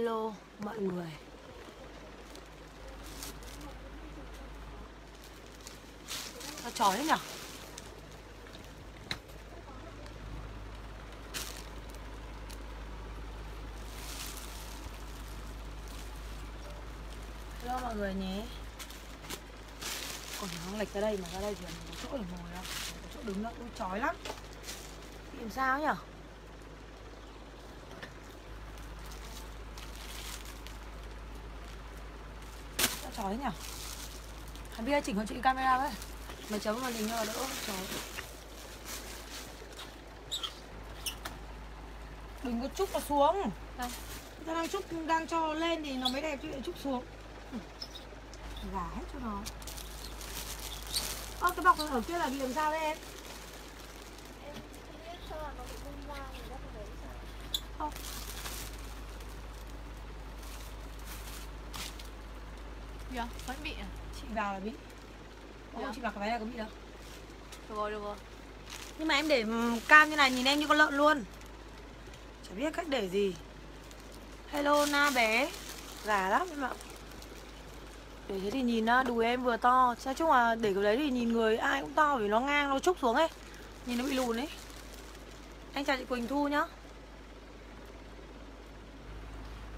hello mọi người. Nó chói thế nhở? Hello mọi người nhé. Còn nó lệch ra đây mà ra đây thì có chỗ để ngồi đâu. Có chỗ đứng đâu, ui chói lắm. Làm sao nhở chói nhở Hàn Bia chỉnh con chị camera với Mày chấm màn hình cho đỡ chói Đừng có chúc nó xuống Đâu? Ta đang chúc đang cho lên thì nó mới đẹp chứ lại chúc xuống Ừ. Gà hết cho nó Ơ cái bọc ở kia là bị làm sao đấy? Em không biết sao là nó bị bung ra thì rất là đấy sao Không À? Vẫn bị à? Chị vào là bị Ồ, Dạ. chị vào cái váy này có bị đâu? Được rồi, được rồi. Nhưng mà em để ừm, cam như này nhìn em như con lợn luôn. Chả biết cách để gì. Hello na bé. Gà lắm em ạ. Để thế thì nhìn á, đùi em vừa to. Nói chung là để cái đấy thì nhìn người ai cũng to Vì nó ngang, nó trúc xuống ấy. Nhìn nó bị lùn ấy. Anh chào chị Quỳnh Thu nhá.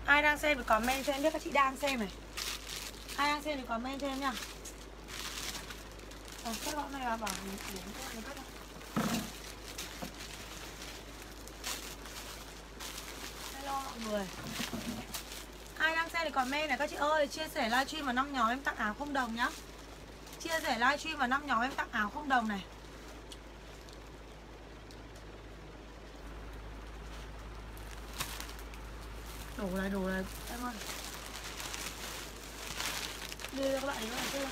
Ai đang xem thì comment cho em biết các chị đang xem này Ai đang xem thì comment cho em nha. Ờ, các bạn này là bảo mình các đâu. Hello mọi người. Ai đang xem thì comment này. Các chị ơi Chia sẻ livestream vào năm nhóm em tặng áo không đồng nhá. Chia sẻ livestream vào năm nhóm em tặng áo không đồng này. Đổ này đổ này em ơi Đưa các bạn thấy các bạn chưa?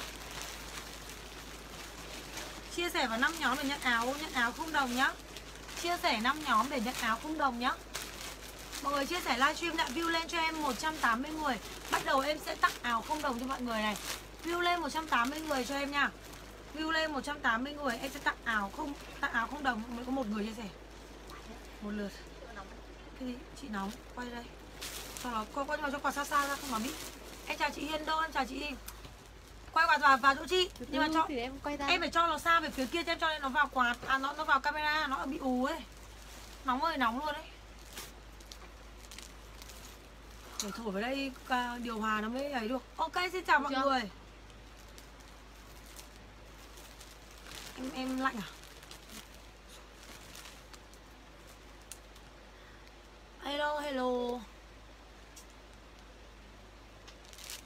Chia sẻ vào 5 nhóm để nhận áo Nhận áo không đồng nhá. Chia sẻ 5 nhóm để nhận áo không đồng nhá. Mọi người chia sẻ livestream đã view lên cho em 180 người. Bắt đầu em sẽ tặng áo không đồng cho mọi người này. View lên 180 người cho em nha. View lên 180 người, em sẽ tặng áo không, tặng áo không đồng. Mới có một người chia sẻ. Một lượt. Cái gì? Chị nóng, Quay đây. Sau nó cô quay cho quạt xa xa ra, không mà biết Em chào chị Hiên Đô, em chào chị Quay quạt vào, vào chỗ chị. Nhưng mà cho em quay ra. Em phải cho nó xa về phía kia cho em cho nên nó vào quạt. À nó nó vào camera nó bị ù ấy. Nóng ơi nóng luôn đấy Để thổi vào đây điều hòa nó mới ấy được. Ok xin chào mọi Chưa? người. Em em lạnh à? Hello hello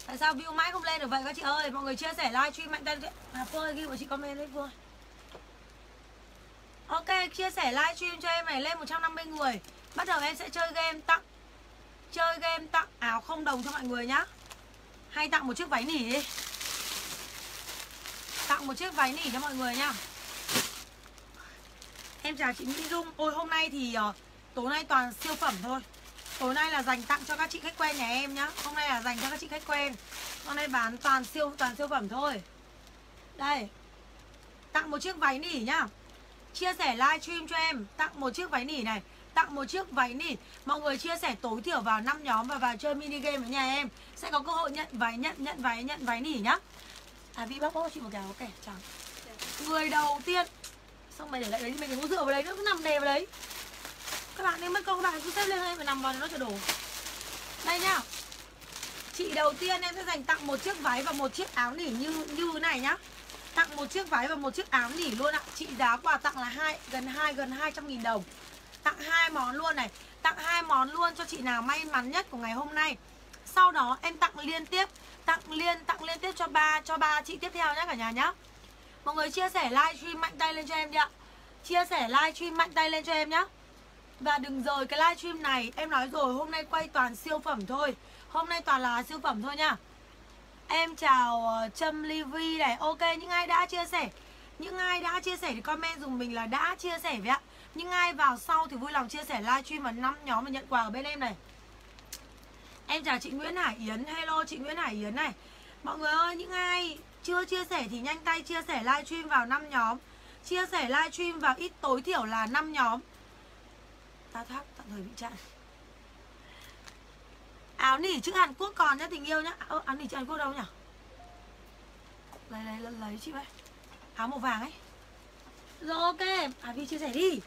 Tại sao view mãi không lên được vậy các chị ơi? Mọi người chia sẻ livestream mạnh tay À phơi ghi của chị comment đấy vui. Ok chia sẻ livestream cho em này lên 150 người. Bắt đầu em sẽ chơi game tặng. Chơi game tặng. Áo không đồng cho mọi người nhá. Hay tặng một chiếc váy nỉ đi. Tặng một chiếc váy nỉ cho mọi người nhá. Em chào chị Mỹ Dung. Ôi hôm nay thì uh, tối nay toàn siêu phẩm thôi. Tối nay là dành tặng cho các chị khách quen nhà em nhá. Hôm nay là dành cho các chị khách quen. Hôm nay bán toàn siêu toàn siêu phẩm thôi. Đây. Tặng một chiếc váy nỉ nhá. Chia sẻ live stream cho em. Tặng một chiếc váy nỉ này. Tặng một chiếc váy nỉ. Mọi người chia sẻ tối thiểu vào 5 nhóm Và vào chơi mini game với nhà em. Sẽ có cơ hội nhận váy, Nhận nhận váy Nhận váy nỉ nhá. À Vi bóc bóc chị một cái ok kẻ trắng Người đầu tiên. Xong mày để lại đấy, Mày đừng có dựa vào đấy nữa, Cứ nằm đè vào đấy. Các bạn nên mất công, các bạn cứ xếp lên đây Phải nằm vào nó cho đổ Đây nhá. Chị đầu tiên em sẽ dành tặng một chiếc váy và một chiếc áo nỉ như như này nhá. Tặng một chiếc váy và một chiếc áo nỉ luôn ạ. Chị giá quà tặng là hai, gần hai, gần 200 nghìn đồng. Tặng hai món luôn này. Tặng hai món luôn cho chị nào may mắn nhất của ngày hôm nay. Sau đó em tặng liên tiếp, Tặng liên tặng liên tiếp cho ba cho ba chị tiếp theo nhé cả nhà nhá. Mọi người chia sẻ livestream mạnh tay lên cho em đi ạ. Chia sẻ livestream mạnh tay lên cho em nhá. Và đừng rời cái livestream này. Em nói rồi, hôm nay quay toàn siêu phẩm thôi. Hôm nay toàn là siêu phẩm thôi nha. Em chào trâm Trâm, Livy này. Ok, những ai đã chia sẻ? Những ai đã chia sẻ thì comment dùng mình là đã chia sẻ vậy ạ. Những ai vào sau thì vui lòng chia sẻ livestream vào 5 nhóm và nhận quà ở bên em này. Em chào chị Nguyễn Hải Yến. Hello, chị Nguyễn Hải Yến này. Mọi người ơi, những ai chưa chia sẻ thì nhanh tay chia sẻ livestream vào 5 nhóm. Chia sẻ livestream vào ít tối thiểu là 5 nhóm. Ta thác tạm thời bị chặn áo nỉ chữ Hàn Quốc còn nhá tình yêu nhá. Ơ, áo nỉ chữ Hàn Quốc đâu nhỉ? Lấy lấy lấy, lấy chị ơi áo màu vàng ấy. Rồi ok. À Vi chia sẻ đi.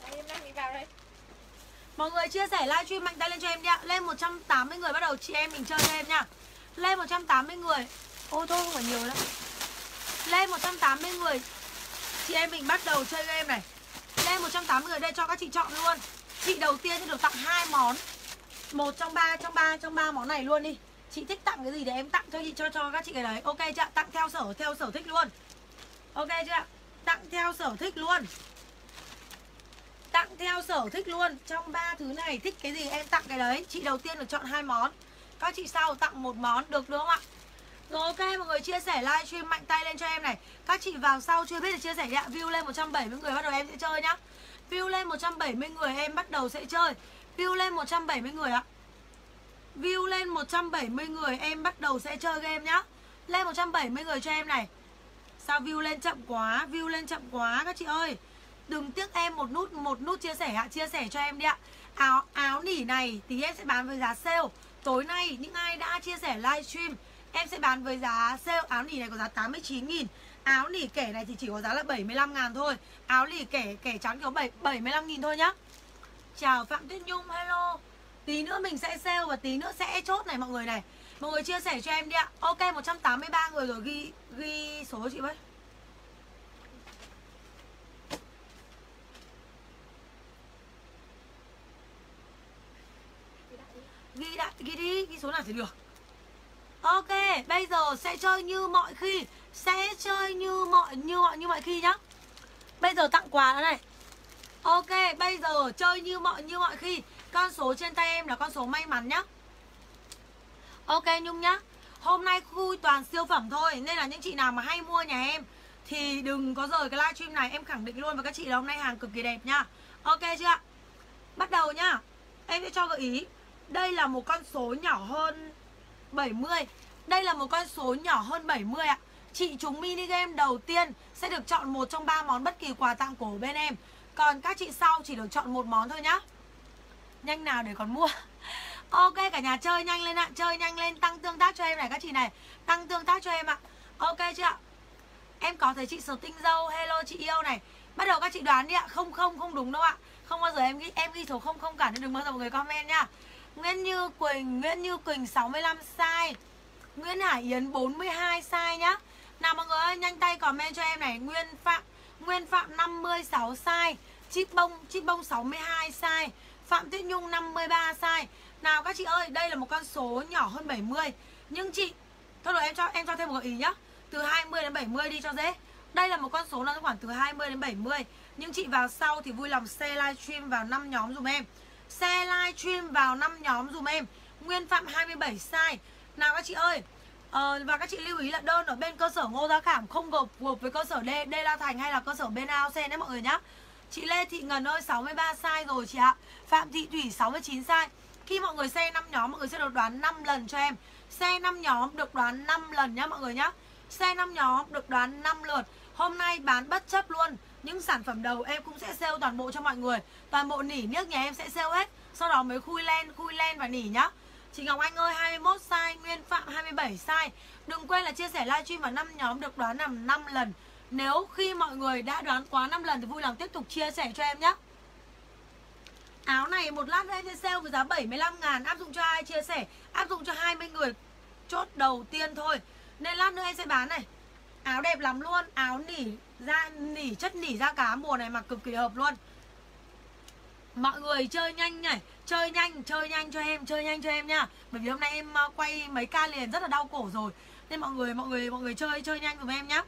Mọi người chia sẻ livestream mạnh tay lên cho em đi ạ. Lên 180 người bắt đầu chị em mình chơi cho em nha. Lên 180 người. Ô thôi không phải nhiều đâu. Lên 180 người. Chị em mình bắt đầu chơi game này. Lên 180 người đây cho các chị chọn luôn. Chị đầu tiên sẽ được tặng hai món. Một trong ba trong ba trong ba món này luôn đi. Chị thích tặng cái gì để em tặng cho chị, cho cho các chị cái đấy. Ok chưa ạ? Tặng theo sở theo sở thích luôn. Ok chưa ạ? Tặng theo sở thích luôn. Tặng theo sở thích luôn. Trong ba thứ này thích cái gì em tặng cái đấy. Chị đầu tiên được chọn hai món. Các chị sau tặng một món, được đúng không ạ? Rồi, ok, mọi người chia sẻ livestream mạnh tay lên cho em này. Các chị vào sau chưa biết thì chia sẻ đi ạ. View lên 170 người bắt đầu em sẽ chơi nhá. View lên 170 người em bắt đầu sẽ chơi. View lên 170 người ạ. View lên 170 người em bắt đầu sẽ chơi game nhá. Lên 170 người cho em này. Sao view lên chậm quá? View lên chậm quá các chị ơi. Đừng tiếc em một nút một nút chia sẻ ạ. Chia sẻ cho em đi ạ. Áo áo nỉ này thì em sẽ bán với giá sale. Tối nay, những ai đã chia sẻ livestream, Em sẽ bán với giá sale Áo nỉ này có giá 89 nghìn. Áo nỉ kẻ này thì chỉ có giá là 75 ngàn thôi. Áo nỉ kẻ kẻ trắng có 7, 75 nghìn thôi nhá. Chào Phạm Tuyết Nhung, hello. Tí nữa mình sẽ sale và tí nữa sẽ chốt này mọi người này. Mọi người chia sẻ cho em đi ạ. Ok 183 người rồi ghi ghi số chị với. Ghi đã, ghi đi, ghi số nào thì được. Ok, bây giờ sẽ chơi như mọi khi Sẽ chơi như mọi như mọi như mọi khi nhá. Bây giờ tặng quà nữa này. Ok, bây giờ chơi như mọi như mọi khi. Con số trên tay em là con số may mắn nhá. Ok Nhung nhá. Hôm nay khu toàn siêu phẩm thôi Nên là những chị nào mà hay mua nhà em Thì đừng có rời cái livestream này. Em khẳng định luôn với các chị là hôm nay hàng cực kỳ đẹp nha Ok chưa ạ? Bắt đầu nhá. Em sẽ cho gợi ý. Đây là một con số nhỏ hơn 70 Đây là một con số nhỏ hơn 70 ạ. Chị chúng mini game đầu tiên Sẽ được chọn một trong ba món bất kỳ quà tặng của bên em. Còn các chị sau chỉ được chọn một món thôi nhá. Nhanh nào để còn mua. Ok, cả nhà chơi nhanh lên ạ. Chơi nhanh lên, tăng tương tác cho em này các chị này. Tăng tương tác cho em ạ. Ok chưa ạ? Em có thấy chị sở tinh dâu, Hello chị yêu này. Bắt đầu các chị đoán đi ạ. Không không không đúng đâu ạ. Không bao giờ em ghi em ghi số không không cả Nên đừng bao giờ mọi người comment nha. Nguyễn Như Quỳnh, Nguyễn Như Quỳnh 65 size Nguyễn Hải Yến 42 size nhá. Nào mọi người ơi, nhanh tay comment cho em này. Nguyên Phạm Nguyên Phạm 56 size Chip bông Chip bông 62 size Phạm Tuyết Nhung 53 size Nào các chị ơi, đây là một con số nhỏ hơn 70 Nhưng chị, Thôi rồi em cho em cho thêm một gợi ý nhá. Từ 20 đến 70 đi cho dễ. Đây là một con số nó khoảng từ 20 đến 70 Nhưng chị vào sau thì vui lòng share livestream vào 5 nhóm dùm em. Xe live stream vào 5 nhóm dùm em Nguyên Phạm 27 sai Nào các chị ơi Ờ, và các chị lưu ý là đơn ở bên cơ sở Ngô Gia Khảm không gộp gộp với cơ sở D, D La Thành hay là cơ sở bên AOC đấy mọi người nhá. Chị Lê Thị Ngân ơi 63 sai rồi chị ạ. Phạm Thị Thủy 69 sai. Khi mọi người xe 5 nhóm mọi người sẽ được đoán 5 lần cho em. Xe 5 nhóm được đoán 5 lần nhá mọi người nhá. Xe 5 nhóm được đoán 5 lượt. Hôm nay bán bất chấp luôn. Những sản phẩm đầu em cũng sẽ sale toàn bộ cho mọi người. Toàn bộ nỉ niếc nhà em sẽ sale hết. Sau đó mới khui len, khui len và nỉ nhá. Chị Ngọc Anh ơi 21 sai, Nguyên Phạm 27 sai. Đừng quên là chia sẻ livestream vào 5 nhóm được đoán nằm 5 lần. Nếu khi mọi người đã đoán quá 5 lần thì vui lòng tiếp tục chia sẻ cho em nhé. Áo này một lát nữa em sẽ sale với giá 75 ngàn Áp dụng cho ai chia sẻ Áp dụng cho 20 người chốt đầu tiên thôi Nên lát nữa em sẽ bán này Áo đẹp lắm luôn Áo nỉ da nỉ chất nỉ da cá mùa này mặc cực kỳ hợp luôn. Mọi người chơi nhanh này Chơi nhanh, chơi nhanh cho em, chơi nhanh cho em nha. Bởi vì hôm nay em ờ, quay mấy ca liền rất là đau cổ rồi. Nên mọi người, mọi người, mọi người chơi, chơi nhanh giùm em nhá.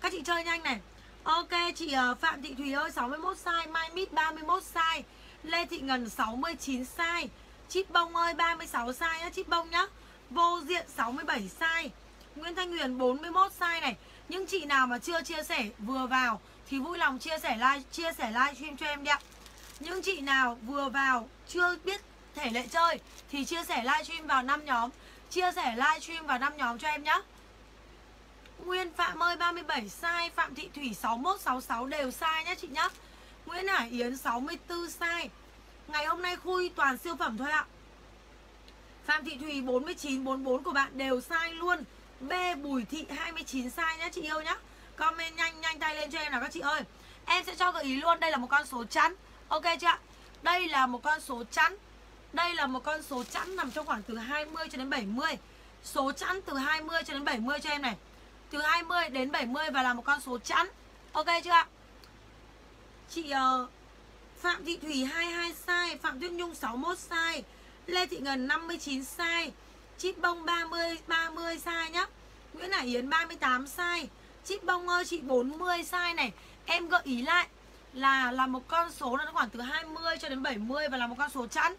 Các chị chơi nhanh này. Ok, chị ờ, Phạm Thị Thùy ơi 61 sai, Mai Mít 31 sai Lê Thị Ngân 69 sai Chip bông ơi 36 sai nhá, chip bông nhá. Vô diện 67 sai Nguyễn Thanh Huyền 41 sai này những chị nào mà chưa chia sẻ vừa vào Thì vui lòng chia sẻ like, chia sẻ live stream cho em đi ạ. Những chị nào vừa vào chưa biết thể lệ chơi thì chia sẻ livestream vào năm nhóm. Chia sẻ livestream vào năm nhóm cho em nhé Nguyên Phạm ơi 37 sai Phạm Thị Thủy 6166 đều sai nhé chị nhá. Nguyễn Hải Yến 64 sai. Ngày hôm nay khui toàn siêu phẩm thôi ạ. Phạm Thị Thủy 4944 của bạn đều sai luôn. B Bùi Thị 29 size nhá chị yêu nhá. Comment nhanh nhanh tay lên cho em nào các chị ơi. Em sẽ cho gợi ý luôn Đây là một con số chẵn. Ok chưa ạ? Đây là một con số chẵn. Đây là một con số chẵn nằm trong khoảng từ 20 cho đến 70 Số chẵn từ 20 cho đến 70 cho em này. Từ 20 đến 70 và là một con số chẵn. Ok chưa ạ? Chị uh, Phạm Thị Thủy 22 size Phạm Tuyết Nhung 61 size Lê Thị Ngân 59 size Chip bông 30 30 size nhá. Nguyễn Hải Yến 38 size. Chip bông ơi, chị 40 size này. Em gợi ý lại là là một con số nó khoảng từ 20 cho đến 70 và là một con số chẵn.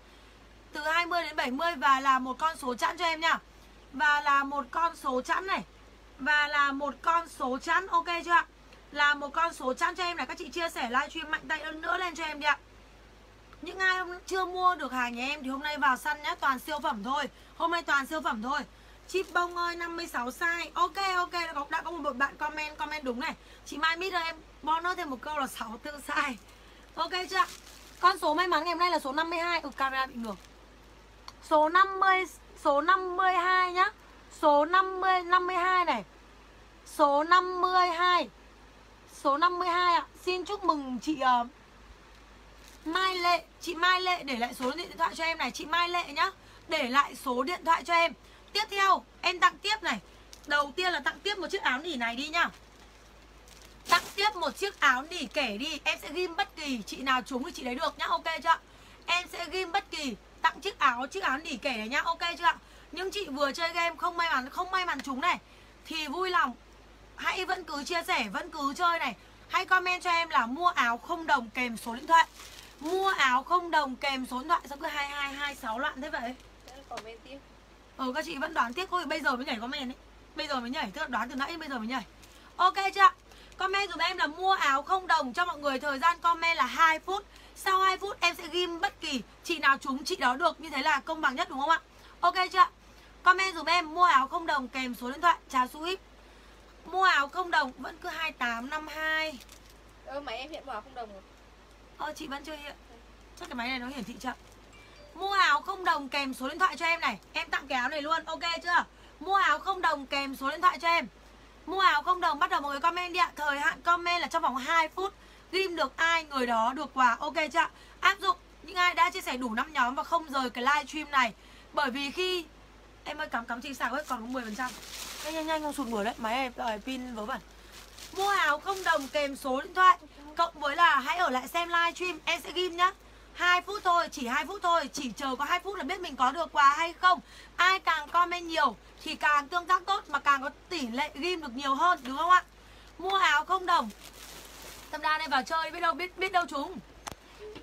Từ 20 đến 70 và là một con số chẵn cho em nhá. Và là một con số chẵn này. Và là một con số chẵn, ok chưa ạ? Là một con số chẵn cho em này. Các chị chia sẻ livestream mạnh tay hơn nữa lên cho em đi ạ. Những ai chưa mua được hàng nhà em thì hôm nay vào săn nhé toàn siêu phẩm thôi hôm nay toàn siêu phẩm thôi. Chip bông ờ, ơi 56 size. Ok ok đã có, đã có một bạn comment comment đúng này. Chị mai mít ơi em bonus thêm một câu là 64 size. Ok chưa? Con số may mắn ngày hôm nay là số 52 ừ camera bị ngược. Số 50 số 52 nhá. Số 50 52 này. Số 52 số 52 ạ. Xin chúc mừng chị uh, Mai Lệ. Chị Mai Lệ để lại số điện thoại cho em này. Chị Mai Lệ nhá để lại số điện thoại cho em. Tiếp theo, em tặng tiếp này. Đầu tiên là tặng tiếp một chiếc áo nỉ này đi nhá. Tặng tiếp một chiếc áo nỉ kể đi, em sẽ ghim bất kỳ chị nào trúng thì chị lấy được nhá, ok chưa? Em sẽ ghim bất kỳ, tặng chiếc áo chiếc áo nỉ kể này nhá, ok chưa? Ạ những chị vừa chơi game không may mắn, không may mắn trúng này. Thì vui lòng. Hãy vẫn cứ chia sẻ, vẫn cứ chơi này. Hãy comment cho em là mua áo không đồng kèm số điện thoại. Mua áo không đồng kèm số điện thoại, sao cứ hai hai hai sáu loạn thế vậy? Comment tiếp ừ các chị vẫn đoán tiếp thôi bây giờ mới nhảy comment ấy. Bây giờ mới nhảy tức là đoán từ nãy bây giờ mới nhảy. Ok chưa comment dùm em là mua áo không đồng cho mọi người thời gian comment là 2 phút. Sau 2 phút em sẽ ghim bất kỳ chị nào trúng chị đó được như thế là công bằng nhất đúng không ạ? Ok chưa comment dùm em mua áo không đồng kèm số điện thoại chào Swift mua áo không đồng vẫn cứ 2852 ơ máy em hiện bỏ không đồng rồi. Ờ chị vẫn chưa hiện. Chắc cái máy này nó hiển thị chậm Mua áo không đồng kèm số điện thoại cho em này. Em tặng cái áo này luôn, ok chưa? Mua áo không đồng kèm số điện thoại cho em. Mua áo không đồng bắt đầu mọi người comment đi ạ. Thời hạn comment là trong vòng 2 phút. Ghim được ai người đó được quà Ok chưa? Áp dụng những ai đã chia sẻ đủ 5 nhóm Và không rời cái live stream này. Bởi vì khi Em ơi cắm cắm chị sạc hết còn có 10% Nhanh nhanh nhanh không sụt mửa đấy. Máy em đòi pin vớ vẩn. Mua áo không đồng kèm số điện thoại Cộng với là hãy ở lại xem live stream Em sẽ ghim nhá. 2 phút thôi, chỉ 2 phút thôi Chỉ chờ có 2 phút là biết mình có được quà hay không. Ai càng comment nhiều Thì càng tương tác tốt Mà càng có tỷ lệ ghim được nhiều hơn Đúng không ạ? Mua áo không đồng. Tâm đa đây vào chơi biết đâu biết biết đâu chúng.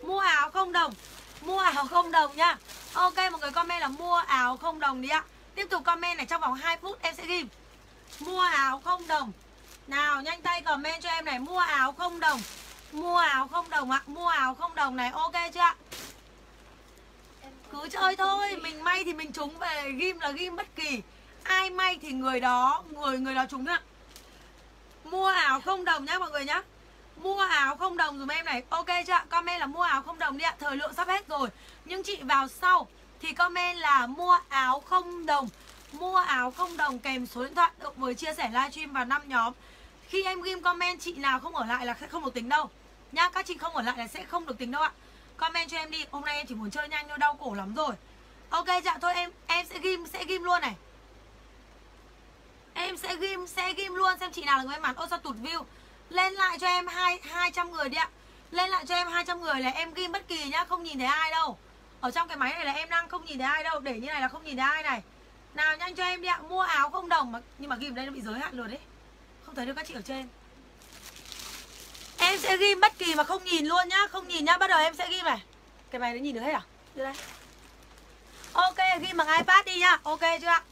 Mua áo không đồng Mua áo không đồng nhá Ok một người comment là mua áo không đồng đi ạ. Tiếp tục comment này trong vòng 2 phút em sẽ ghim. Mua áo không đồng. Nào nhanh tay comment cho em này Mua áo không đồng. Mua áo không đồng ạ, Mua áo không đồng này, ok chưa ạ? Cứ chơi thôi, Mình may thì mình trúng về, Ghim là ghim bất kỳ. Ai may thì người đó, Người người đó trúng ạ. Mua áo không đồng nhá mọi người nhá. Mua áo không đồng dùm em này, Ok chưa ạ? Comment là mua áo không đồng đi ạ, Thời lượng sắp hết rồi. Nhưng chị vào sau, Thì comment là mua áo không đồng. Mua áo không đồng kèm số điện thoại, Được, với chia sẻ livestream vào năm nhóm. Khi em ghim comment, chị nào không ở lại là sẽ không được tính đâu. Nhá các chị không ở lại là sẽ không được tính đâu ạ. Comment cho em đi, Hôm nay em chỉ muốn chơi nhanh thôi đau cổ lắm rồi. Ok dạ thôi, em em sẽ ghim sẽ ghim luôn này. Em sẽ ghim sẽ ghim luôn, xem chị nào là người mặt mắn. Ôi sao tụt view. Lên lại cho em hai 200 người đi ạ. Lên lại cho em 200 người là em ghim bất kỳ nhá, Không nhìn thấy ai đâu. Ở trong cái máy này là em đang không nhìn thấy ai đâu, Để như này là không nhìn thấy ai này. Nào, nhanh cho em đi ạ. Mua áo không đồng mà, Nhưng mà ghim đây nó bị giới hạn luôn đấy không thấy được các chị ở trên. Em sẽ ghi bất kỳ mà không nhìn luôn nhá Không nhìn nhá, bắt đầu em sẽ ghi này Cái này nó nhìn được hết à? Đưa đây. Ok, ghi bằng iPad đi nhá. Ok chưa ạ?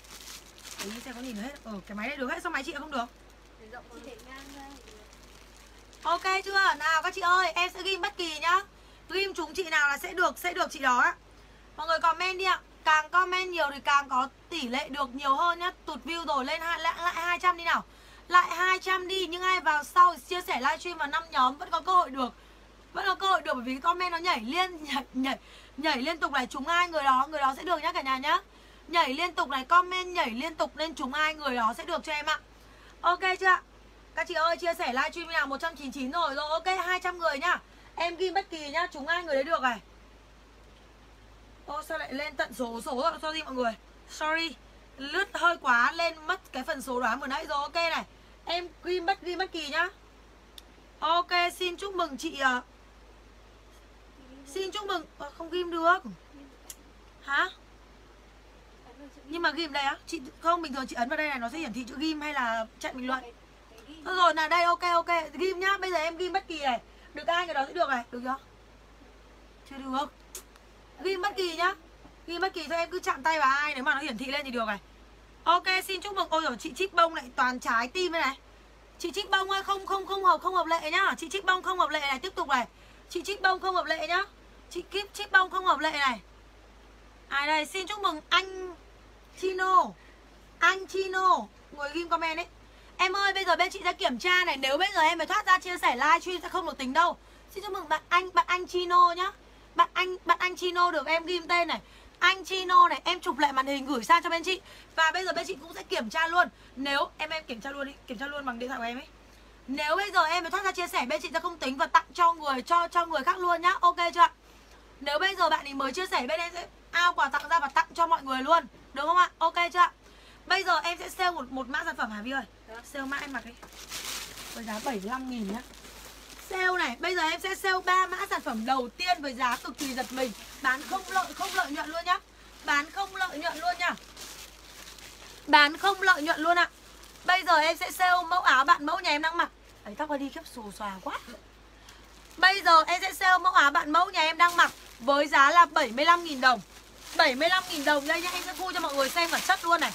Đấy, có nhìn được hết. Ờ, cái máy này được hết, sao máy chị không được? Ok chưa? Nào các chị ơi, em sẽ ghi bất kỳ nhá. Ghim chúng chị nào là sẽ được, sẽ được chị đó á Mọi người comment đi ạ. Càng comment nhiều thì càng có tỷ lệ được nhiều hơn nhá. Tụt view rồi lên lại, lại 200 đi nào lại 200 đi, nhưng ai vào sau chia sẻ livestream vào năm nhóm, vẫn có cơ hội được. Vẫn có cơ hội được bởi vì comment nó nhảy liên, nhảy nhảy nhảy liên tục này chúng ai, người đó người đó sẽ được nhá cả nhà nhá. Nhảy liên tục này, Comment nhảy liên tục Nên chúng ai, người đó sẽ được cho em ạ. Ok chưa Các chị ơi, chia sẻ livestream nào 199 rồi Rồi ok 200 người nhá. Em ghi bất kỳ nhá Chúng ai, người đấy được này. Ô, sao lại lên tận số số rồi Sorry mọi người. Sorry. Lướt hơi quá lên mất cái phần số đoán vừa nãy rồi. Ok này Em ghi bất ghi bất kỳ nhá. Ok xin chúc mừng chị à. Xin chúc mừng à, Không ghim được. Hả? Nhưng mà ghim đây á Chị không bình thường chị ấn vào đây này Nó sẽ hiển thị chữ ghim hay là chạy bình luận? Thôi rồi là đây ok ok Ghim nhá. Bây giờ em ghim bất kỳ này. Được ai người đó sẽ được này Được chưa? Chưa được. Ghim bất kỳ nhá ghi bất kỳ thôi em, cứ chạm tay vào ai, Nếu mà nó hiển thị lên thì được này Ok, xin chúc mừng Ôi rồi chị chích Bông lại toàn trái tim đây này. Chị chích Bông ơi, không không không hợp không hợp lệ nhá. Chị chích Bông không hợp lệ này, tiếp tục này. Chị chích Bông không hợp lệ nhá. Chị Kíp chích Bông không hợp lệ này. Ai đây, xin chúc mừng anh Chino. Anh Chino, Ngồi ghim comment đấy Em ơi, bây giờ bên chị sẽ kiểm tra này. Nếu bây giờ em phải thoát ra chia sẻ livestream sẽ không được tính đâu. Xin chúc mừng bạn anh bạn anh Chino nhá. Bạn anh bạn anh Chino được em ghim tên này. Anh Chino này em chụp lại màn hình gửi sang cho bên chị. Và bây giờ bên chị cũng sẽ kiểm tra luôn. Nếu em em kiểm tra luôn đi Kiểm tra luôn bằng điện thoại của em ấy. Nếu bây giờ em phải thoát ra chia sẻ bên chị sẽ không tính và tặng cho người cho cho người khác luôn nhá. Ok chưa ạ? Nếu bây giờ bạn ấy mới chia sẻ bên em sẽ ao quà tặng ra và tặng cho mọi người luôn. Được không ạ? Ok chưa ạ? Bây giờ em sẽ sale một, một mã sản phẩm Hà Vi ơi? Sale mã em mặc đi. Với giá 75 nghìn nhá Sale này, bây giờ em sẽ sale 3 mã sản phẩm đầu tiên với giá cực kỳ giật mình. Bán không lợi, không lợi nhuận luôn nhá. Bán không lợi nhuận luôn nhá. Bán không lợi nhuận luôn ạ. Bây giờ em sẽ sale mẫu áo bạn mẫu nhà em đang mặc. Ấy tóc đi khiếp xù xòa quá. Bây giờ em sẽ sale mẫu áo bạn mẫu nhà em đang mặc Với giá là 75.000 đồng. 75.000 đồng đây nhá Em sẽ thu cho mọi người xem cả chất luôn này.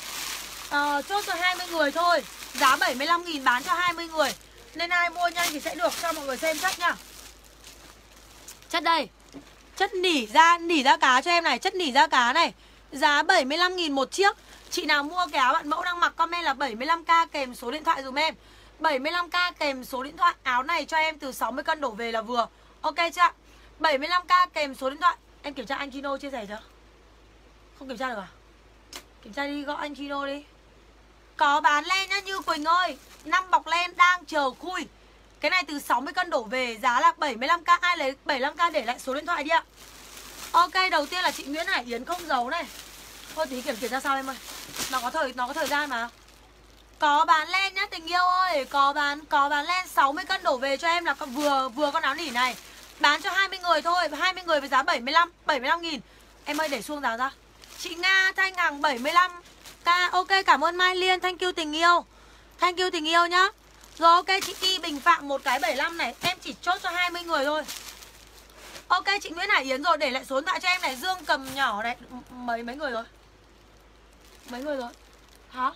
À, chốt cho 20 người thôi. Giá 75.000 bán cho 20 người. Nên ai mua nhanh thì sẽ được cho mọi người xem chất nhá Chất đây. Chất nỉ da, nỉ da cá cho em này Chất nỉ da cá này. Giá 75.000 một chiếc. Chị nào mua cái áo bạn mẫu đang mặc comment là 75k kèm số điện thoại dùm em. 75k kèm số điện thoại Áo này cho em từ 60 cân đổ về là vừa. Ok chưa ạ? 75k kèm số điện thoại. Em kiểm tra anh Chino chia sẻ chưa Không kiểm tra được à? Kiểm tra đi gọi anh Chino đi. Có bán len nhá Như Quỳnh ơi năm bọc len đang chờ khui. Cái này từ 60 cân đổ về, Giá là 75k Ai lấy 75k để lại số điện thoại đi ạ. Ok, đầu tiên là chị Nguyễn Hải Yến không giấu này. Thôi tí kiểm kiểm ra sao em ơi. Nó có thời, nó có thời gian mà. Có bán len nhá, tình yêu ơi. Có bán có bán len. 60 cân đổ về cho em là con- vừa vừa con áo nỉ này. Bán cho 20 người thôi. 20 người với giá 75 75 nghìn. Em ơi, để xuống giá ra. Chị Nga Thanh Hằng 75 K Ok, cảm ơn Mai Liên. Thank you, tình yêu. Thank you, tình yêu nhá. Rồi, ok, chị Y Bình Phạm một cái 75 này. Em chỉ chốt cho 20 người thôi. Ok, chị Nguyễn Hải Yến rồi, để lại số điện thoại cho em này. Dương cầm nhỏ này. Mấy mấy người rồi? Mấy người rồi? Hả?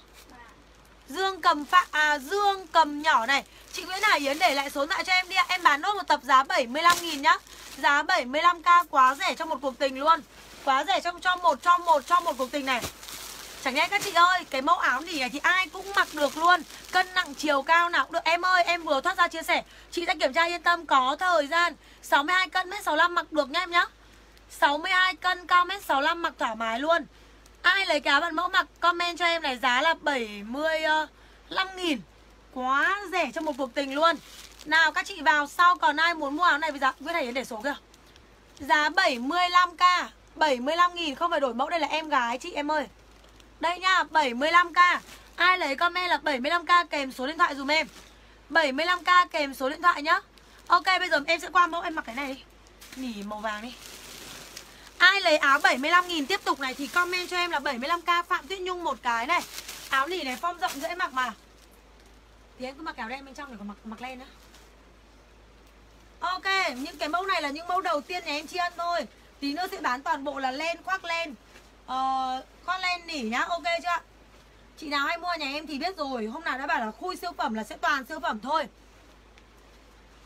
Dương cầm phạm à Dương cầm nhỏ này. Chị Nguyễn Hải Yến để lại số điện thoại cho em đi ạ. Em bán nốt một tập giá 75 nghìn nhá. Giá 75k quá rẻ trong một cuộc tình luôn. Quá rẻ trong, cho một cho một cho một cuộc tình này. Chẳng nhẽ các chị ơi, Cái mẫu áo gì này thì ai cũng mặc được luôn. Cân nặng chiều cao nào cũng được. Em ơi, em vừa thoát ra chia sẻ. Chị sẽ kiểm tra yên tâm, có thời gian. 62 cân, mét 65 mặc được nha em nhá. 62 cân, cao mét 65 mặc thoải mái luôn. Ai lấy cá bạn mẫu mặc, comment cho em này, giá là 75 ờ, nghìn. Quá rẻ cho một cuộc tình luôn. Nào, các chị vào sau, còn ai muốn mua áo này với giá Nguyễn Hải Yến để số kìa. Giá 75k 75 nghìn, không phải đổi mẫu, đây là em gái chị, em ơi. Đây nha 75k Ai lấy comment là 75k kèm số điện thoại dùm em. 75k kèm số điện thoại nhá. Ok bây giờ em sẽ qua mẫu em mặc cái này đi. Nỉ màu vàng đi. Ai lấy áo 75 nghìn tiếp tục này thì comment cho em là 75k Phạm Tuyết Nhung một cái này. Áo nỉ này form rộng dễ mặc mà. Thì em cứ mặc áo đen bên trong để còn mặc mặc len nữa Ok, những cái mẫu này là những mẫu đầu tiên nhà em tri ân thôi. Tí nữa sẽ bán toàn bộ là len, khoác len ờ, con len nỉ nhá, ok chưa ạ? Chị nào hay mua nhà em thì biết rồi Hôm nào đã bảo là khui siêu phẩm là sẽ toàn siêu phẩm thôi.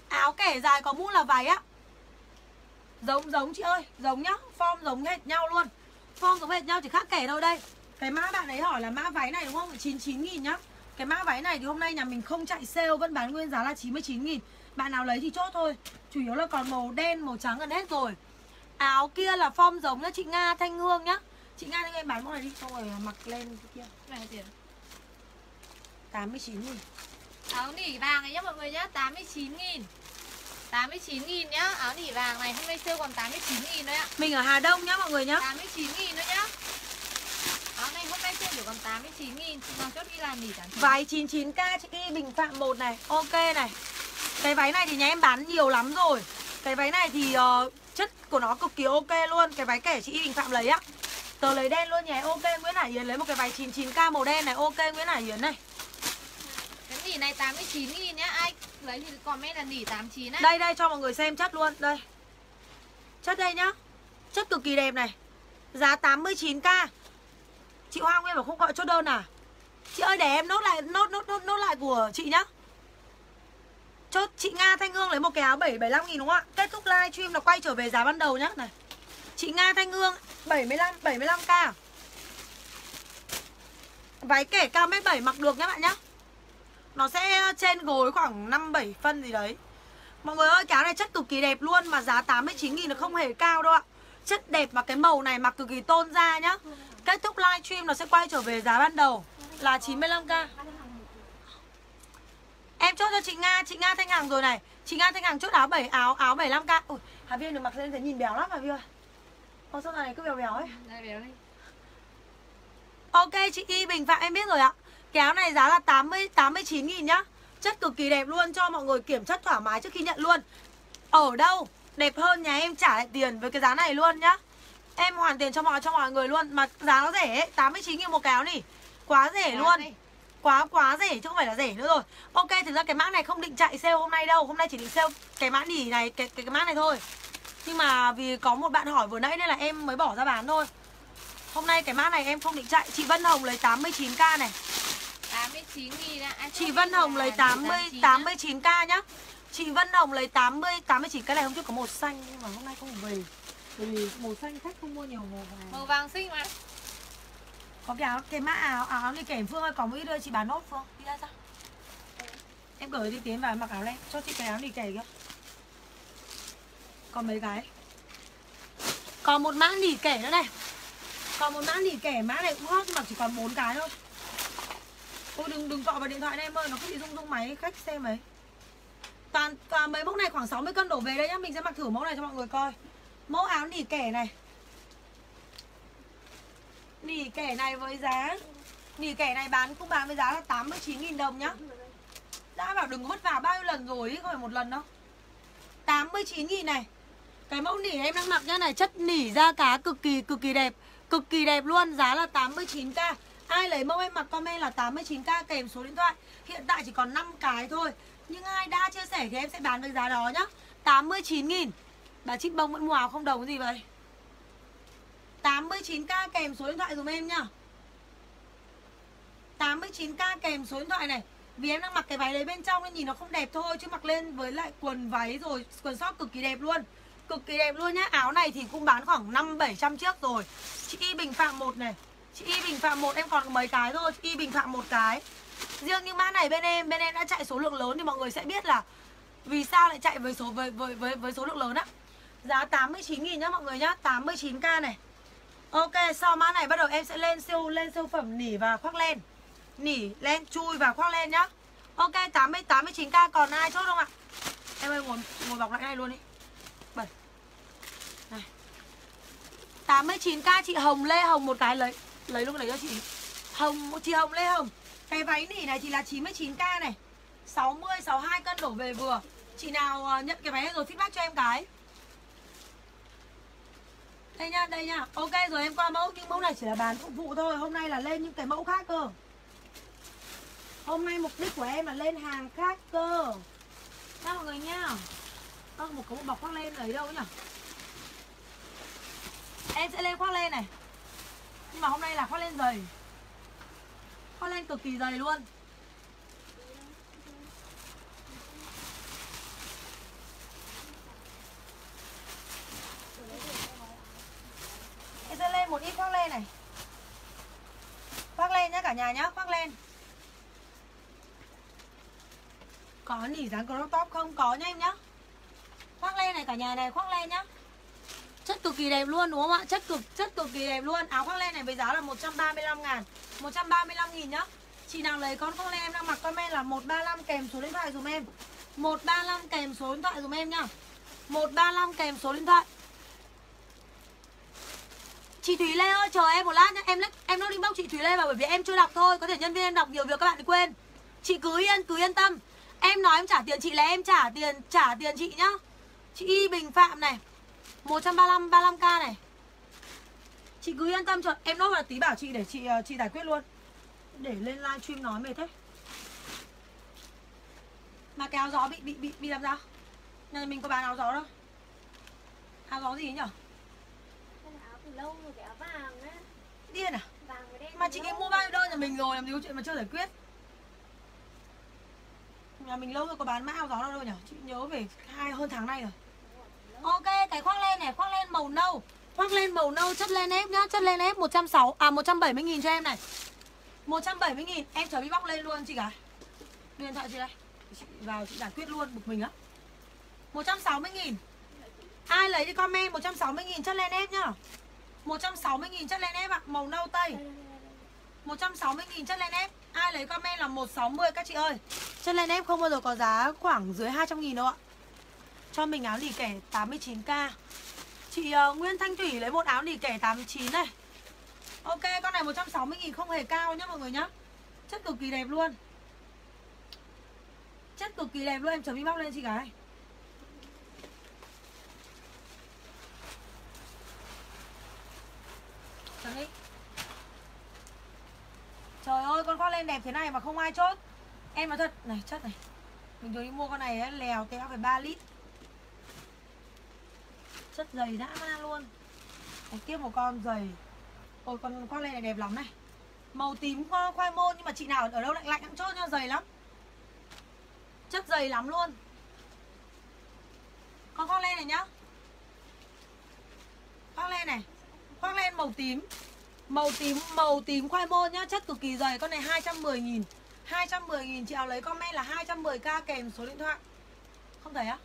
Áo kẻ dài có mũ là váy á. Giống giống chị ơi Giống nhá Form giống hệt nhau luôn. Form giống hệt nhau chỉ khác kẻ đâu đây. Cái mã bạn ấy hỏi là mã váy này đúng không? 99 nghìn nhá. Cái mã váy này thì hôm nay nhà mình không chạy sale Vẫn bán nguyên giá là 99 nghìn. Bạn nào lấy thì chốt thôi Chủ yếu là còn màu đen màu trắng gần hết rồi. Áo kia là form giống nhá chị Nga Thanh Hương nhá chị nga em bán mẫu này đi xong rồi mặc lên cái kia. Này là tiền. 89 nghìn. Áo nỉ vàng này nhá mọi người nhá 89 nghìn. 89 nghìn nhá Áo nỉ vàng này hôm nay sale còn 89 nghìn thôi ạ. Mình ở Hà Đông nhá mọi người nhá. 89 nghìn nữa nhá. Áo này hôm nay sale chỉ còn 89 nghìn. Chị nào chốt đi làm nỉ 89 váy 99k chị ghi Bình Phạm một này ok này. Cái váy này thì nhà em bán nhiều lắm rồi. Cái váy này thì ờ, chất của nó cực kỳ ok luôn. Cái váy kể chị Y Bình Phạm lấy á tờ lấy đen luôn nhé ok Nguyễn Hải Yến lấy một cái váy 99k màu đen này. Ok Nguyễn Hải Yến này. Cái nỉ này 89 nghìn nhá. Ai lấy thì comment là nỉ 89 á. Đây đây cho mọi người xem chất luôn. Đây. Chất đây nhá. Chất cực kỳ đẹp này. Giá 89k chị Hoa Nguyên bảo không gọi chốt đơn à? Chị ơi để em nốt lại nốt nốt nốt nốt lại của chị nhá. Chốt chị Nga Thanh Hương lấy một cái áo 775 nghìn đúng không ạ? Kết thúc live stream là quay trở về giá ban đầu nhá. Này chị Nga Thanh Hương 75 75k váy kẻ cao mét 7 mặc được nhá bạn nhá. Nó sẽ trên gối khoảng 5 7 phân gì đấy. Mọi người ơi, cái áo này chất cực kỳ đẹp luôn Mà giá 89 000 nó không hề cao đâu ạ. Chất đẹp mà cái màu này mặc cực kỳ tôn da nhá. Kết thúc livestream nó sẽ quay trở về giá ban đầu Là 95k Em chốt cho chị Nga, chị Nga Thanh Hằng rồi này. Chị Nga Thanh Hằng chốt áo 7 áo áo 75k Ui, Hà Viên được mặc lên thấy nhìn béo lắm Hà Viên ơi. Ô sao này cứ béo béo ấy? Đây béo đi. Ok chị Y Bình Phạm em biết rồi ạ. Áo này giá là 80 89 nghìn nhá. Chất cực kỳ đẹp luôn cho mọi người kiểm chất thoải mái trước khi nhận luôn. Ở đâu? Đẹp hơn nhà em trả lại tiền với cái giá này luôn nhá. Em hoàn tiền cho mọi cho mọi người luôn Mà giá nó rẻ ấy, 89 nghìn một áo nỉ Quá rẻ luôn. Quá quá rẻ chứ không phải là rẻ nữa rồi. Ok thực ra cái mã này không định chạy sale hôm nay đâu. Hôm nay chỉ định sale cái mã nỉ này Cái, cái, cái mã này thôi Nhưng mà vì có một bạn hỏi vừa nãy nên là em mới bỏ ra bán thôi Hôm nay cái mã này em không định chạy Chị Vân Hồng lấy 89k này 89 nghìn ạ Ai Chị Vân Hồng lấy nỉ 80 89 nhá. 89k nhá. Chị Vân Hồng lấy 80 89 cái này hôm trước có màu xanh nhưng mà hôm nay không về. Vì màu xanh khách không mua nhiều màu vàng. Màu vàng xinh mà Có cái áo cái mã áo áo đi kèm Phương ơi có một ít đưa chị bán nốt Phương. Đi ra sao? Em gửi đi tiến vào mặc áo lên cho chị cái áo đi kèm kia. Còn mấy cái. Còn một mã nỉ kẻ nữa này. Còn một mã nỉ kẻ mã này cũng hot mà chỉ còn bốn cái thôi. Ôi đừng đừng gọi vào điện thoại đây em ơi, nó cứ bị rung rung máy khách xem ấy. Toàn, toàn mấy mẫu này khoảng 60 cân đổ về đây nhá, mình sẽ mặc thử mẫu này cho mọi người coi. Mẫu áo nỉ kẻ này. Nỉ kẻ này với giá Nỉ kẻ này bán cũng bán với giá là 89.000 đồng nhá. Đã bảo đừng có vất vả bao nhiêu lần rồi ý, không phải một lần đâu. 89.000 này. Cái mẫu nỉ em đang mặc nhá này, chất nỉ da cá cực kỳ cực kỳ đẹp. Cực kỳ đẹp luôn, giá là 89k. Ai lấy mẫu em mặc comment là 89k kèm số điện thoại. Hiện tại chỉ còn 5 cái thôi Nhưng ai đã chia sẻ thì em sẽ bán với giá đó nhá. 89 nghìn. Bà chích Bông vẫn mua áo không đồng cái gì vậy? 89k kèm số điện thoại dùm em nhá. 89k kèm số điện thoại này. Vì em đang mặc cái váy đấy bên trong nên nhìn nó không đẹp thôi Chứ mặc lên với lại quần váy rồi Quần sót cực kỳ đẹp luôn. Cực kỳ đẹp luôn nhá. Áo này thì cũng bán khoảng 5-700 chiếc rồi. Chị Y Bình Phạm một này. Chị Y Bình Phạm một em còn mấy cái thôi. Y Bình Phạm một cái. Riêng những mã này bên em Bên em đã chạy số lượng lớn thì mọi người sẽ biết là Vì sao lại chạy với số với với với, với số lượng lớn á. Giá 89 nghìn nhá mọi người nhá. 89k này. Ok sau mã này bắt đầu em sẽ lên siêu lên siêu phẩm nỉ và khoác len. Nỉ len chui và khoác len nhá. Ok 80 89k còn ai chốt không ạ? Em ơi ngồi ngồi bọc lại này luôn đi Bẩn Này 89k chị Hồng, Lê Hồng một cái. Lấy lấy luôn lấy cho chị. Hồng chị Hồng, Lê Hồng. Cái váy nỉ này chỉ là 99k này. 60 62 cân đổ về vừa. Chị nào ờ, nhận cái váy này rồi feedback cho em cái. Đây nha đây nha. Ok, rồi em qua mẫu. Nhưng mẫu này chỉ là bán phục vụ thôi. Hôm nay là lên những cái mẫu khác cơ. Hôm nay mục đích của em là lên hàng khác cơ. Các mọi người nhá ơ, một có một bọc khoác lên ấy đâu nhỉ em sẽ lên khoác lên này. Nhưng mà hôm nay là khoác lên dày. Khoác lên cực kỳ dày luôn. Em sẽ lên một ít khoác lên này. Khoác lên nhá cả nhà nhá, Khoác lên Có nỉ dáng crop top không? Có nha em nhá. Khoác lên này cả nhà này, khoác lên nhá. Chất cực kỳ đẹp luôn, đúng không ạ? Chất cực chất cực kỳ đẹp luôn. Áo khoác len này với giá là 135 ngàn 135 nghìn nhá. Chị nào lấy con khoác len em đang mặc comment là 135 kèm số điện thoại dùm em. 135 kèm số điện thoại dùm em nhá. 135 kèm số điện thoại. Chị Thúy Lê ơi, chờ em một lát nhá Em em nó inbox chị Thúy Lê vào bởi vì em chưa đọc thôi Có thể nhân viên em đọc nhiều việc các bạn quên Chị cứ yên cứ yên tâm Em nói em trả tiền, chị là em trả tiền trả tiền chị nhá Chị Y Bình Phạm này 135 35k này. Chị cứ yên tâm cho Em nốt là tí bảo chị để chị ờ, chị giải quyết luôn. Để lên livestream nói mệt thế. Mà cái áo gió bị bị bị bị làm sao? Nhà mình có bán áo gió đâu. Áo gió gì nhỉ Cái này áo từ lâu rồi cái áo vàng á. Điên à Vàng với đen Mà chị ấy mua bao nhiêu đơn nhà mình rồi Làm gì có chuyện mà chưa giải quyết. Nhà mình lâu rồi có bán mã áo gió đâu đâu nhỉ? Chị nhớ về hai hơn tháng nay rồi Ok cái khoác len này Khoác len màu nâu. Khoác len màu nâu chất len ép nhá Chất len ép 160 À 170 nghìn cho em này. 170 nghìn Em chở đi bóc lên luôn chị cả. Điện thoại chị đây. Chị vào chị giải quyết luôn bực mình á 160 nghìn. Ai lấy đi comment 160 nghìn chất len ép nhá. 160 nghìn chất len ép ạ à, Màu nâu tây. 160 nghìn chất len ép. Ai lấy comment là 160 các chị ơi. Chất len ép không bao giờ có giá khoảng dưới 200 nghìn đâu ạ. Cho mình áo lì kẻ 89k Chị ờ, uh, Nguyên Thanh Thủy lấy một áo lì kẻ 89 này. Ok con này 160 nghìn không hề cao nhá mọi người nhá. Chất cực kỳ đẹp luôn. Chất cực kỳ đẹp luôn em chấm inbox lên chị gái. Chấm đi Trời ơi con khoác lên đẹp thế này mà không ai chốt. Em nói thật Này chất này. Mình vừa đi mua con này ấy, lèo téo phải 3 lít. Chất dày dã man luôn. Đấy, Tiếp một con dày Ôi con khoác này, này đẹp lắm này. Màu tím khoai, khoai môn Nhưng mà chị nào ở đâu lạnh lạnh cũng chốt nha dày lắm. Chất dày lắm luôn. Con khoác len này nhá. Khoác len này. Khoác len màu tím. Màu tím màu tím khoai môn nhá. Chất cực kỳ dày Con này 210 nghìn. 210 nghìn. Chị nào lấy comment là 210k kèm số điện thoại. Không thấy á?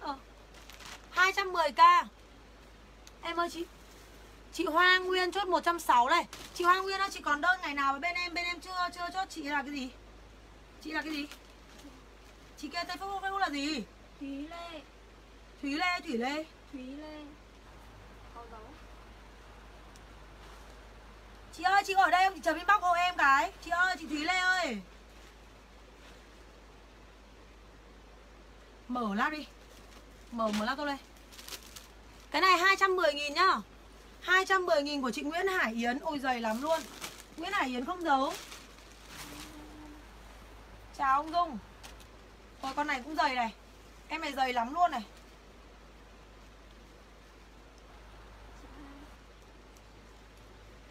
Ờ. 210k Em ơi chị. Chị Hoa Nguyên chốt 160 này. Chị Hoa Nguyên á, chị còn đơn ngày nào bên em? Bên em chưa chưa chốt. Chị là cái gì? Chị là cái gì? Chị kia tên Facebook Facebook là gì? Thúy Lê. Thúy Lê Thủy Lê. Thúy Lê. Chị ơi chị ở đây không? Chị chấm inbox hộ em cái. Chị ơi chị Thúy Lê ơi. Mở lát đi Mở mở lát đây. Cái này 210 nghìn nhá. 210 nghìn của chị Nguyễn Hải Yến. Ôi dày lắm luôn. Nguyễn Hải Yến không giấu. Chào ông Dung. Ôi con này cũng dày này. Em này dày lắm luôn này.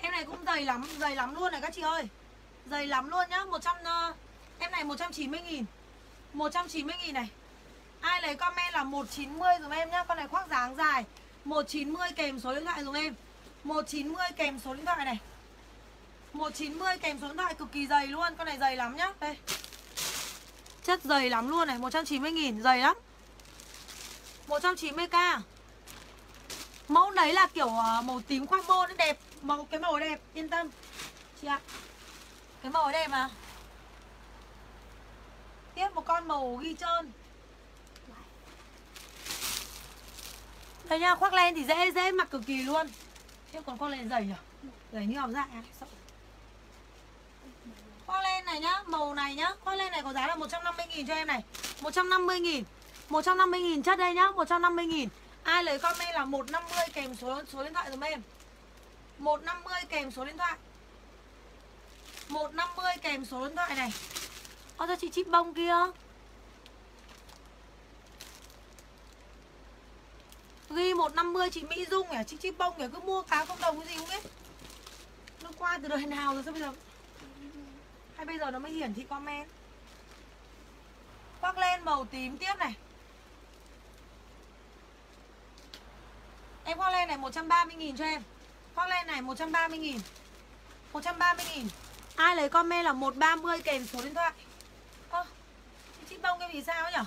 Em này cũng dày lắm, dày lắm luôn này các chị ơi. Dày lắm luôn nhá. 100 ờ, Em này 190 nghìn. 190 nghìn này. Ai lấy comment là 190 dùm em nhá, Con này khoác dáng dài. 190 kèm số điện thoại dùm em. 190 kèm số điện thoại này. 190 kèm số điện thoại cực kỳ dày luôn, Con này dày lắm nhá. Đây. Chất dày lắm luôn này 190 nghìn, dày lắm. 190k Mẫu đấy là kiểu ờ, màu tím khoác môn đẹp màu Cái màu đẹp, yên tâm. Chị ạ. Cái màu đẹp mà. Tiếp một con màu ghi trơn Thấy nhá, khoác len thì dễ dễ mặc cực kỳ luôn. Chứ còn khoác len dày nhỉ Dày như học dạ à? sợ. Khoác len này nhá Màu này nhá. Khoác len này có giá là 150.000 cho em này. 150.000 150.000 chất đây nhá 150.000 Ai lấy comment là 150 kèm số số điện thoại giùm em. 150 kèm số điện thoại. 150 kèm số điện thoại này. Ơ cho chị chip bông kia? Ghi 150 chị Mỹ Dung nhỉ? Chị Chi bông nhỉ? Cứ mua cá không đồng cái gì không biết? Nó qua từ đời nào rồi sao bây giờ? Hay bây giờ nó mới hiển thị comment Khoác lên màu tím tiếp này. Em khoác lên này 130.000 cho em. Khoác lên này 130.000 130.000 Ai lấy comment là 130 kèm số điện thoại? Ơ à, Chị bông cái vì sao nhỉ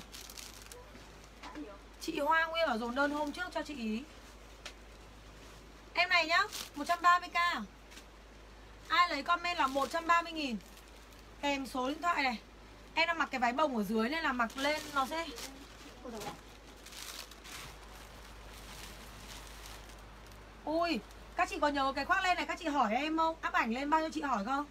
Chị Hoa Nguyên bảo dồn đơn hôm trước cho chị ý. Em này nhá 130k Ai lấy comment là 130 nghìn. Kèm số điện thoại này. Em đang mặc cái váy bồng ở dưới nên là mặc lên nó sẽ Ui, Các chị có nhớ cái khoác lên này các chị hỏi em không? Áp ảnh lên bao nhiêu chị hỏi không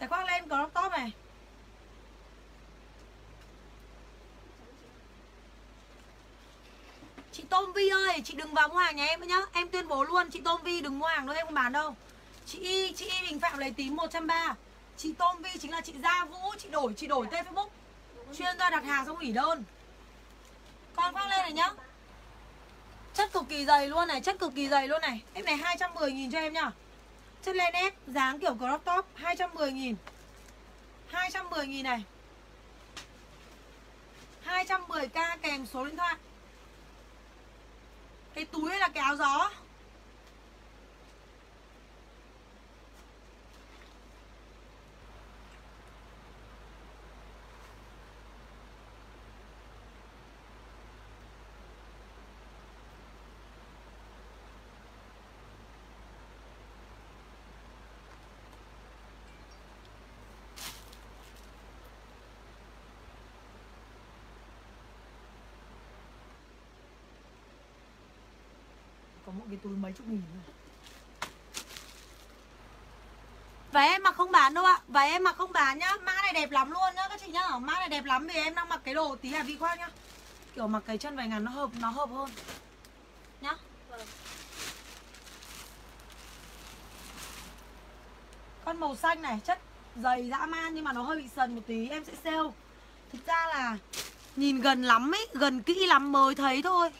Cái khoác lên crop top này Chị Tôm Vi ơi, chị đừng vào mua hàng nhà em nữa nhá. Em tuyên bố luôn, chị Tôm Vi đừng mua hàng đâu em không bán đâu. Chị chị Bình Phạm lấy tím 130 Chị Tôm Vi chính là chị Gia Vũ, chị đổi, chị đổi tên Facebook. Chuyên ra đặt hàng xong hủy đơn. Con khoác lên này nhá. Chất cực kỳ dày luôn này, chất cực kỳ dày luôn này. Em này 210 nghìn cho em nhá. Chất len ép, dáng kiểu crop top 210 nghìn. 210 nghìn này. 210k kèm số điện thoại. Cái túi hay là cái áo gió? Mỗi cái túi mấy chục nghìn thôi. Váy em mặc không bán đâu ạ. Váy em mặc không bán nhá. Mã này đẹp lắm luôn nhá các chị nhá. Mã này đẹp lắm vì em đang mặc cái đồ tí là vi khoác nhá. Kiểu mặc cái chân vài ngàn nó hợp nó hợp hơn. Nhá. Vâng. Con màu xanh này chất dày dã man nhưng mà nó hơi bị sần một tí em sẽ sale. Thực ra là nhìn gần lắm ấy, gần kỹ lắm mới thấy thôi.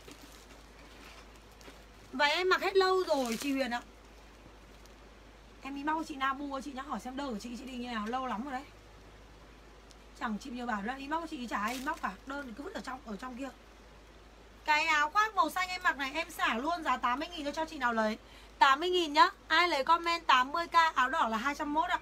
Và em mặc hết lâu rồi, chị Huyền ạ? Em đi mau chị Na mua, chị nhá hỏi xem đơn của chị chị đi như nào, lâu lắm rồi đấy. Chẳng chị nhiều bảo là inbox chị chả ai inbox cả, Đơn thì cứ vứt ở trong ở trong kia. Cái áo khoác màu xanh em mặc này, em xả luôn giá 80 nghìn cho cho chị nào lấy. 80 nghìn nhá, Ai lấy comment 80k áo đỏ là 201 ạ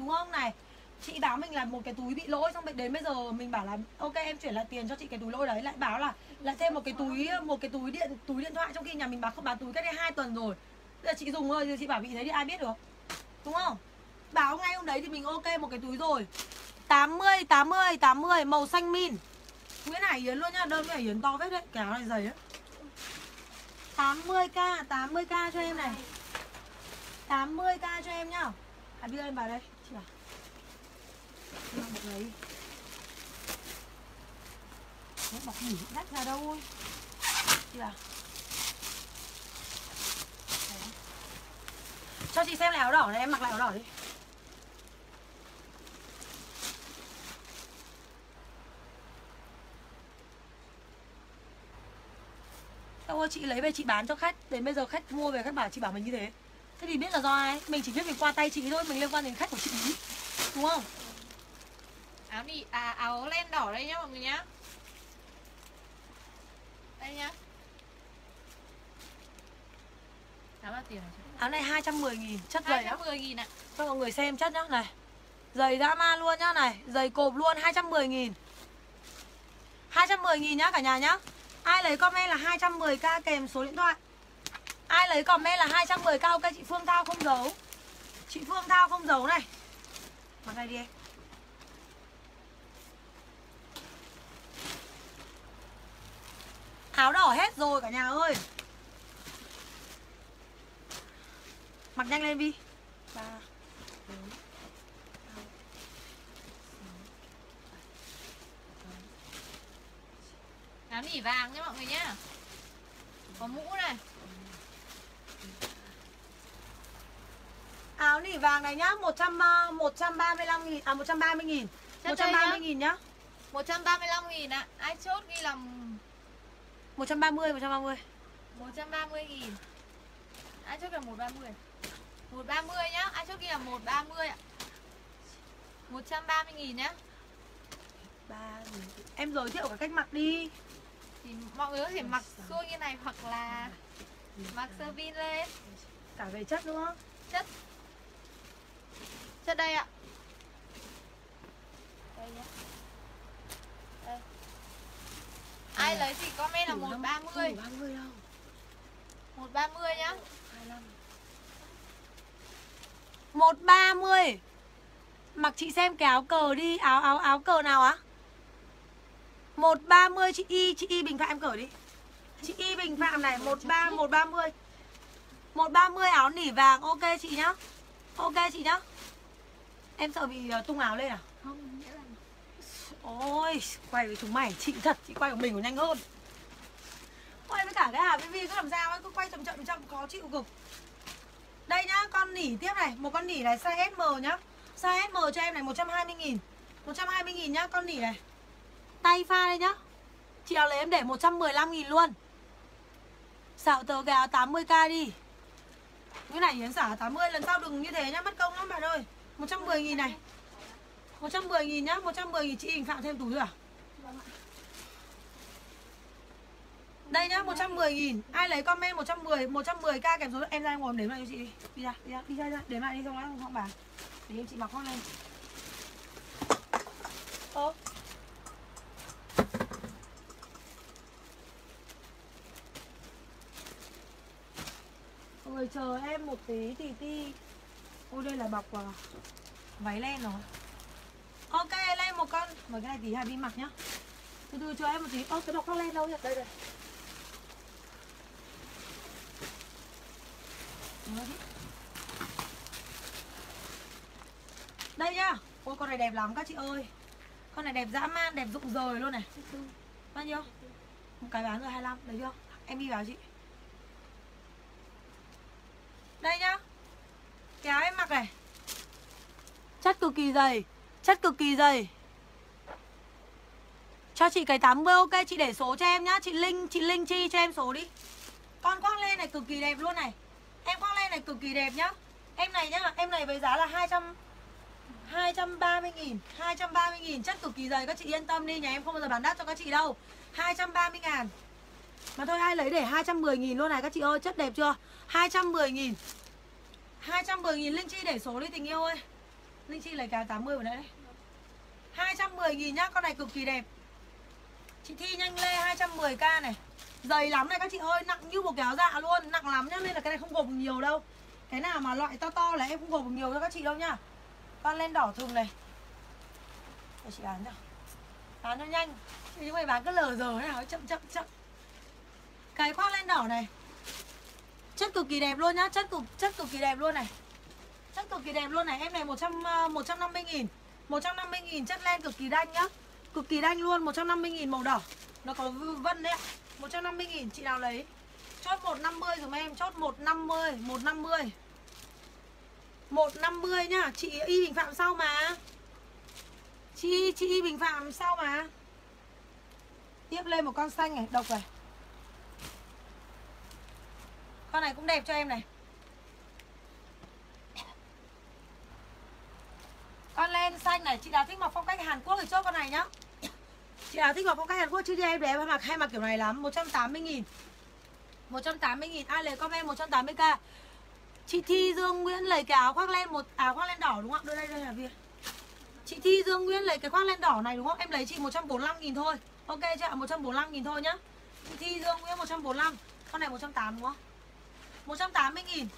Đúng không này Chị báo mình là một cái túi bị lỗi Xong đến bây giờ mình bảo là Ok em chuyển lại tiền cho chị cái túi lỗi đấy. Lại báo là lại thêm một cái túi một cái túi điện túi điện thoại Trong khi nhà mình bảo không bán túi cách đây hai tuần rồi. Bây giờ chị dùng thôi chị bảo bị thế thì ai biết được Đúng không? Báo ngay hôm đấy thì mình ok một cái túi rồi. 80, 80, 80 Màu xanh min. Nguyễn Hải Yến luôn nhá Đơn Nguyễn Hải Yến to vết đấy Cái áo này dày á. 80k, 80k cho em này. 80k cho em nhá. Hải đưa em vào đây một này Đấy, bọc nghỉ đắt ra đâu ơi chưa. Cho chị xem lại áo đỏ này Em mặc lại áo đỏ đi Đâu chị lấy về chị bán cho khách Đến bây giờ khách mua về khách bảo chị bảo mình như thế. Thế thì biết là do ai? Mình chỉ biết mình qua tay chị thôi Mình liên quan đến khách của chị. Ý Đúng không? Áo đi à áo len đỏ đây nhá mọi người nhá. Đây nhá. Áo bao tiền Áo này 210 nghìn Chất hai dày á trăm mười nghìn ạ. Cho mọi người xem chất nhá Này. Giày dã man luôn nhá này. Giày cộp luôn 210 nghìn. 210 nghìn nhá cả nhà nhá. Ai lấy comment là 210k kèm số điện thoại. Ai lấy comment là 210k ok chị Phương Thao không giấu. Chị Phương Thao không giấu này. Mặc này đi em Áo đỏ hết rồi cả nhà ơi. Mặc nhanh lên Vi ba. Bốn năm, áo nỉ vàng nhá mọi người nhá có mũ này. Áo nỉ vàng này nhá 100, uh, 135 nghìn À 130 nghìn. Chất đây 130 nhá. nghìn nhá. 135 nghìn ạ. Ai chốt ghi là 130 130 130 nghìn. Ai chốt là 130 130 nhá Ai chốt ghi là 130 ạ. 130 nghìn nhá. ba Em giới thiệu cả cách mặc đi. Thì mọi người có thể mặc xuông như này Hoặc là mặc sơ vin lên. Cả về chất nữa Chất. Chất đây ạ. Đây nhá Đây Ai lấy thì comment là 130 130 đâu. 130 nhá. 25 130 Mặc chị xem cái áo cờ đi Áo áo áo cờ nào á. 130 chị Y Chị Y Bình Phạm em cởi đi. Chị Y Bình Phạm này 13 130 130 áo nỉ vàng Ok chị nhá. Ok chị nhá. Em sợ bị uh, tung áo lên à? Không, Ôi, Quay với chúng mày, Chị thật, Chị quay của mình còn nhanh hơn. Quay với cả cái Hà Vivi cứ làm sao ấy, Cứ quay chậm chậm chậm khó chịu cực. Đây nhá, Con nỉ tiếp này, Một con nỉ này size SM nhá. Size SM cho em này 120 nghìn 120 nghìn nhá, Con nỉ này. Tay pha đây nhá. Chị nào lấy em để 115 nghìn luôn. Xảo tờ gà 80k đi. Cái này Yến xả 80 Lần sau đừng như thế nhá, Mất công lắm bạn ơi. 110 nghìn này. 110 nghìn nhá 110 nghìn chị Hình Phạm thêm túi rồi à? Đây nhá 110 nghìn. Ai lấy comment 110 110k kèm số Em ra em ngồi đếm lại cho chị đi. Đi ra đi ra đi ra, đi ra. đếm lại đi xong đó không bàn. Để em chị mặc khoác lên. Ơ. Mọi người chờ em một tí thì ti Ôi đây là bọc vào váy len rồi Ok lên một con. Mời cái này tí Hà đi mặc nhá. Từ từ cho em một tí. Ơ cái bọc nó lên đâu nhỉ? Đây đây. Đây nhá. Ôi con này đẹp lắm các chị ơi. Con này đẹp dã man, đẹp rụng rời luôn này. Bao nhiêu? Một cái bán rồi 25, đấy chưa? Em đi vào chị. Đây nhá. Cái áo em mặc này. Chất cực kỳ dày. Chất cực kỳ dày. Cho chị cái 80 ok, Chị để số cho em nhá. Chị Linh chị Linh chi cho em số đi. Con khoác lên này cực kỳ đẹp luôn này. Em khoác lên này cực kỳ đẹp nhá. Em này nhá, Em này với giá là 200 230 nghìn 230 nghìn. Chất cực kỳ dày, Các chị yên tâm đi Nhà em không bao giờ bán đắt cho các chị đâu. 230 ngàn. Mà thôi, ai lấy để 210 nghìn luôn này, các chị ơi. Chất đẹp chưa? 210 nghìn. 210 nghìn, Linh Chi để số đi, tình yêu ơi. Linh Chi lấy cái 80 vào đây đấy 210 nghìn nhá, Con này cực kỳ đẹp. Chị Thi nhanh lê 210k này. Dày lắm này các chị ơi, Nặng như một kéo dạ luôn, Nặng lắm nhá, Nên là cái này không gộp được nhiều đâu. Cái nào mà loại to to là em không gộp được nhiều cho các chị đâu nhá. Con lên đỏ thường này. Để chị bán cho. Bán cho nhanh. Chứ chúng mày bán cứ lờ giờ thế nào, Chậm chậm chậm. Cái khoác lên đỏ này. Chất cực kỳ đẹp luôn nhá, Chất cực chất cực kỳ đẹp luôn này. Chất cực kỳ đẹp luôn này Em này 100, uh, 150 nghìn. 150 nghìn chất len cực kỳ đanh nhá. Cực kỳ đanh luôn 150 nghìn màu đỏ. Nó có vân đấy ạ. 150 nghìn chị nào lấy? Chốt 150 dùm em Chốt 150 150 150 nhá Chị Y Bình Phạm sau mà? Chị chị Y Bình Phạm sau mà? Tiếp lên một con xanh này Độc này. Con này cũng đẹp cho em này. Con len xanh này, Chị nào thích mặc phong cách Hàn Quốc thì chốt con này nhá. Chị nào thích mặc phong cách Hàn Quốc chứ đi em để em mặc, hay mặc kiểu này lắm 180 nghìn. 180 nghìn. Ai lấy comment 180k Chị Thi Dương Nguyễn lấy cái áo khoác len một áo khoác len đỏ đúng không? Đưa đây đây là việc Chị Thi Dương Nguyễn lấy cái khoác len đỏ này đúng không? Em lấy chị 145 nghìn thôi. Ok chưa ạ? 145 nghìn thôi nhá. Chị Thi Dương Nguyễn 145 Con này 180 đúng không? 180 nghìn.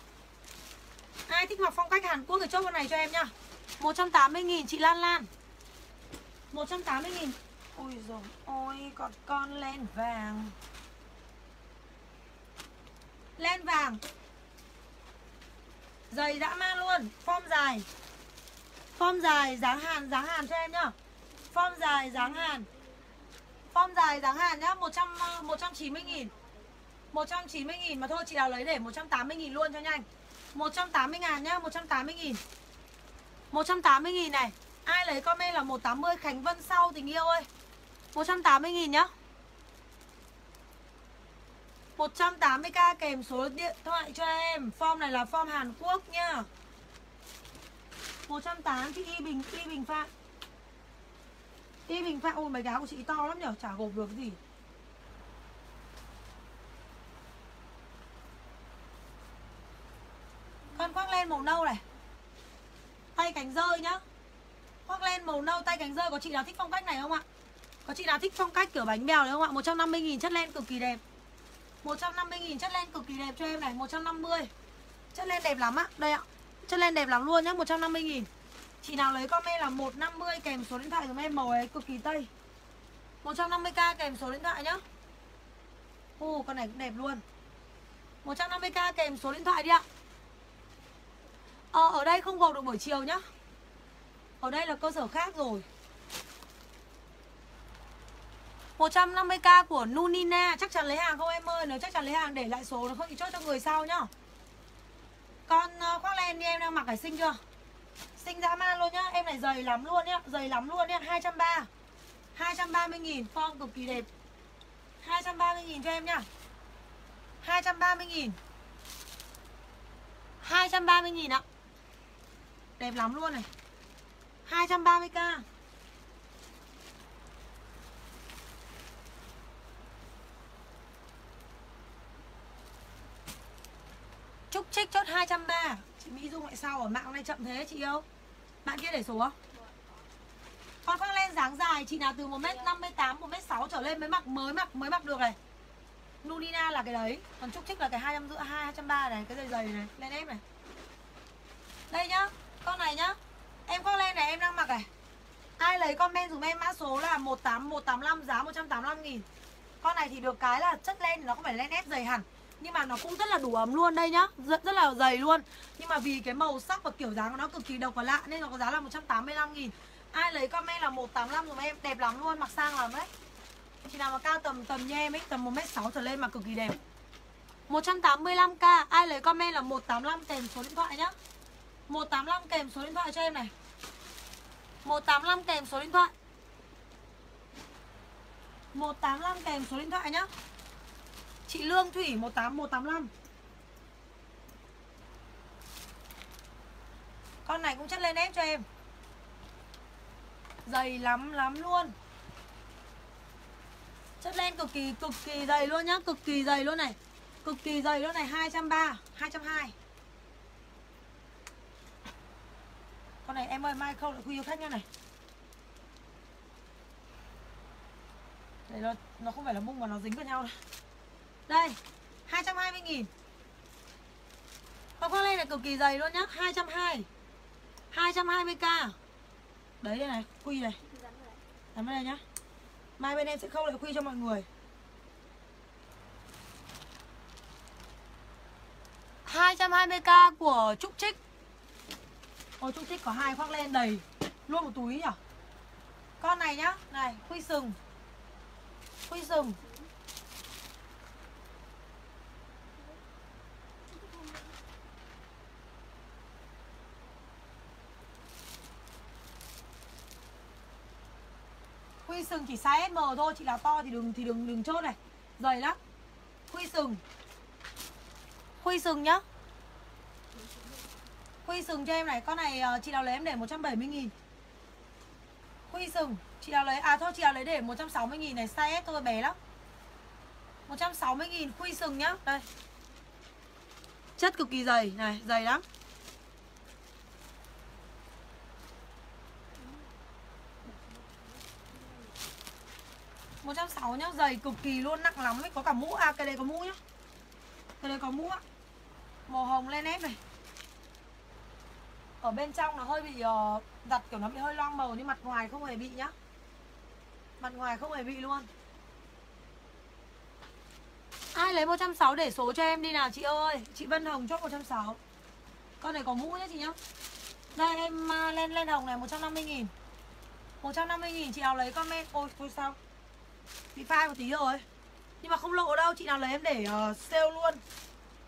Ai thích mặc phong cách Hàn Quốc thì chốt con này cho em nhá. 180 nghìn chị Lan Lan. 180 nghìn. Ôi dồi ôi còn con len vàng. Len vàng. Giày dã man luôn Form dài. Form dài dáng hàn dáng hàn cho em nhá. Form dài dáng hàn. Form dài dáng hàn nhá 100, 190 nghìn. 190 nghìn mà thôi chị nào lấy để 180 nghìn luôn cho nhanh. 180 ngàn nhá 180 nghìn. 180 nghìn này. Ai lấy comment là 180 Khánh Vân sau, tình yêu ơi. 180 nghìn nhá. 180k kèm số điện thoại cho em. Form này là form Hàn Quốc nhá. 180 thì Y Bình Y Bình Phạm. Y Bình Phạm, Ôi, mấy cái của chị to lắm nhở, Chả gộp được cái gì. Con khoác lên màu nâu này. Tay cánh rơi nhá. Khoác len màu nâu tay cánh rơi, Có chị nào thích phong cách này không ạ? Có chị nào thích phong cách kiểu bánh bèo đấy không ạ? 150.000 chất len cực kỳ đẹp. 150.000 chất len cực kỳ đẹp cho em này 150 Chất len đẹp lắm ạ. Đây ạ. Chất len đẹp lắm luôn nhá 150.000 Chị nào lấy comment là 150 kèm số điện thoại của em, màu ấy cực kỳ tây. 150k kèm số điện thoại nhá. Ồ con này cũng đẹp luôn. 150k kèm số điện thoại đi ạ. Ờ ở đây không gộp được buổi chiều nhá. Ở đây là cơ sở khác rồi. 150k của Nunina Chắc chắn lấy hàng không em ơi? Nếu chắc chắn lấy hàng để lại số nó không thì chốt cho người sau nhá. Con uh, khoác len đi em đang mặc phải xinh chưa? Xinh dã man luôn nhá Em này dày lắm luôn nhá Dày lắm luôn nhá 230 230 nghìn Form cực kỳ đẹp. 230 nghìn cho em nhá. 230 nghìn. 230 nghìn ạ. Đẹp lắm luôn này. 230k Trúc trích chốt 230 Chị Mỹ Dung lại sao ở mạng này chậm thế chị yêu. Bạn kia để số không? Con khoác len dáng dài Chị nào từ 1m58, 1m6 trở lên mới mặc mới mặc mới mặc được này. Nunina là cái đấy. Còn Trúc trích là cái 250 230 này Cái dày dày này Lên ép này. Đây nhá. Con này nhá. Em khoác lên này em đang mặc này. Ai lấy comment dùm em mã số là 18185 giá 185 nghìn. Con này thì được cái là chất len, nó không phải len ép dày hẳn. Nhưng mà nó cũng rất là đủ ấm luôn đây nhá. Rất rất là dày luôn. Nhưng mà vì cái màu sắc và kiểu dáng của nó cực kỳ độc và lạ nên nó có giá là 185 nghìn. Ai lấy comment là 185 dùm em, đẹp lắm luôn, mặc sang lắm đấy. Chị nào mà cao tầm tầm như em ấy, tầm 1m6 trở lên mà cực kỳ đẹp. 185k ai lấy comment là 185 kèm số điện thoại nhá. 185 kèm số điện thoại cho em này. 185 kèm số điện thoại. 185 kèm số điện thoại nhá. Chị Lương Thủy 18185 Con này cũng chất lên ép cho em. Dày lắm lắm luôn. Chất lên cực kỳ cực kỳ dày luôn nhá, Cực kỳ dày luôn này. Cực kỳ dày luôn này 230 220 Con này em ơi mai khâu lại khuya cho khách nha này. Đây nó, nó không phải là bung mà nó dính vào nhau đâu đây 220 nghìn. Con khoác lên này cực kỳ dày luôn nhá 220 220k Đấy đây này Quy này. Làm đây nhá. Mai bên em sẽ khâu lại quy cho mọi người. 220k của Trúc Trích. Ôi Trúc thích có hai khoác lên đầy Luôn một túi nhỉ Con này nhá Này khuy sừng khuy sừng khuy sừng chỉ size M thôi, chị nào to thì đừng thì đừng đừng chốt này. Dày lắm. khuy sừng. khuy sừng nhá. Quy sừng cho em này, con này ờ, chị nào lấy em để 170 000 Quy sừng, chị nào lấy à thôi chị nào lấy để 160 000 này, size S thôi bé lắm. 160 000 quy sừng nhá. Đây. Chất cực kỳ dày này, dày lắm. 160 nhá, dày cực kỳ luôn, nặng lắm ấy, có cả mũ, à cái đây có mũ nhá Cái đây có mũ á Màu hồng lên ép này ở bên trong nó hơi bị ờ, uh, đặt kiểu nó bị hơi loang màu nhưng mặt ngoài không hề bị nhá. Mặt ngoài không hề bị luôn. Ai lấy 160 để số cho em đi nào chị ơi. Chị Vân Hồng chốt 160 Con này có mũ nhá chị nhá. Đây em uh, lên lên hồng này 150 nghìn. 150 nghìn chị nào lấy comment Ôi thôi sao? Bị phai một tí rồi. Nhưng mà không lộ đâu Chị nào lấy em để uh, sale luôn.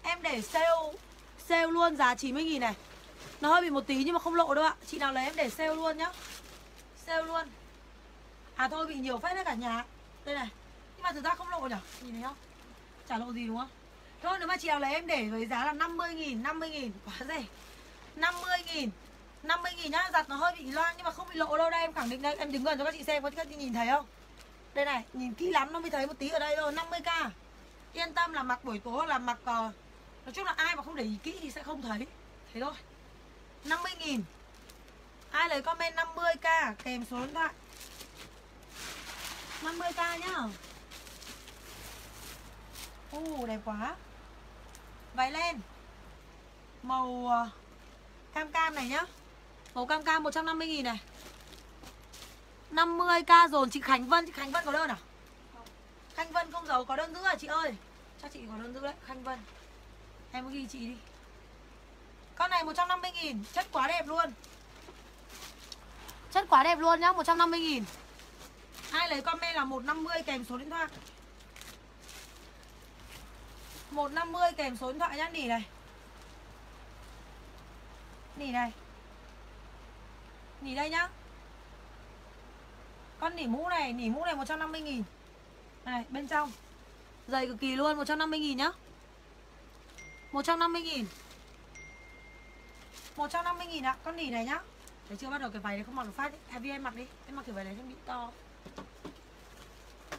Em để sale Sale luôn giá 90 nghìn này. Nó hơi bị một tí nhưng mà không lộ đâu ạ. Chị nào lấy em để sale luôn nhá. Sale luôn. À thôi bị nhiều phết đấy cả nhà. Đây này. Nhưng mà thực ra không lộ nhở. Nhìn thấy không? Chả lộ gì đúng không? Thôi nếu mà chị nào lấy em để với giá là 50 nghìn 50 nghìn. Quá rẻ 50 nghìn 50 nghìn nhá. Giặt nó hơi bị loang nhưng mà không bị lộ đâu. Đây em khẳng định đây. Em đứng gần cho các chị xem Có các chị nhìn thấy không? Đây này Nhìn kỹ lắm nó mới thấy một tí ở đây thôi. 50k Yên tâm là mặc buổi tối là mặc uh, Nói chung là ai mà không để ý kỹ thì sẽ không thấy. Thế thôi. 50 nghìn. Ai lấy comment 50k kèm số điện thoại. 50k nhá. Ồ đẹp quá. Váy len. Màu ờ, cam cam này nhá. Màu cam cam 150 nghìn này. 50k dồn chị Khánh Vân. Chị Khánh Vân có đơn à? Khánh Vân không giàu có đơn giữ à chị ơi? Chắc chị có đơn giữ đấy Khánh Vân. Em ghi chị đi. Con này 150 nghìn Chất quá đẹp luôn. Chất quá đẹp luôn nhá 150 nghìn. Ai lấy comment là 150 kèm số điện thoại? 150 kèm số điện thoại nhá Nỉ này. Nỉ này. Nỉ đây nhá. Con nỉ mũ này Nỉ mũ này 150 nghìn. Này bên trong. Dày cực kỳ luôn 150 nghìn nhá. 150 nghìn 150 nghìn ạ, Con nỉ này nhá Thấy chưa bắt đầu cái váy này không mặc được phát ấy. À vì em mặc đi Em mặc thử váy này không bị to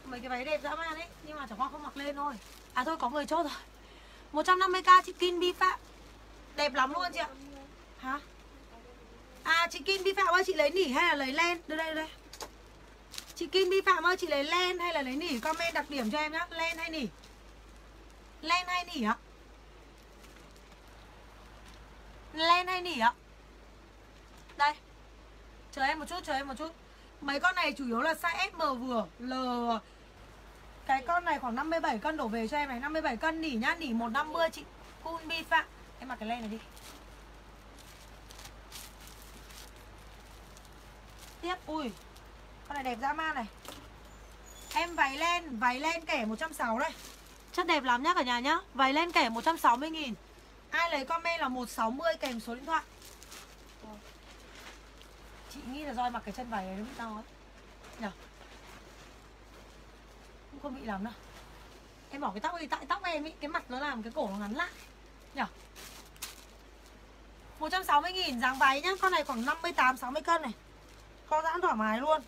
Mấy cái váy đẹp dã man ấy, Nhưng mà chẳng qua không mặc lên thôi À thôi, có người chốt rồi 150k chị Kim Bi Phạm Đẹp lắm luôn chị ạ Hả? À chị Kim Bi Phạm ơi, chị lấy nỉ hay là lấy len? Đưa đây đưa đây Chị Kim Bi Phạm ơi, chị lấy len hay là lấy nỉ? Comment đặc điểm cho em nhá Len hay nỉ? Len hay nỉ ạ? Len hay nỉ ạ? Đây. Chờ em một chút, chờ em một chút. Mấy con này chủ yếu là size SM vừa. L. Cái con này khoảng 57 cân đổ về cho em này. 57 cân nỉ nhá, nỉ 150 chị. Cool Bi Phạm Em mặc cái len này đi. Tiếp, ui. Con này đẹp dã man này. Em váy len, váy len kẻ 160 đây. Chất đẹp lắm nhá cả nhà nhá. Váy len kẻ 160 nghìn. Ai lấy comment là 160 kèm số điện thoại? Chị nghĩ là do mặc cái chân váy này nó bị to ấy. Nhờ Cũng không bị lắm đâu. Em bỏ cái tóc đi, tại tóc em ý Cái mặt nó làm cái cổ nó ngắn lại. Nhờ 160 nghìn dáng váy nhá Con này khoảng 58-60 cân này. Co giãn thoải mái luôn.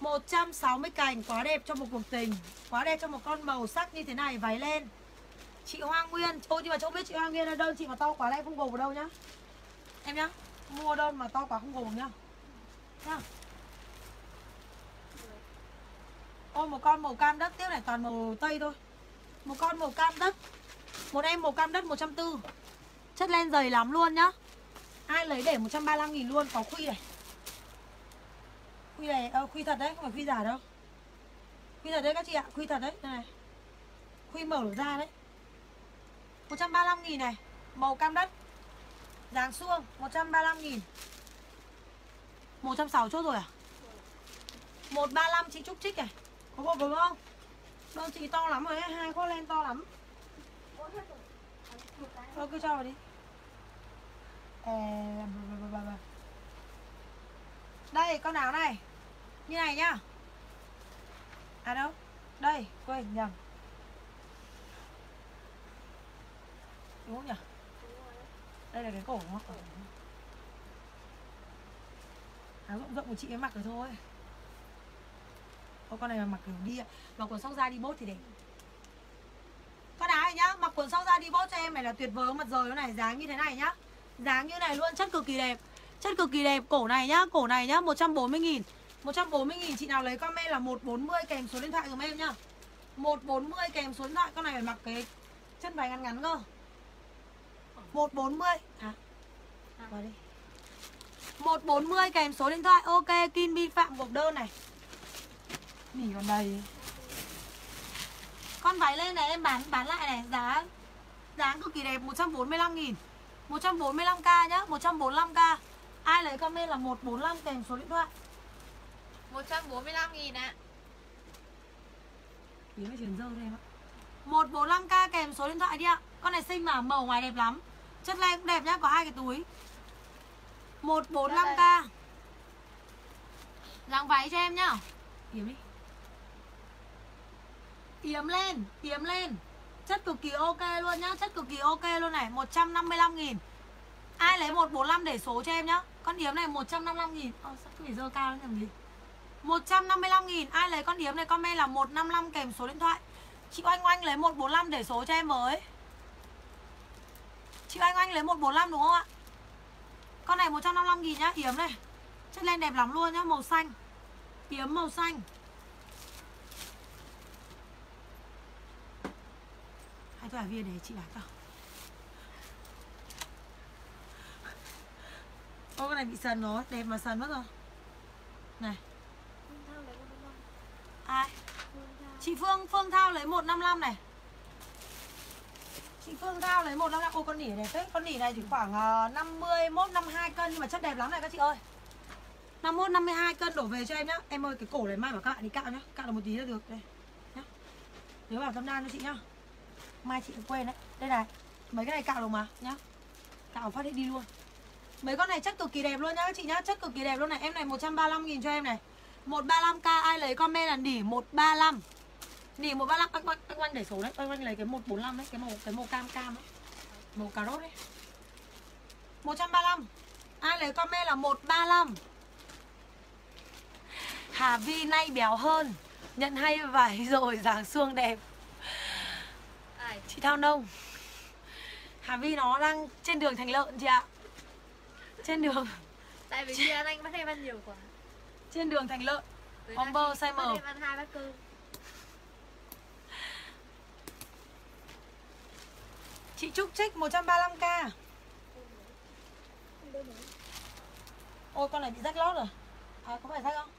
160 cành quá đẹp cho một cuộc tình. Quá đẹp cho một con màu sắc như thế này Váy lên Chị Hoa Nguyên. Ôi nhưng mà chỗ biết chị Hoa Nguyên là đơn chị mà to quá lại không gồm vào đâu nhá. Em nhá Mua đơn mà to quá không gồm nhá. Nhá. Ôi một con màu cam đất Tiếp này toàn màu tây thôi. Một con màu cam đất. Một em màu cam đất 140 Chất len dày lắm luôn nhá. Ai lấy để 135 nghìn luôn Có khuy này. Khuy này, à, khuy thật đấy, không phải khuy giả đâu. Khuy thật đấy các chị ạ, khuy thật đấy Đây này. Khuy mở ra đấy. 135 nghìn này Màu cam đất Dáng suông 135 nghìn. 160 chốt rồi à? 135 chị Trúc Trích này. Có hộp đúng không? Đơn chị to lắm rồi ấy, hai con len to lắm. Thôi cứ cho vào đi. Đây con áo này. Như này nhá. À đâu? Đây quên nhầm. Đúng không nhỉ? Đây là cái cổ đúng không Áo rộng rộng của chị ấy mặc rồi thôi. Ô, con này mà mặc kiểu đi Mặc quần sóc ra đi bốt thì đẹp. Con áo này nhá Mặc quần sóc ra đi bốt cho em này là tuyệt vời Mặt rời nó này dáng như thế này nhá. Dáng như này luôn chất cực kỳ đẹp. Chất cực kỳ đẹp Cổ này nhá Cổ này nhá 140 nghìn. 140 nghìn chị nào lấy comment là 140 kèm số điện thoại của em nhá. 140 kèm số điện thoại Con này phải mặc cái chân váy ngắn ngắn cơ. 140 À Vào đi. 140 kèm số điện thoại. Ok Kim vi phạm gộp đơn này. Mỉ còn đầy. Con váy lên này em bán bán lại này. Giá Giá cực kỳ đẹp 145 nghìn. 145k nhá 145k Ai lấy comment là 145 kèm số điện thoại? 145 nghìn ạ. Tí mới chuyển dâu thôi em ạ. 145k kèm số điện thoại đi ạ. Con này xinh mà màu ngoài đẹp lắm Chất len cũng đẹp nhá Có hai cái túi. 145k Dáng váy cho em nhá. Điểm đi. Yếm lên, yếm lên. Chất cực kỳ ok luôn nhá Chất cực kỳ ok luôn này 155 nghìn. Ai lấy 145 để số cho em nhá. Con yếm này 155 nghìn. Ơ sao cứ phải dơ cao lên gì? 155 nghìn. Ai lấy con yếm này comment là 155 kèm số điện thoại. Chị Oanh Oanh lấy 145 để số cho em với Chị Oanh Oanh lấy 145 đúng không ạ? Con này 155 nghìn nhá Yếm này. Chất lên đẹp lắm luôn nhá Màu xanh. Yếm màu xanh. Hai tôi viên để chị bán vào. Ô con này bị sần rồi Đẹp mà sần mất rồi. Này. Phương Thao lấy 155 Ai? Chị Phương Phương Thao lấy 155 này Chị Phương Thao lấy 155 Ô con nỉ này thế Con nỉ này chỉ khoảng uh, 51 52 cân. Nhưng mà chất đẹp lắm này các chị ơi. 51 52 cân đổ về cho em nhá. Em ơi cái cổ này mai bảo các bạn đi cạo nhá. Cạo được một tí là được. Đây nhá. Nếu bảo tâm đan cho chị nhá. Mai chị quên đấy. Đây này Mấy cái này cạo được mà nhá. Cạo phát hết đi luôn. Mấy con này chất cực kỳ đẹp luôn nhá các chị nhá. Chất cực kỳ đẹp luôn này. Em này 135 nghìn cho em này. 135k ai lấy comment là nỉ 135 Nỉ 135 Anh Oanh, anh Oanh để số đấy. Anh Oanh lấy cái 145 đấy Cái màu cái màu cam cam ấy. Màu cà rốt đấy. 135 Ai lấy comment là 135 Hà Vi nay béo hơn. Nhận hay vải rồi dáng xương đẹp. Ai? Chị Thao Nông. Hà Vi nó đang trên đường thành lợn chị ạ. Trên đường. Tại vì kia anh bắt em ăn nhiều quá? Trên đường thành lợn. Lại size M. Bắt em ăn hai bát cơm Chị Trúc Trích 135k Ôi, con này bị rách lót rồi. À có phải rách không?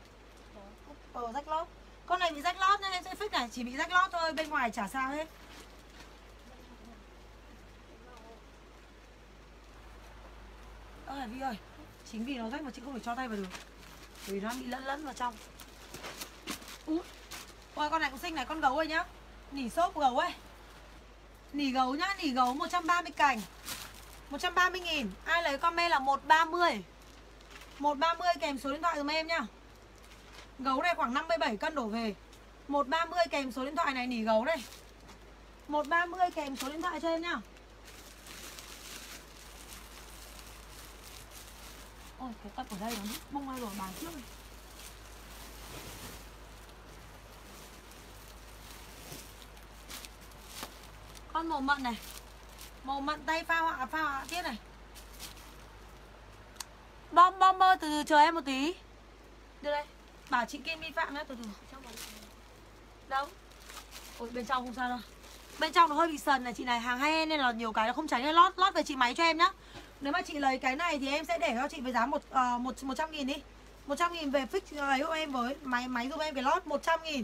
Ờ rách lót. Con này bị rách lót nên em sẽ fix này, Chỉ bị rách lót thôi, Bên ngoài chả sao hết. Ơ Hải Vi ơi, Chính vì nó rách mà chị không thể cho tay vào được. Vì nó bị lẫn lẫn vào trong. Út Ôi, con này cũng xinh này, Con gấu ơi nhá. Nỉ xốp gấu ấy. Nỉ gấu nhá, Nỉ gấu 130 cành. 130 nghìn. Ai lấy comment là 130 130 kèm số điện thoại dùm em nhá. Gấu này khoảng 57 cân đổ về. 130 kèm số điện thoại này, nỉ gấu đây. 130 kèm số điện thoại cho em nhá. Ôi, cái tập ở đây nó bung ra rồi bán trước này. Con màu mận này. Màu mận tay pha họa pha họa tiết này. Bom bom bơ từ từ chờ em một tí. Đưa đây. Bảo chị Kim vi phạm nhá từ từ. Đâu? Ôi bên trong không sao đâu. Bên trong nó hơi bị sần này chị này. Hàng hay nên là nhiều cái nó không tránh. Nên lót lót về chị máy cho em nhá. Nếu mà chị lấy cái này thì em sẽ để cho chị với giá một, uh, một, 100 nghìn đi. 100 nghìn về fix ấy của em với. Máy máy giúp em cái lót 100 nghìn.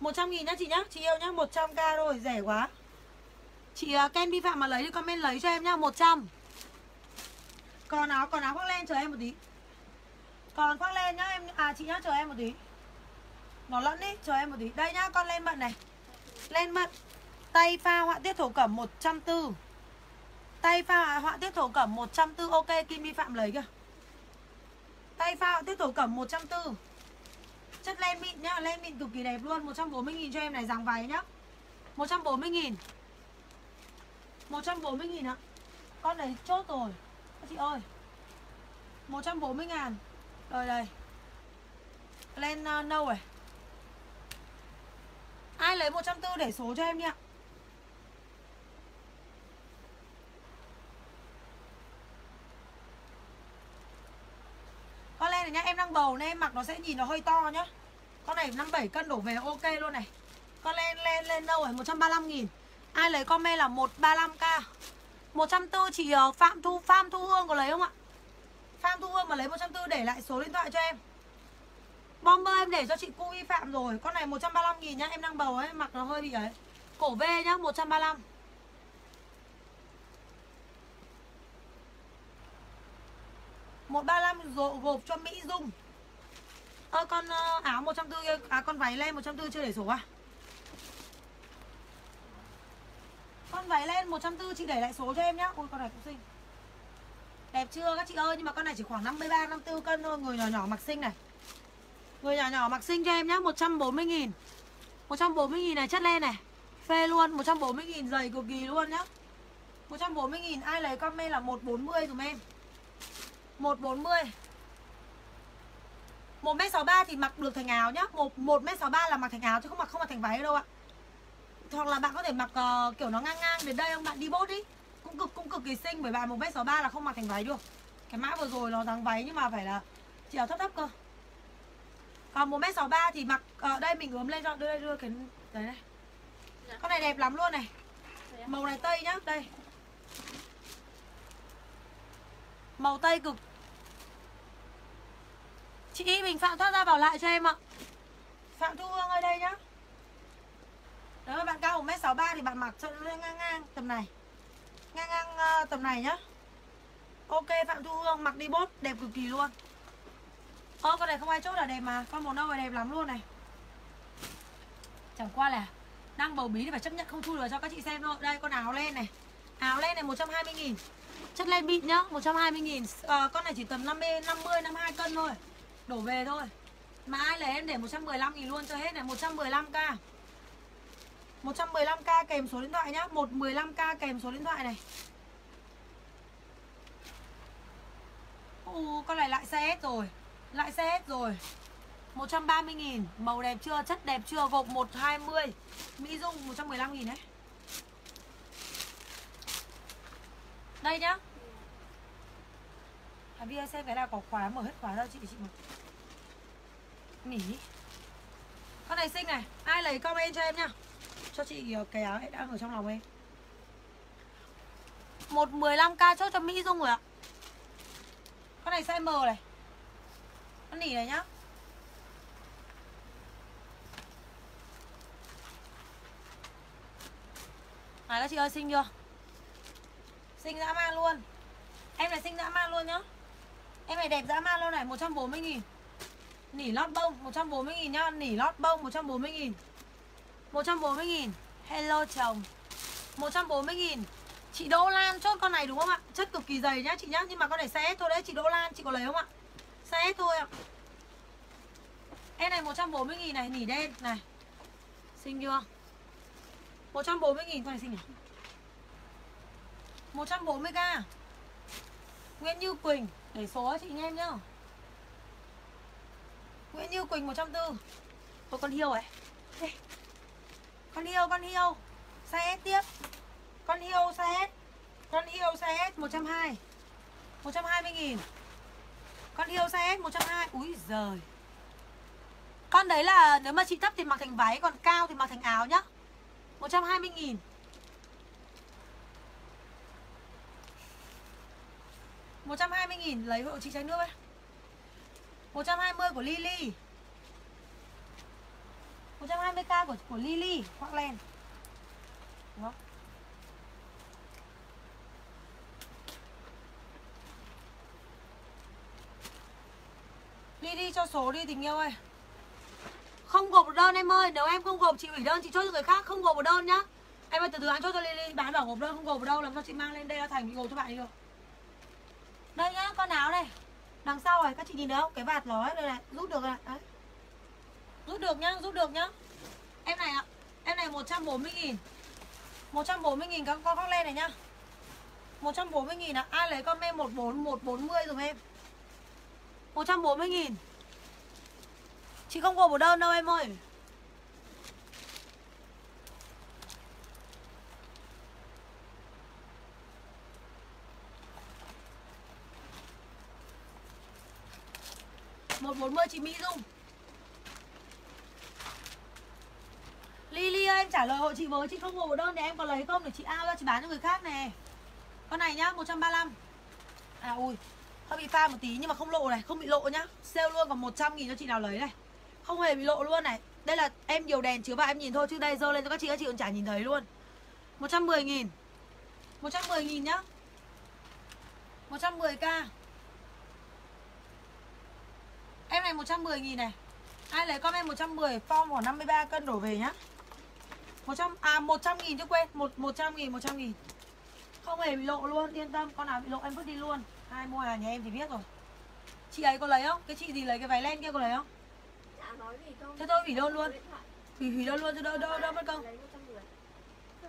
100 nghìn nhá chị nhá. Chị yêu nhá 100k thôi rẻ quá. Chị à, uh, Ken vi phạm mà lấy thì comment lấy cho em nhá 100 Còn áo còn áo khoác len chờ em một tí. Còn khoác len nhá em À chị nhá chờ em một tí. Nó lẫn đi chờ em một tí. Đây nhá con len mận này. Len mận Tay pha họa tiết thổ cẩm 140 Tay pha họa tiết thổ cẩm 140 Ok Kim vi phạm lấy kìa. Tay pha họa tiết thổ cẩm 140 Chất len mịn nhá Len mịn cực kỳ đẹp luôn. 140.000 cho em này dáng váy nhá. 140 nghìn ạ. Con này chốt rồi. Các chị ơi. 140 ngàn. Rồi đây. Len uh, ờ, nâu này. Ai lấy 140 để số cho em đi ạ? Con len này nhá Em đang bầu nên em mặc nó sẽ nhìn nó hơi to nhá. Con này 57 cân đổ về ok luôn này. Con len len len nâu này 135 nghìn. Ai lấy comment là 135k 140 chị ờ, Phạm Thu Phạm Thu Hương có lấy không ạ? Phạm Thu Hương mà lấy 140 để lại số điện thoại cho em. Bomber em để cho chị cu vi phạm rồi. Con này 135 nghìn nhá Em đang bầu ấy Mặc nó hơi bị ấy. Cổ V nhá 135 135 gộp, gộp cho Mỹ Dung. Ơ con ờ, áo 140 kia À con váy lên 140 chưa để số à? Con váy lên 140 chị để lại số cho em nhá. Ôi con này cũng xinh. Đẹp chưa các chị ơi? Nhưng mà con này chỉ khoảng 53, 54 cân thôi. Người nhỏ nhỏ mặc xinh này. Người nhỏ nhỏ mặc xinh cho em nhá. 140 nghìn. 140 000 này chất lên này. Phê luôn. 140 000 dày cực kỳ luôn nhá. 140 000 ai lấy comment là 140 dùm em. 140 1m63 thì mặc được thành áo nhá. 1, 1m63 là mặc thành áo chứ không mặc không mặc thành váy đâu ạ. Hoặc là bạn có thể mặc uh, kiểu nó ngang ngang đến đây không? Bạn đi bốt đi. Cũng cực cũng cực kỳ xinh bởi bạn 1m63 là không mặc thành váy được. Cái mã vừa rồi nó dáng váy nhưng mà phải là áo thấp thấp cơ. Còn 1m63 thì mặc ở đây mình ướm lên cho đưa đây đưa cái đấy này. Dạ. Con này đẹp lắm luôn này. À? Màu này tây nhá, đây. Màu tây cực. Chị mình Phạm thoát ra vào lại cho em ạ. Phạm Thu Hương ơi đây nhá nếu mà bạn cao 1m63 thì bạn mặc cho nó ngang ngang tầm này. Ngang ngang uh, tầm này nhá. Ok Phạm Thu Hương mặc đi bốt đẹp cực kỳ luôn. Ơ con này không ai chốt là đẹp mà Con màu nâu này đẹp lắm luôn này. Chẳng qua là đang bầu bí thì phải chấp nhận không thu được cho các chị xem thôi. Đây con áo len này. Áo len này 120 nghìn. Chất len bịt nhá 120 nghìn. À, Con này chỉ tầm 50, 50, 52 cân thôi. Đổ về thôi. Mà ai lấy em để 115 nghìn luôn cho hết này. 115k 115k kèm số điện thoại nhá. 115k kèm số điện thoại này. Ồ, con này lại xe hết rồi. Lại xe hết rồi. 130 nghìn. Màu đẹp chưa, chất đẹp chưa? Gộp 120 Mỹ Dung 115 nghìn đấy. Đây nhá. À bia xem cái nào có khóa mở hết khóa ra chị chị mở. Nỉ Con này xinh này. Ai lấy comment cho em nhá. Cho chị ờ, cái áo ấy đang ở trong lòng em. Một 15k chốt cho Mỹ Dung rồi ạ. Con này size M này. Con nỉ này nhá. Này, các chị ơi, xinh chưa? Xinh dã man luôn. Em này xinh dã man luôn nhá. Em này đẹp dã man luôn này 140 nghìn. Nỉ lót bông 140 nghìn nhá. Nỉ lót bông 140 nghìn. 140 nghìn. Hello chồng. 140 nghìn. Chị Đỗ Lan, chốt con này đúng không ạ? Chất cực kỳ dày nhá chị nhá, Nhưng mà con này size S thôi đấy, Chị Đỗ Lan, chị có lấy không ạ? Size S thôi ạ. Em này 140 nghìn này, Nỉ đen. Này, Xinh chưa? 140 nghìn con này xinh nhỉ? 140k Nguyễn Như Quỳnh, Để số chị nghe em nhá. Nguyễn Như Quỳnh 140 Ôi con hiêu ấy. Đây. Con hiêu con hiêu Size S tiếp. Con hiêu size S Con hiêu size S 120 120 nghìn. Con hiêu size S 120 Úi giời. Con đấy là nếu mà chị thấp thì mặc thành váy, Còn cao thì mặc thành áo nhá. 120 nghìn. một trăm hai mươi nghìn, lấy hộ chị trái nước ấy. một trăm hai mươi của Lily một trăm hai mươi k của của Lily khoác len đúng không? Lily cho số đi tình yêu ơi. Không gộp một đơn em ơi, Nếu em không gộp chị ủy đơn, chị chốt cho người khác, Không gộp một đơn nhá. Em ơi, từ từ, anh chốt cho Lily, Bán bảo gộp đơn, không gộp một đâu, Làm sao chị mang lên đây ra thành bị gộp cho bạn đi được. Đây nhá, con áo này. Đằng sau này, các chị nhìn thấy không? Cái vạt nó đây này, Rút được này Đấy. Rút được nhá, Rút được nhá. Em này ạ, Em này 140 nghìn. 140 nghìn các con khoác lên này nhá. 140 nghìn ạ. Ai lấy con comment 14 140 dùm em. 140 nghìn. Chị không gộp một đơn đâu em ơi. một bốn mươi chị Mỹ Dung. Lily ơi, em trả lời hộ chị với, Chị không mua một đơn thì em có lấy không để chị ao ra, chị bán cho người khác nè. Con này nhá 135 À ui, Hơi bị pha một tí nhưng mà không lộ này, Không bị lộ nhá. Sale luôn còn 100 nghìn cho chị nào lấy này. Không hề bị lộ luôn này. Đây là em nhiều đèn chiếu vào em nhìn thôi, Chứ đây dơ lên cho các chị các chị còn chả nhìn thấy luôn. 110 nghìn. 110 nghìn nhá. 110k Em này 110 nghìn này. Ai lấy con em 110 Form khoảng 53 cân đổ về nhá. 100, à 100 nghìn chứ quên. Một 100 nghìn 100 nghìn. Không hề bị lộ luôn Yên tâm. Con nào bị lộ em vứt đi luôn. Ai mua hàng nhà em thì biết rồi. Chị ấy có lấy không? Cái chị gì lấy cái váy len kia có lấy không? Chả nói gì không Thế thôi hủy đơn luôn. Hủy hủy đơn luôn cho đỡ đỡ đỡ mất công. Lấy 110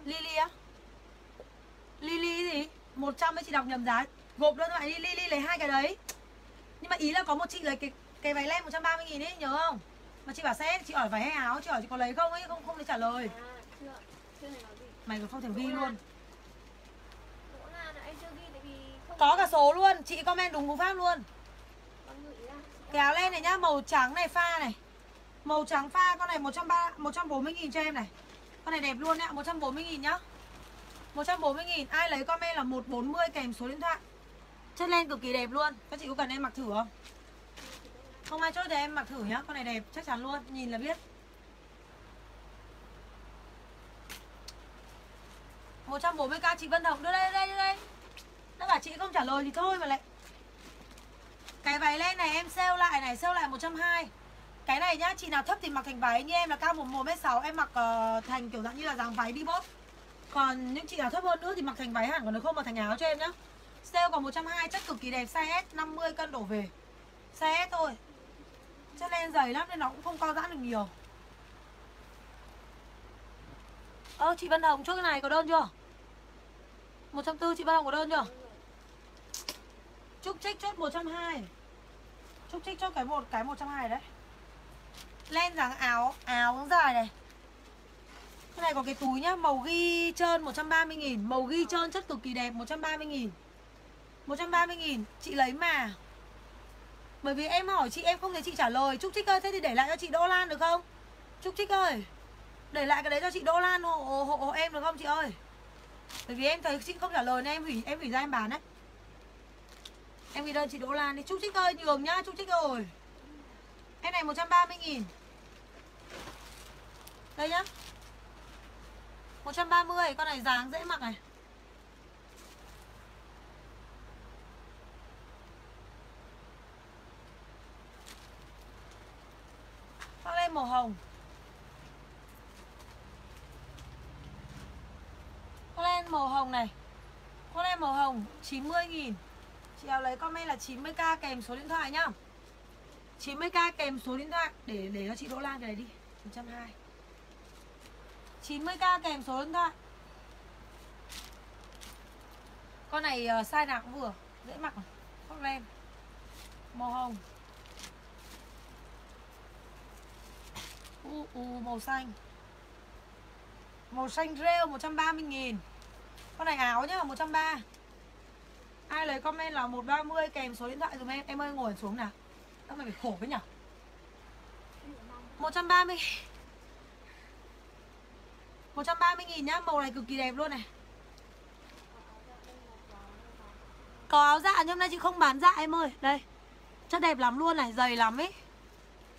Lily á? Lily gì? 100 mấy chị đọc nhầm giá. Gộp đơn lại đi Lily lấy hai cái đấy. Nhưng mà ý là có một chị lấy cái cái váy len 130 nghìn ấy nhớ không? Mà chị bảo sẽ chị hỏi váy hay áo Chị hỏi chị có lấy không ấy? Không không thấy trả lời. À chưa chưa này nói gì Mày còn không thể ghi luôn. Có cả số luôn. Chị comment đúng cú pháp luôn. Kéo lên này nhá, Màu trắng này, pha này. Màu trắng pha, con này 130 140 nghìn cho em này. Con này đẹp luôn ạ 140 nghìn nhá. 140 nghìn, Ai lấy comment là 140 kèm số điện thoại. Chất len cực kỳ đẹp luôn. Các chị có cần em mặc thử không? Không ai chốt thì em mặc thử nhá, Con này đẹp, chắc chắn luôn, Nhìn là biết. 140k chị Vân Hồng đưa đây đưa đây đưa đây. Nó bảo chị không trả lời thì thôi mà lại. Cái váy len này em sale lại này Sale lại 120 Cái này nhá chị nào thấp thì mặc thành váy Như em là cao 1m6 em mặc uh, thành kiểu dạng như là dáng váy đi bốt Còn những chị nào thấp hơn nữa thì mặc thành váy hẳn Còn nếu không mặc thành áo cho em nhá. Sale còn 120 chất cực kỳ đẹp Size S 50 cân đổ về. Size S thôi. Chất len dày lắm nên nó cũng không co giãn được nhiều. Ơ chị Vân Hồng chốt cái này có đơn chưa? 140 chị bao Hồng có đơn chưa? Trúc Trích chốt 120 Trúc Trích chốt cái một cái 120 đấy. Len dáng áo Áo dài này. Cái này có cái túi nhá Màu ghi trơn 130 nghìn. Màu ghi trơn chất cực kỳ đẹp 130 nghìn. 130 nghìn Chị lấy mà. Bởi vì em hỏi chị em không thấy chị trả lời. Trúc Trích ơi thế thì để lại cho chị Đỗ Lan được không? Trúc Trích ơi Để lại cái đấy cho chị Đỗ Lan hộ, hộ, hộ em được không chị ơi? Bởi vì em thấy chị không trả lời nên em hủy em hủy ra em bán đấy Em ghi đơn chị Đỗ Lan đi. Trúc Trích ơi, nhường nhá Trúc Trích rồi Em này 130 nghìn. Đây nhá. 130 Con này dáng dễ mặc này. Khoác lên màu hồng. Con len màu hồng này. Con len màu hồng 90 nghìn. Chị nào lấy comment là 90k kèm số điện thoại nhá. 90k kèm số điện thoại. Để để cho chị Đỗ Lan cái này đi. 120 90k kèm số điện thoại. Con này uh, size nào cũng vừa. Dễ mặc Con len Màu hồng. U, u, Màu xanh. Màu xanh rêu 130 nghìn. Con này áo nhá 130 Ai lấy comment là 130 kèm số điện thoại dùm em. Em ơi, ngồi xuống nào. Các mày phải khổ với nhở. 130 130 nghìn nhá, Màu này cực kỳ đẹp luôn này. Có áo dạ nhưng hôm nay chị không bán dạ em ơi. Đây, Chất đẹp lắm luôn này, Dày lắm ấy.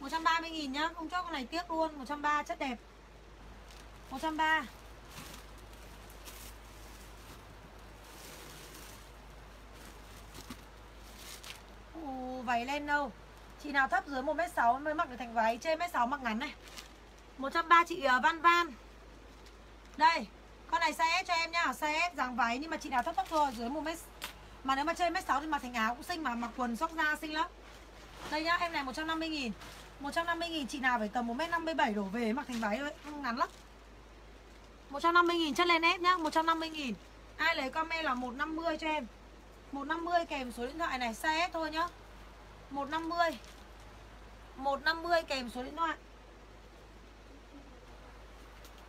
130 nghìn nhá, Không cho con này tiếc luôn. 130 chất đẹp. 130 Ồ, váy len đâu? Chị nào thấp dưới 1m6 mới mặc được thành váy Trên 1m6 mặc ngắn này. 130 chị uh, Văn Van Đây Con này size S cho em nhá Size S dáng váy Nhưng mà chị nào thấp thấp thôi Dưới 1m Mà nếu mà trên 1m6 thì mặc thành áo cũng xinh Mà mặc quần sóc da xinh lắm. Đây nhá em này 150 nghìn. 150 nghìn chị nào phải tầm 1m57 đổ về mặc thành váy thôi ngắn lắm. 150 nghìn chất lên ép nhá 150 nghìn. Ai lấy comment là 150 cho em. 150 kèm số điện thoại này size S thôi nhá. 150 150 kèm số điện thoại.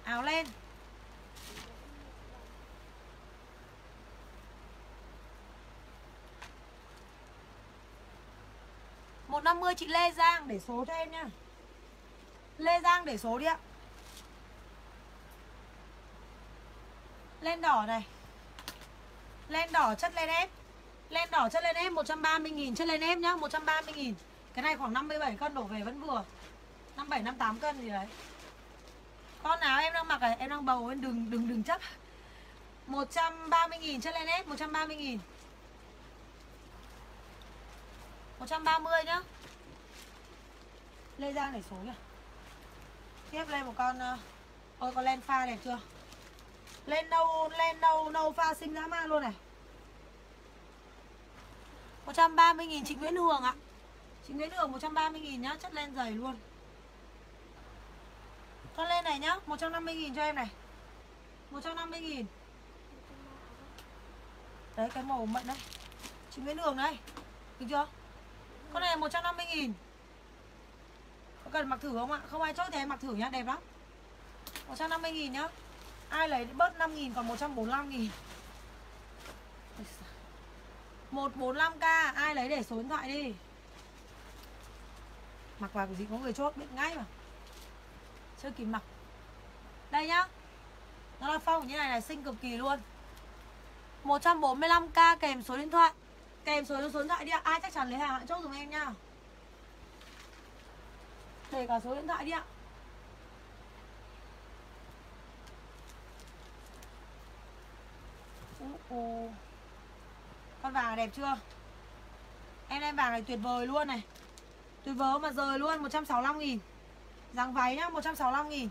Áo len một năm mươi chị Lê Giang để số cho em nha Lê Giang để số đi ạ. Len đỏ này. Len đỏ chất len ép Len đỏ chất len ép 130 nghìn chất len ép nhá 130 nghìn. Cái này khoảng 57 cân đổ về vẫn vừa. 57 58 cân gì đấy. Con nào em đang mặc này, Em đang bầu, em đừng đừng đừng chấp. 130 nghìn chất len ép 130 nghìn. 130 nhá. Lê Giang để số nhá. Tiếp lên một con ờ, Ôi, con len pha đẹp chưa? Lên nâu lên nâu nâu pha xinh dã man luôn này. 130 nghìn chị Nguyễn Hường ạ. À. Chị Nguyễn Hường 130 nghìn nhá, Chất len dày luôn. Con lên này nhá 150 nghìn cho em này. 150 nghìn. Đấy, cái màu mận đấy. Chị Nguyễn Hường đây, Được chưa? Con này 150 nghìn. Có cần mặc thử không ạ? Không ai chốt thì em mặc thử nhá, đẹp lắm. 150 nghìn nhá. Ai lấy bớt 5 nghìn, còn 145 nghìn? 145k Ai lấy để số điện thoại đi? Mặc vào cái gì có người chốt, biết ngay mà. Chưa kịp mặc. Đây nhá. Nó là phong, như này này xinh cực kỳ luôn. 145k kèm số điện thoại. Kèm số số điện thoại đi ạ. Ai chắc chắn lấy hàng hãy chốt dùm em nha Để cả số điện thoại đi ạ. Con vàng này đẹp chưa? Em em vàng này tuyệt vời luôn này. Tuyệt vời mà rời luôn 165 nghìn. Dáng váy nhá 165 nghìn.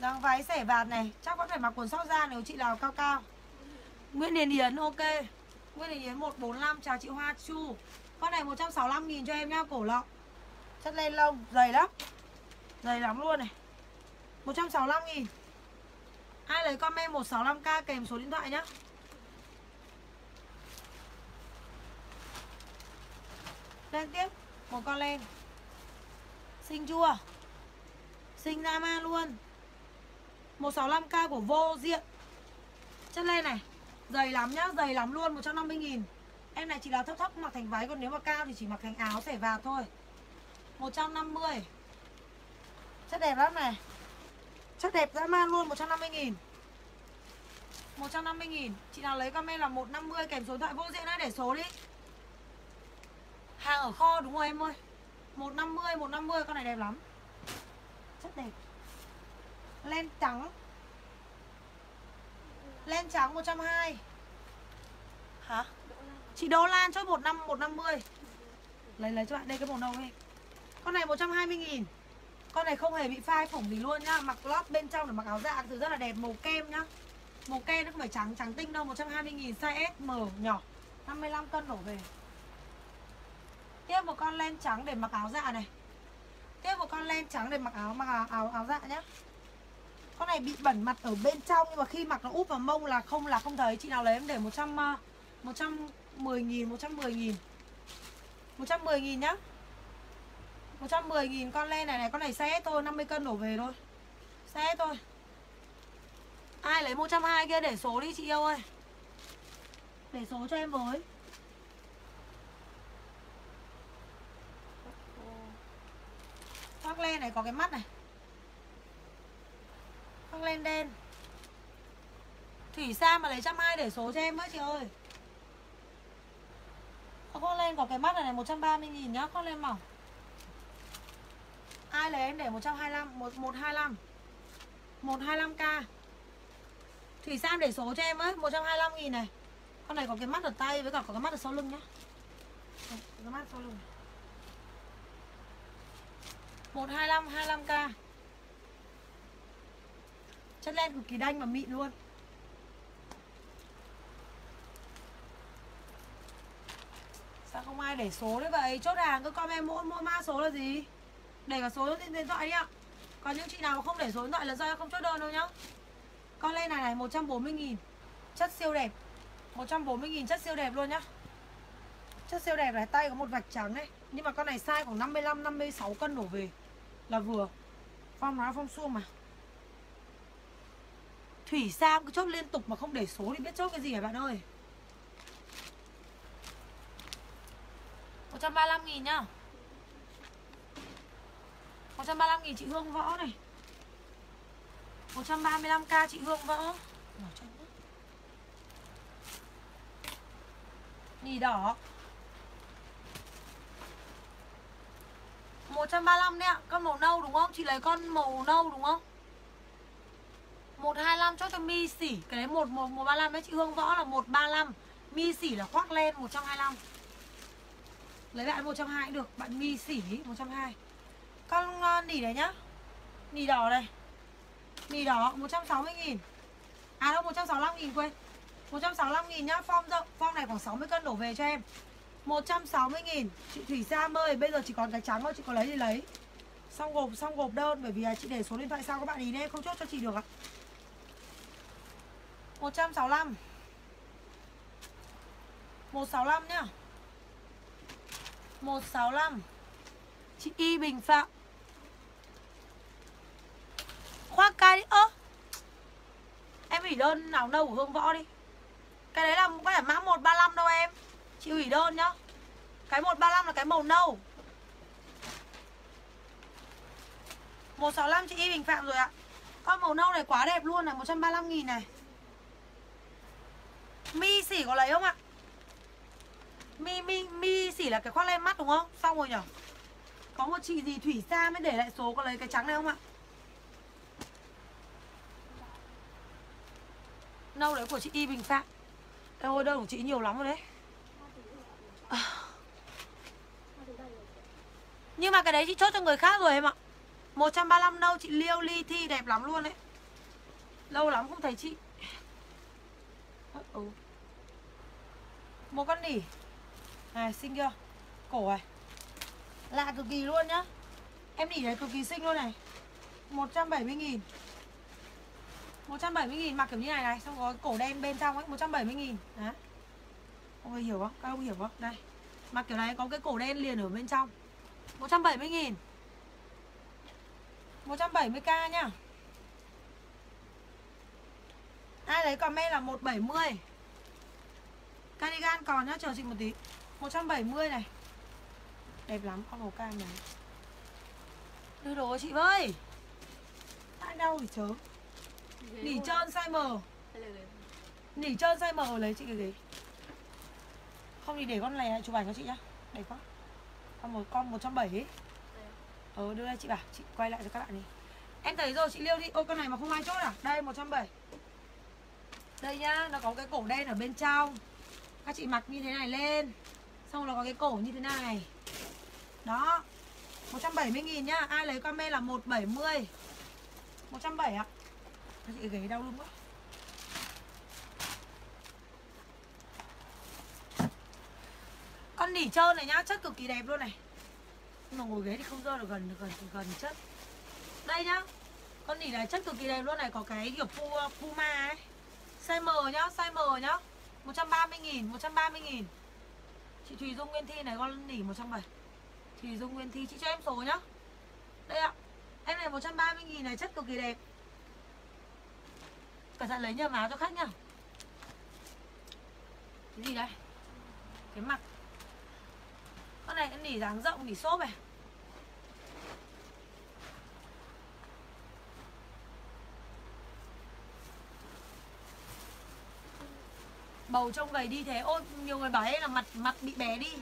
Dáng váy xẻ vạt này, Chắc có thể mặc quần sóc da nếu chị nào cao cao. Nguyễn Điền Yến, ok. Nguyễn Điền Yến 145 chào chị Hoa Chu. Con này 165 nghìn cho em nhá, Cổ lọng Chất lên lông, dày lắm. Dày lắm luôn này. 165 nghìn. Ai lấy comment 165k kèm số điện thoại nhá. Lên tiếp. Một con lên. Xinh chua Xinh ra ma luôn. 165k của vô diện. Chất lên này. Dày lắm nhá, dày lắm luôn 150 nghìn. Em này chỉ là thấp thấp mặc thành váy Còn nếu mà cao thì chỉ mặc thành áo thể vào thôi. 150 Chất đẹp lắm này. Chất đẹp dã man luôn 150 nghìn. 150 nghìn. Chị nào lấy comment là 150 kèm số điện thoại vô diện đã để số đi. Hàng ở kho đúng rồi em ơi? 150, 150 con này đẹp lắm. Rất đẹp. Len trắng. Len trắng 120 Hả? Chị Đô Lan cho 15, 150 Lấy lấy cho bạn đây cái màu nâu ấy. Con này 120 nghìn. Con này không hề bị phai phủng gì luôn nhá. Mặc lót bên trong để mặc áo dạ thứ rất là đẹp Màu kem nhá. Màu kem nó không phải trắng trắng tinh đâu 120 nghìn size S, M, nhỏ. 55 cân đổ về. Tiếp một con len trắng để mặc áo dạ này. Tiếp một con len trắng để mặc áo mặc áo, áo, áo dạ nhá. Con này bị bẩn mặt ở bên trong Nhưng mà khi mặc nó úp vào mông là không là không thấy. Chị nào lấy em để 100 110 ờ, nghìn 110 nghìn. 110 nghìn nhá. 110 nghìn con len này này Con này xe thôi 50 cân đổ về thôi. Xe thôi. Ai lấy 120 kia để số đi chị yêu ơi. Để số cho em với. Khoác len này có cái mắt này. Khoác len đen. Thủy Sa mà lấy trăm hai để số cho em với chị ơi. Khoác len có cái mắt này này 130 nghìn nhá Khoác len mỏng. Ai lấy em để 125 1, 125 125k Thủy Sam để số cho em ấy 125 nghìn này. Con này có cái mắt ở tay với cả có cái mắt ở sau lưng nhá. Có cái mắt ở sau lưng này. 125 25k Chất len cực kỳ đanh và mịn luôn. Sao không ai để số đấy vậy? Chốt hàng, cứ comment mỗi mỗi mã số là gì? Để cả số điện thoại đi ạ. Còn những chị nào không để số điện thoại là do không chốt đơn đâu nhá. Con len này này 140 nghìn. Chất siêu đẹp. 140 nghìn chất siêu đẹp luôn nhá. Chất siêu đẹp này, tay có một vạch trắng này. Nhưng mà con này size khoảng 55 56 cân đổ về. Là vừa. Phong nó là phong xuông mà. Thủy Sam cứ chốt liên tục mà không để số thì biết chốt cái gì hả bạn ơi? 135 nghìn nhá. 135 nghìn chị Hương Võ này. 135k chị Hương Võ. Nì đỏ 135 đấy ạ. Con màu nâu đúng không? Chị lấy con màu nâu đúng không? 125 cho cho mi xỉ. Cái đấy 1, 1, 135 đấy. Chị Hương Võ là 135 Mi xỉ là khoác len 125 Lấy lại 120 cũng được. Bạn mi xỉ 120 Con uh, nỉ đấy nhá. Nỉ đỏ này. Nỉ đỏ 160 nghìn. À đâu 165 nghìn quên. 165 nghìn nhá. Form rộng. Form này khoảng 60 cân đổ về cho em. 160 nghìn. Chị Thủy Sam ơi, Bây giờ chỉ còn cái trắng thôi, Chị có lấy thì lấy. Xong gộp xong gộp đơn, bởi vì chị để số điện thoại sau các bạn ý nên không chốt cho chị được ạ. 165 165 nhá. 165 Chị Y Bình Phạm. Khoác cái đi. Ơ! Em hủy đơn nào đâu của Hương Võ đi. Cái đấy là không phải mã 135 đâu em. Chị hủy đơn nhá. Cái 135 là cái màu nâu. 165 chị Y Bình Phạm rồi ạ. Con màu nâu này quá đẹp luôn này 135 nghìn này. Mi xỉ có lấy không ạ? Mi mi mi xỉ là cái khoác lên mắt đúng không? Xong rồi nhở? Có một chị gì Thủy Sa mới để lại số có lấy cái trắng này không ạ? Nâu đấy của chị Y Bình Phạm. Em hồi đơn của chị nhiều lắm rồi đấy à. Nhưng mà cái đấy chị chốt cho người khác rồi em ạ. 135 nâu, chị Liêu Ly Thi đẹp lắm luôn đấy Lâu lắm không thấy chị. Ờ, ừ. Một con nỉ. Này, xinh chưa? Cổ này. Lạ cực kỳ luôn nhá. Em nỉ này cực kỳ xinh luôn này. 170 nghìn. 170 nghìn, mặc kiểu như này này. Xong có cổ đen bên trong ấy 170 nghìn. Đấy. Mọi người hiểu không? Các ông hiểu không? Đây. Mặc kiểu này có cái cổ đen liền ở bên trong. 170 nghìn. 170k nhá Ai lấy comment là 170 Cardigan còn nhá, chờ chị một tí. 170 này. Đẹp lắm, con màu cam này. Đưa đồ chị với. Ai đâu thì chớ. Nỉ trơn size M. Nỉ trơn size M lấy chị cái gì Không thì để con này chụp ảnh cho chị nhá. Đẹp quá Con một con 170 ấy. Ừ đưa đây chị bảo Chị quay lại cho các bạn đi. Em thấy rồi chị Liêu đi. Ôi con này mà không ai chốt à? Đây 170 Đây nhá Nó có cái cổ đen ở bên trong. Các chị mặc như thế này lên. Xong rồi có cái cổ như thế này. Đó. 170 nghìn nhá. Ai lấy comment là 170 170 ạ. Các chị ghế đau lưng quá Con nỉ trơn này nhá, Chất cực kỳ đẹp luôn này. Nhưng mà ngồi ghế thì không rơi được gần gần gần chất. Đây nhá, con nỉ này chất cực kỳ đẹp luôn này, có cái kiểu puma ấy. Size M nhá, size M nhá. 130 nghìn 130 nghìn. Chị Thùy Dung Nguyên Thi này, con nỉ 170 Thùy Dung Nguyên Thi, chị cho em số nhá. Đây ạ, em này 130 nghìn này, chất cực kỳ đẹp. Cẩn thận lấy nhầm áo cho khách nhá. Cái gì đây? Cái mặt con này em nỉ dáng rộng, nỉ xốp này. Bầu trông gầy đi thế. Ôi nhiều người bảo em là mặt mặt bị bé đi.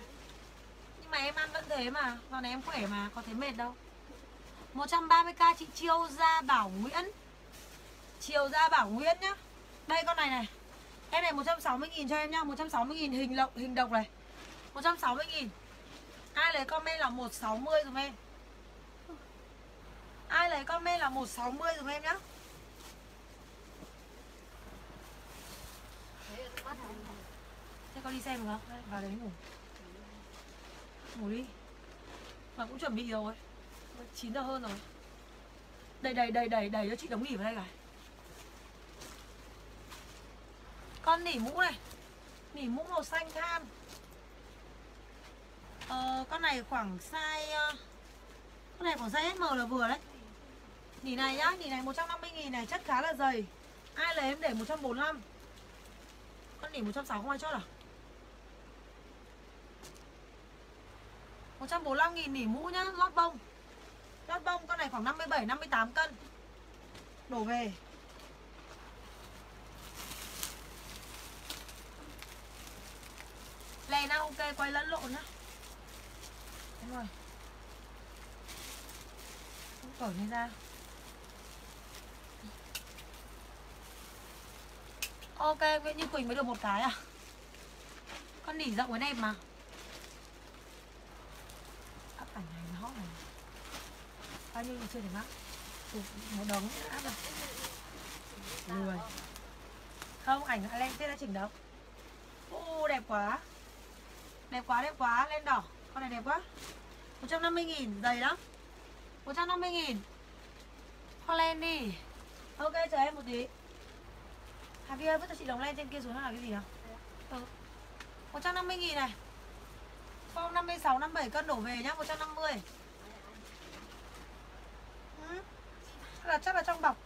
Nhưng mà em ăn vẫn thế mà. Còn này em khỏe mà, có thấy mệt đâu. 130k chị Chiêu Gia Bảo Nguyễn. Chiều Gia Bảo Nguyễn nhá. Đây con này này. Em này 160.000 cho em nhá. 160.000 hình lộng, hình độc này. 160.000 Ai lấy comment là 160 dùm em. Ai lấy comment là 160 dùm em nhá. Thế con đi xem được không? Vào đấy ngủ. Ngủ đi. Mà cũng chuẩn bị rồi. 9 giờ hơn rồi. Đẩy đẩy đẩy đẩy đẩy cho chị đóng nghỉ vào đây này Con nỉ mũ này. Nỉ mũ màu xanh than Ờ, con này khoảng size ờ, Con này khoảng size SM là vừa đấy. Nỉ này nhá, nỉ này 150 nghìn này chất khá là dày. Ai lấy em để 145 Con nỉ 160 không ai chốt à? 145 nghìn nỉ mũ nhá, lót bông. Lót bông con này khoảng 57, 58 cân. Đổ về. Lè nào ok, quay lẫn lộn nhá. Đúng rồi. Không cởi này ra. Ok Nguyễn Như Quỳnh mới được một cái à? Con nỉ rộng cái đẹp mà. Áp ảnh này nó hot này Bao nhiêu chưa thể mắc Một đống áp rồi Lười. Không, ảnh lên tiết đã chỉnh đâu Ô, đẹp quá. Đẹp quá đẹp quá lên đỏ. Con này đẹp quá. 150 nghìn dày lắm. 150 nghìn. Hoa lên đi. Ok chờ em một tí. Hà Vi ơi vứt cho chị đồng len trên kia xuống nó là cái gì nào Ừ. 150 nghìn này. Form 56, 57 cân đổ về nhá 150 ừ. là chắc là trong bọc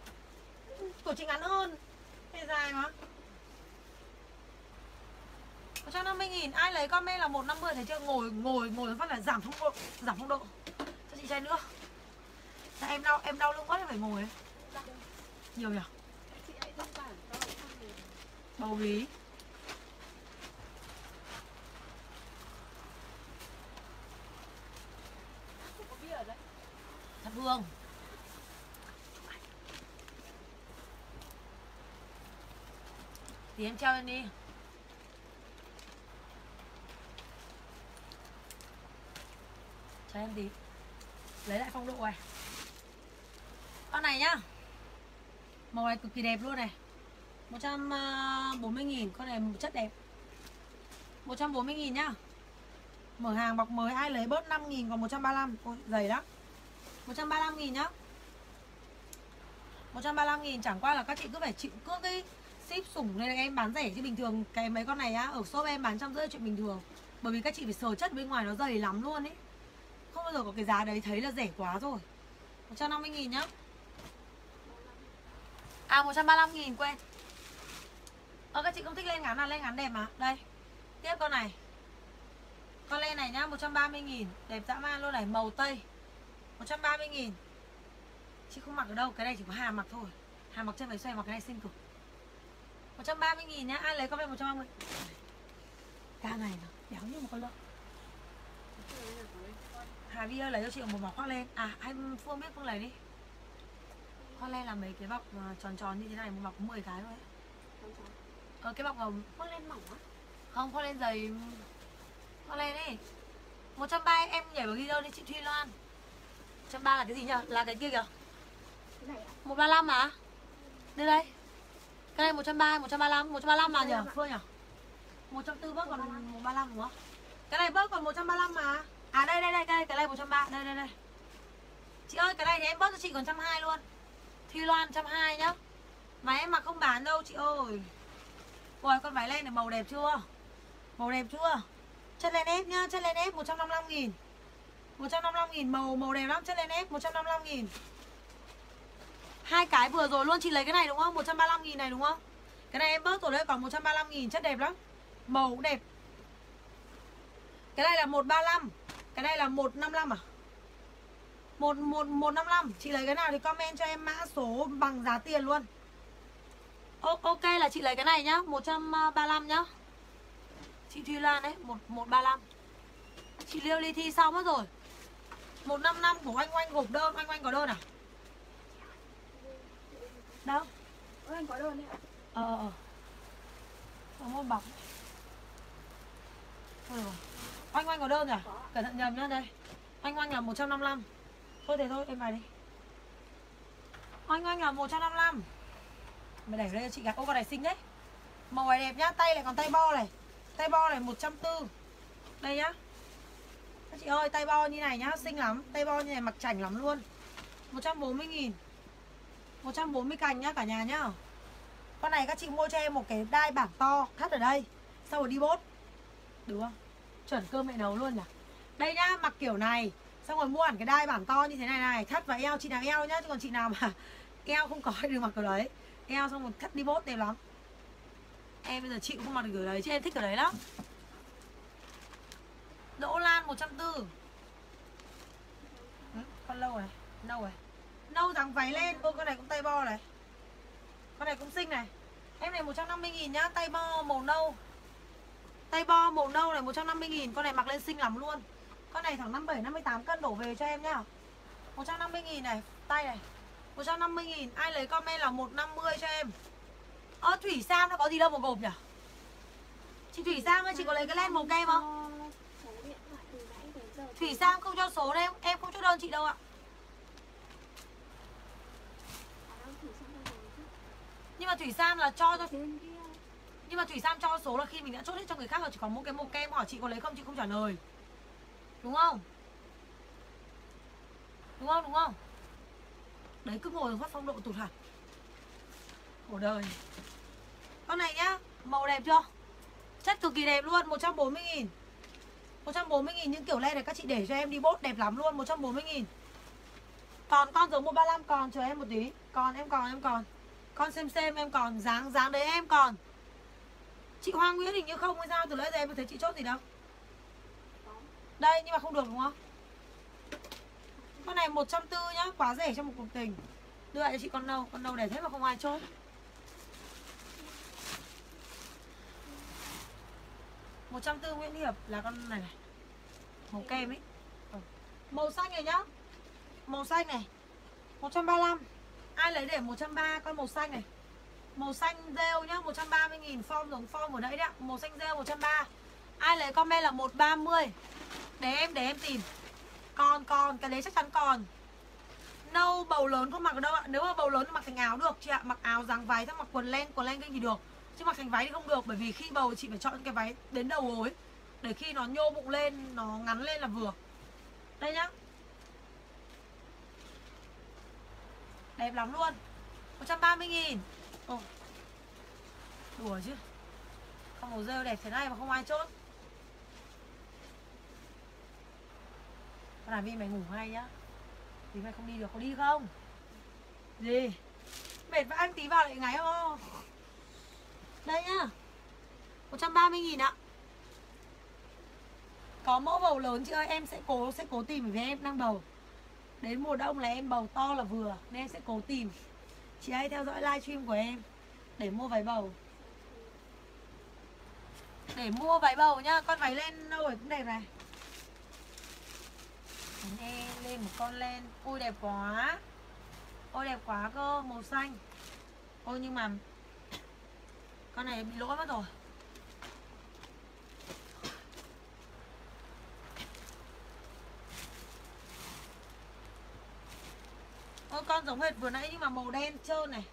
Của chị ngắn hơn. Này dài mà 150 nghìn. Ai lấy comment là 150 thấy chưa? Ngồi ngồi ngồi phát là giảm phong độ, Giảm phong độ. Cho chị chai nữa. Sao em đau em đau lưng quá thì phải ngồi ấy. Nhiều nhỉ? Bầu bí. Thật Vương Thì em treo lên đi. Cho em tí. Lấy lại phong độ này. Con này nhá. Màu này cực kỳ đẹp luôn này. 140 à, nghìn, Con này chất đẹp. 140 nghìn nhá. Mở hàng bọc mới, ai lấy bớt 5 nghìn còn 135 Ôi, dày lắm. 135 nghìn nhá. 135 nghìn, chẳng qua là các chị cứ phải chịu cước cái ship sủng nên là em bán rẻ chứ bình thường. Cái mấy con này á, ở shop em bán trăm rưỡi chuyện bình thường. Bởi vì các chị phải sờ chất bên ngoài nó dày lắm luôn ấy bao giờ có cái giá đấy thấy là rẻ quá rồi. 150 nghìn nhá. À 135 nghìn, quên. Ờ các chị không thích lên ngắn là lên ngắn đẹp mà. Đây, Tiếp con này. Con len này nhá 130 nghìn. Đẹp dã man luôn này, màu tây. 130 nghìn. Chị không mặc ở đâu, Cái này chỉ có Hà mặc thôi. Hà mặc chân váy xoay mặc cái này xinh cực. 130 nghìn nhá. Ai lấy con len 130 Da này nó béo như một con lợn. Hà Vi ơi lấy cho chị một mỏ khoác lên. À anh Phương biết Phương lấy đi. Khoác lên là mấy cái bọc ờ, tròn tròn như thế này Một bọc có 10 cái thôi. Ờ cái bọc hồng Con lên mỏng á. Không khoác lên giày Khoác lên đi. 130 em nhảy vào ghi đâu đi chị Thuy Loan. 130 là cái gì nhỉ? Là cái kia kìa. Cái này ạ 135 mà Đây đây. Cái này 130, 135, 135 mà nhỉ? Phương nhỉ? 140 bớt còn 135 đúng không? Cái này bớt còn 135 mà À đây đây đây, cái này, cái này 130, đây đây đây. Chị ơi cái này thì em bớt cho chị còn 120 luôn. Thi Loan 120 nhá. Mà em mặc không bán đâu chị ơi. Ôi con váy len này màu đẹp chưa? Màu đẹp chưa? Chân len ép nhá, chân len ép 155 nghìn. 155 nghìn màu màu đẹp lắm, chân len ép 155 nghìn. Hai cái vừa rồi luôn chị lấy cái này đúng không? 135 nghìn này đúng không? Cái này em bớt rồi đấy còn 135 nghìn chất đẹp lắm. Màu cũng đẹp. Cái này là 135 cái này là 155 à? 1, 1, 155 Chị lấy cái nào thì comment cho em mã số bằng giá tiền luôn. Ô, Ok là chị lấy cái này nhá 135 nhá. Chị Thùy Lan đấy 1, 135 Chị Liêu Ly thi xong mất rồi. 155 của anh Oanh gộp đơn. Anh Oanh có đơn à? Đâu? Ơ anh có đơn đấy ạ. Ờ ờ. Ờ Có một bọc Thôi rồi Oanh Oanh có đơn rồi à? Cẩn thận nhầm nhá, đây. Oanh Oanh là 155 Thôi, thế thôi, em vào đi. Oanh Oanh là 155 Mày đẩy đây cho chị gạt Ô, con này xinh đấy. Màu này đẹp nhá, Tay lại còn tay bo này. Tay bo này 140 Đây nhá. Các chị ơi, tay bo như này nhá, Xinh lắm. Tay bo như này mặc chảnh lắm luôn. 140 nghìn. 140 cành nhá, cả nhà nhá. Con này các chị mua cho em một cái đai bảng to, Thắt ở đây. Sau rồi đi bốt. Được không? Chuẩn cơm mẹ nấu luôn nhỉ? Đây nhá, mặc kiểu này. Xong rồi mua hẳn cái đai bản to như thế này này. Thắt vào eo, chị nào eo nhá Chứ còn chị nào mà eo không có thì đừng mặc kiểu đấy. Eo xong rồi thắt đi bốt đẹp lắm. Em bây giờ chị cũng không mặc được kiểu đấy Chứ em thích kiểu đấy lắm. Đỗ Lan 140 ừ, Con lâu này, nâu này Nâu dáng váy lên, ôi con này cũng tay bo này. Con này cũng xinh này. Em này 150 nghìn nhá, tay bo màu nâu. Tay bo màu nâu này 150 nghìn Con này mặc lên xinh lắm luôn. Con này thẳng 57, 58 cân đổ về cho em nhá. 150 nghìn này, tay này. 150 nghìn, ai lấy comment là 150 cho em. Ơ Thủy Sam nó có gì đâu mà gộp nhỉ? Chị Thủy Sam ơi, chị có lấy cái len màu kem không? Thủy Sam không cho số đấy em, không cho đơn chị đâu ạ. Nhưng mà Thủy Sam là cho cho nhưng mà Thủy Sam cho số là khi mình đã chốt hết cho người khác rồi Chỉ còn mỗi cái màu kem, hỏi chị có lấy không, chị không trả lời. Đúng không? Đúng không đúng không? Đấy, cứ ngồi phát phong độ tụt hẳn. Khổ đời. Con này nhá, Màu đẹp chưa? Chất cực kỳ đẹp luôn 140 nghìn. 140 nghìn những kiểu len này các chị để cho em đi bốt đẹp lắm luôn 140 nghìn. Còn con giống 135 còn, chờ em một tí. Còn, em còn em còn. Con xem xem, em còn dáng dáng đấy em còn. Chị Hoa Nguyễn hình như không hay sao? Từ nãy giờ em thấy chị chốt gì đâu. Đây, nhưng mà không được đúng không? Con này 140 nhá, Quá rẻ trong một cuộc tình. Đưa lại cho chị con nâu Con nâu để thế mà không ai chốt. một trăm tư Nguyễn Hiệp là con này này. Màu kem ấy. Ừ. Màu xanh này nhá. Màu xanh này. 135 Ai lấy để 130 con màu xanh này? Màu xanh rêu nhá 130 nghìn Form giống form của nãy đấy ạ. Màu xanh rêu 130 Ai lấy comment là 130 Để em để em tìm. Còn còn, cái đấy chắc chắn còn. Nâu bầu lớn không mặc được đâu ạ. Nếu mà bầu lớn thì mặc thành áo được chị ạ. Mặc áo dáng váy, xong mặc quần len quần len cái gì được. Chứ mặc thành váy thì không được, Bởi vì khi bầu chị phải chọn cái váy đến đầu gối, Để khi nó nhô bụng lên, Nó ngắn lên là vừa. Đây nhá. Đẹp lắm luôn. 130 nghìn. Ồ Đùa chứ. Không hồ rêu đẹp thế này mà không ai chốt. Con này vi mày ngủ ngay nhá. Tí mày không đi được, có đi không? Gì? Mệt vãi ăn tí vào lại ngáy không? Đây nhá. 130 nghìn ạ. Có mẫu bầu lớn chị ơi Em sẽ cố sẽ cố tìm vì em đang bầu. Đến mùa đông là em bầu to là vừa Nên em sẽ cố tìm. Chị hãy theo dõi livestream của em Để mua váy bầu. Để mua váy bầu nhá Con váy len đâu rồi cũng đẹp này. Ê, lên một con len Ui đẹp quá. Ôi đẹp quá cơ Màu xanh. Ôi nhưng mà con này bị lỗi mất rồi. Ôi con giống hệt vừa nãy nhưng mà màu đen trơn này.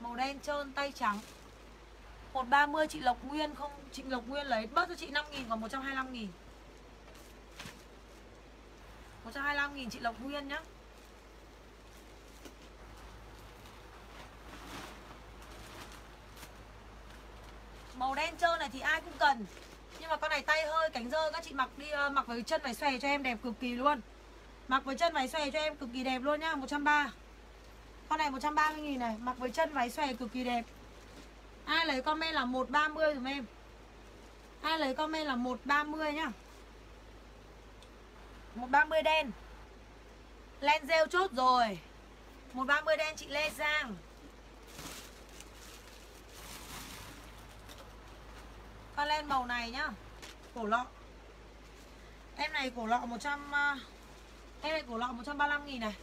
Màu đen trơn tay trắng. 130 chị Lộc Nguyên không? Chị Lộc Nguyên lấy bớt cho chị 5 nghìn còn 125 nghìn. 125 nghìn chị Lộc Nguyên nhá. Màu đen trơn này thì ai cũng cần. Nhưng mà con này tay hơi cánh dơ Các chị mặc đi uh, mặc với chân váy xòe cho em đẹp cực kỳ luôn. Mặc với chân váy xòe cho em cực kỳ đẹp luôn nhá 130 Con này 130 nghìn này Mặc với chân váy xòe cực kỳ đẹp. Ai lấy comment là 130 dùm em. Ai lấy comment là 130 nhá. 130 đen. Len rêu chốt rồi. 130 đen chị Lê Giang. Con len màu này nhá. Cổ lọ. Em này cổ lọ 100 à, Em này cổ lọ 135 nghìn này.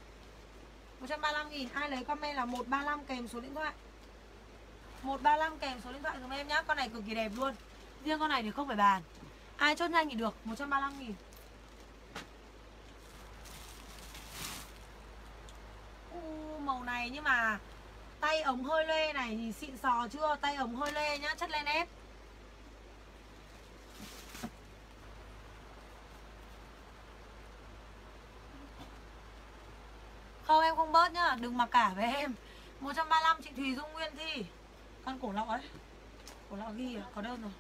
135 nghìn. Ai lấy comment là 135 kèm số điện thoại. 135 kèm số điện thoại dùm em nhá. Con này cực kỳ đẹp luôn. Riêng con này thì không phải bàn. Ai chốt nhanh thì được 135 nghìn. U, Màu này nhưng mà Tay ống hơi lê này thì xịn sò chưa? Tay ống hơi lê nhá Chất len ép. Không em không bớt nhá Đừng mặc cả với em. 135 chị Thùy Dung Nguyên Thi. Con cổ lọ ấy. Cổ lọ ghi à? Có đơn rồi.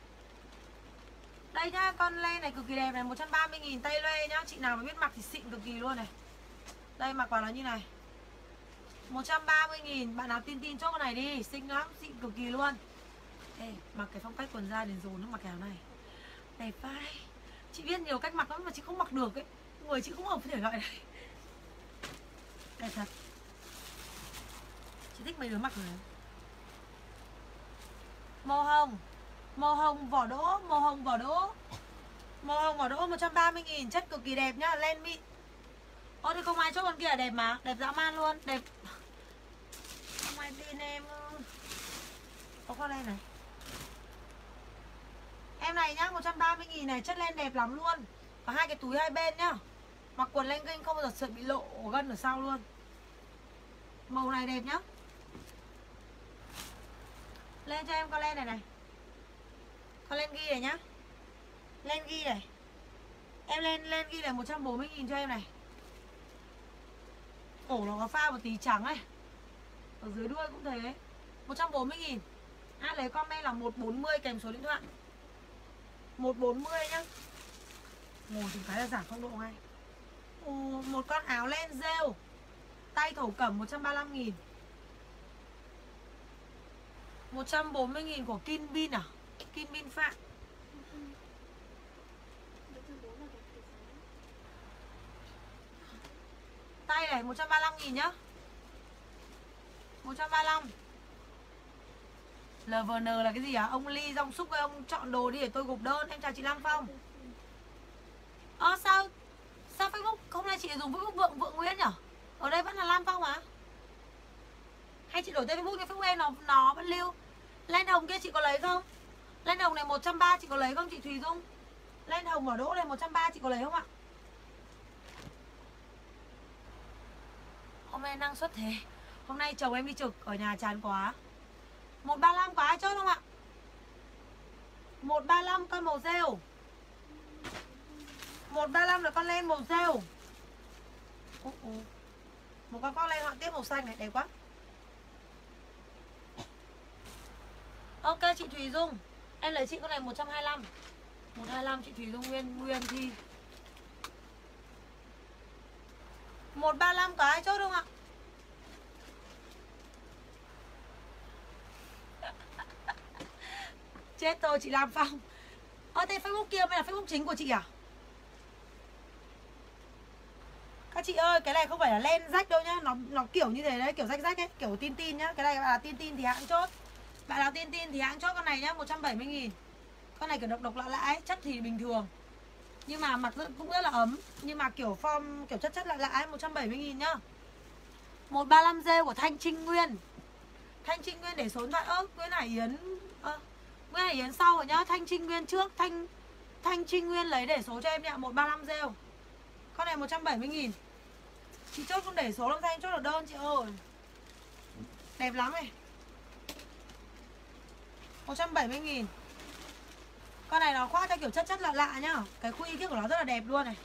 Đây nhá, con len này cực kỳ đẹp này 130 nghìn tay lê nhá. Chị nào mà biết mặc thì xịn cực kỳ luôn này. Đây, mặc vào nó như này. 130 nghìn, Bạn nào tin tin chốt con này đi, Xinh lắm, xịn cực kỳ luôn. Ê, mặc cái phong cách quần da đến dồn nó mặc kéo này. Đẹp vai. Chị biết nhiều cách mặc lắm mà chị không mặc được ấy. Người chị không hợp với thể loại này. Đẹp thật. Chị thích mấy đứa mặc rồi Màu hồng. Màu hồng vỏ đỗ, Màu hồng vỏ đỗ. Màu hồng vỏ đỗ 130 nghìn, Chất cực kỳ đẹp nhá, Len mịn. Ô, thì không ai chốt con kia đẹp mà, Đẹp dã man luôn, Đẹp. Không ai tin em Có con len này. Em này nhá 130 nghìn này, Chất len đẹp lắm luôn. Và hai cái túi hai bên nhá. Mặc quần len kinh, không bao giờ sợ bị lộ gân ở sau luôn. Màu này đẹp nhá lên cho em con len này này. Con len ghi này nhá. Len ghi này. Em lên lên ghi này 140 000 cho em này. Cổ nó có pha một tí trắng ấy, ở dưới đuôi cũng thế. 140 000 ai lấy comment là 140 kèm số điện thoại. 140 nhá. Ngồi thì cái là giảm phong độ ngay. Ồ, một con áo len rêu. Tay thổ cẩm 135 000 140.000 của Kinbin à? Kinbin Phạm. Tay này 135.000 nhá. 135 LVN là cái gì à? Ông Ly dòng xúc ơi, ông chọn đồ đi để tôi gục đơn. Em chào chị Lam Phong. Ơ à, sao Sao Facebook hôm nay chị dùng Facebook Vượng Vượng Nguyễn nhở? Ở đây vẫn là Lam Phong mà Hay chị đổi tên Facebook cho Facebook em nó, nó vẫn lưu? Lên hồng kia chị có lấy không? Lên hồng này 130 chị có lấy không chị Thùy Dung? Lên hồng ở đỗ này 130 chị có lấy không ạ? Hôm nay năng suất thế. Hôm nay chồng em đi trực, ở nhà chán quá. 135 có ai chốt không ạ? 135 con màu rêu. 135 là con len màu rêu. Một con con len họ tiếp màu xanh này, đẹp quá. Ok, chị Thùy Dung. Em lấy chị con này 125 125 chị Thùy Dung Nguyên Nguyên Thi. 135 có ai chốt không ạ? Chết tôi, chị làm Phong. Ơ thế Facebook kia mới là Facebook chính của chị à? Các chị ơi, cái này không phải là len rách đâu nhá. Nó nó kiểu như thế đấy, Kiểu rách rách ấy, Kiểu tin tin nhá. Cái này là tin tin thì hãng chốt. Bạn nào tin tin thì hãng chốt con này nhá 170 nghìn. Con này kiểu độc độc lạ lạ ấy, Chất thì bình thường. Nhưng mà mặc cũng rất là ấm. Nhưng mà kiểu form, kiểu chất chất lạ lạ ấy 170 nghìn nhá. 135G của Thanh Trinh Nguyên. Thanh Trinh Nguyên để số điện thoại ơ Nguyễn Hải Yến, ơ, Nguyễn Hải Yến sau rồi nhá. Thanh Trinh Nguyên trước, Thanh Thanh Trinh Nguyên lấy để số cho em nhá 135 rêu Con này 170 nghìn. Chị chốt không để số làm sao, em chốt được đơn, chị ơi. Đẹp lắm này. 170 nghìn. Con này nó khoác theo kiểu chất chất lạ lạ nhá. Cái khuy kia của nó rất là đẹp luôn này.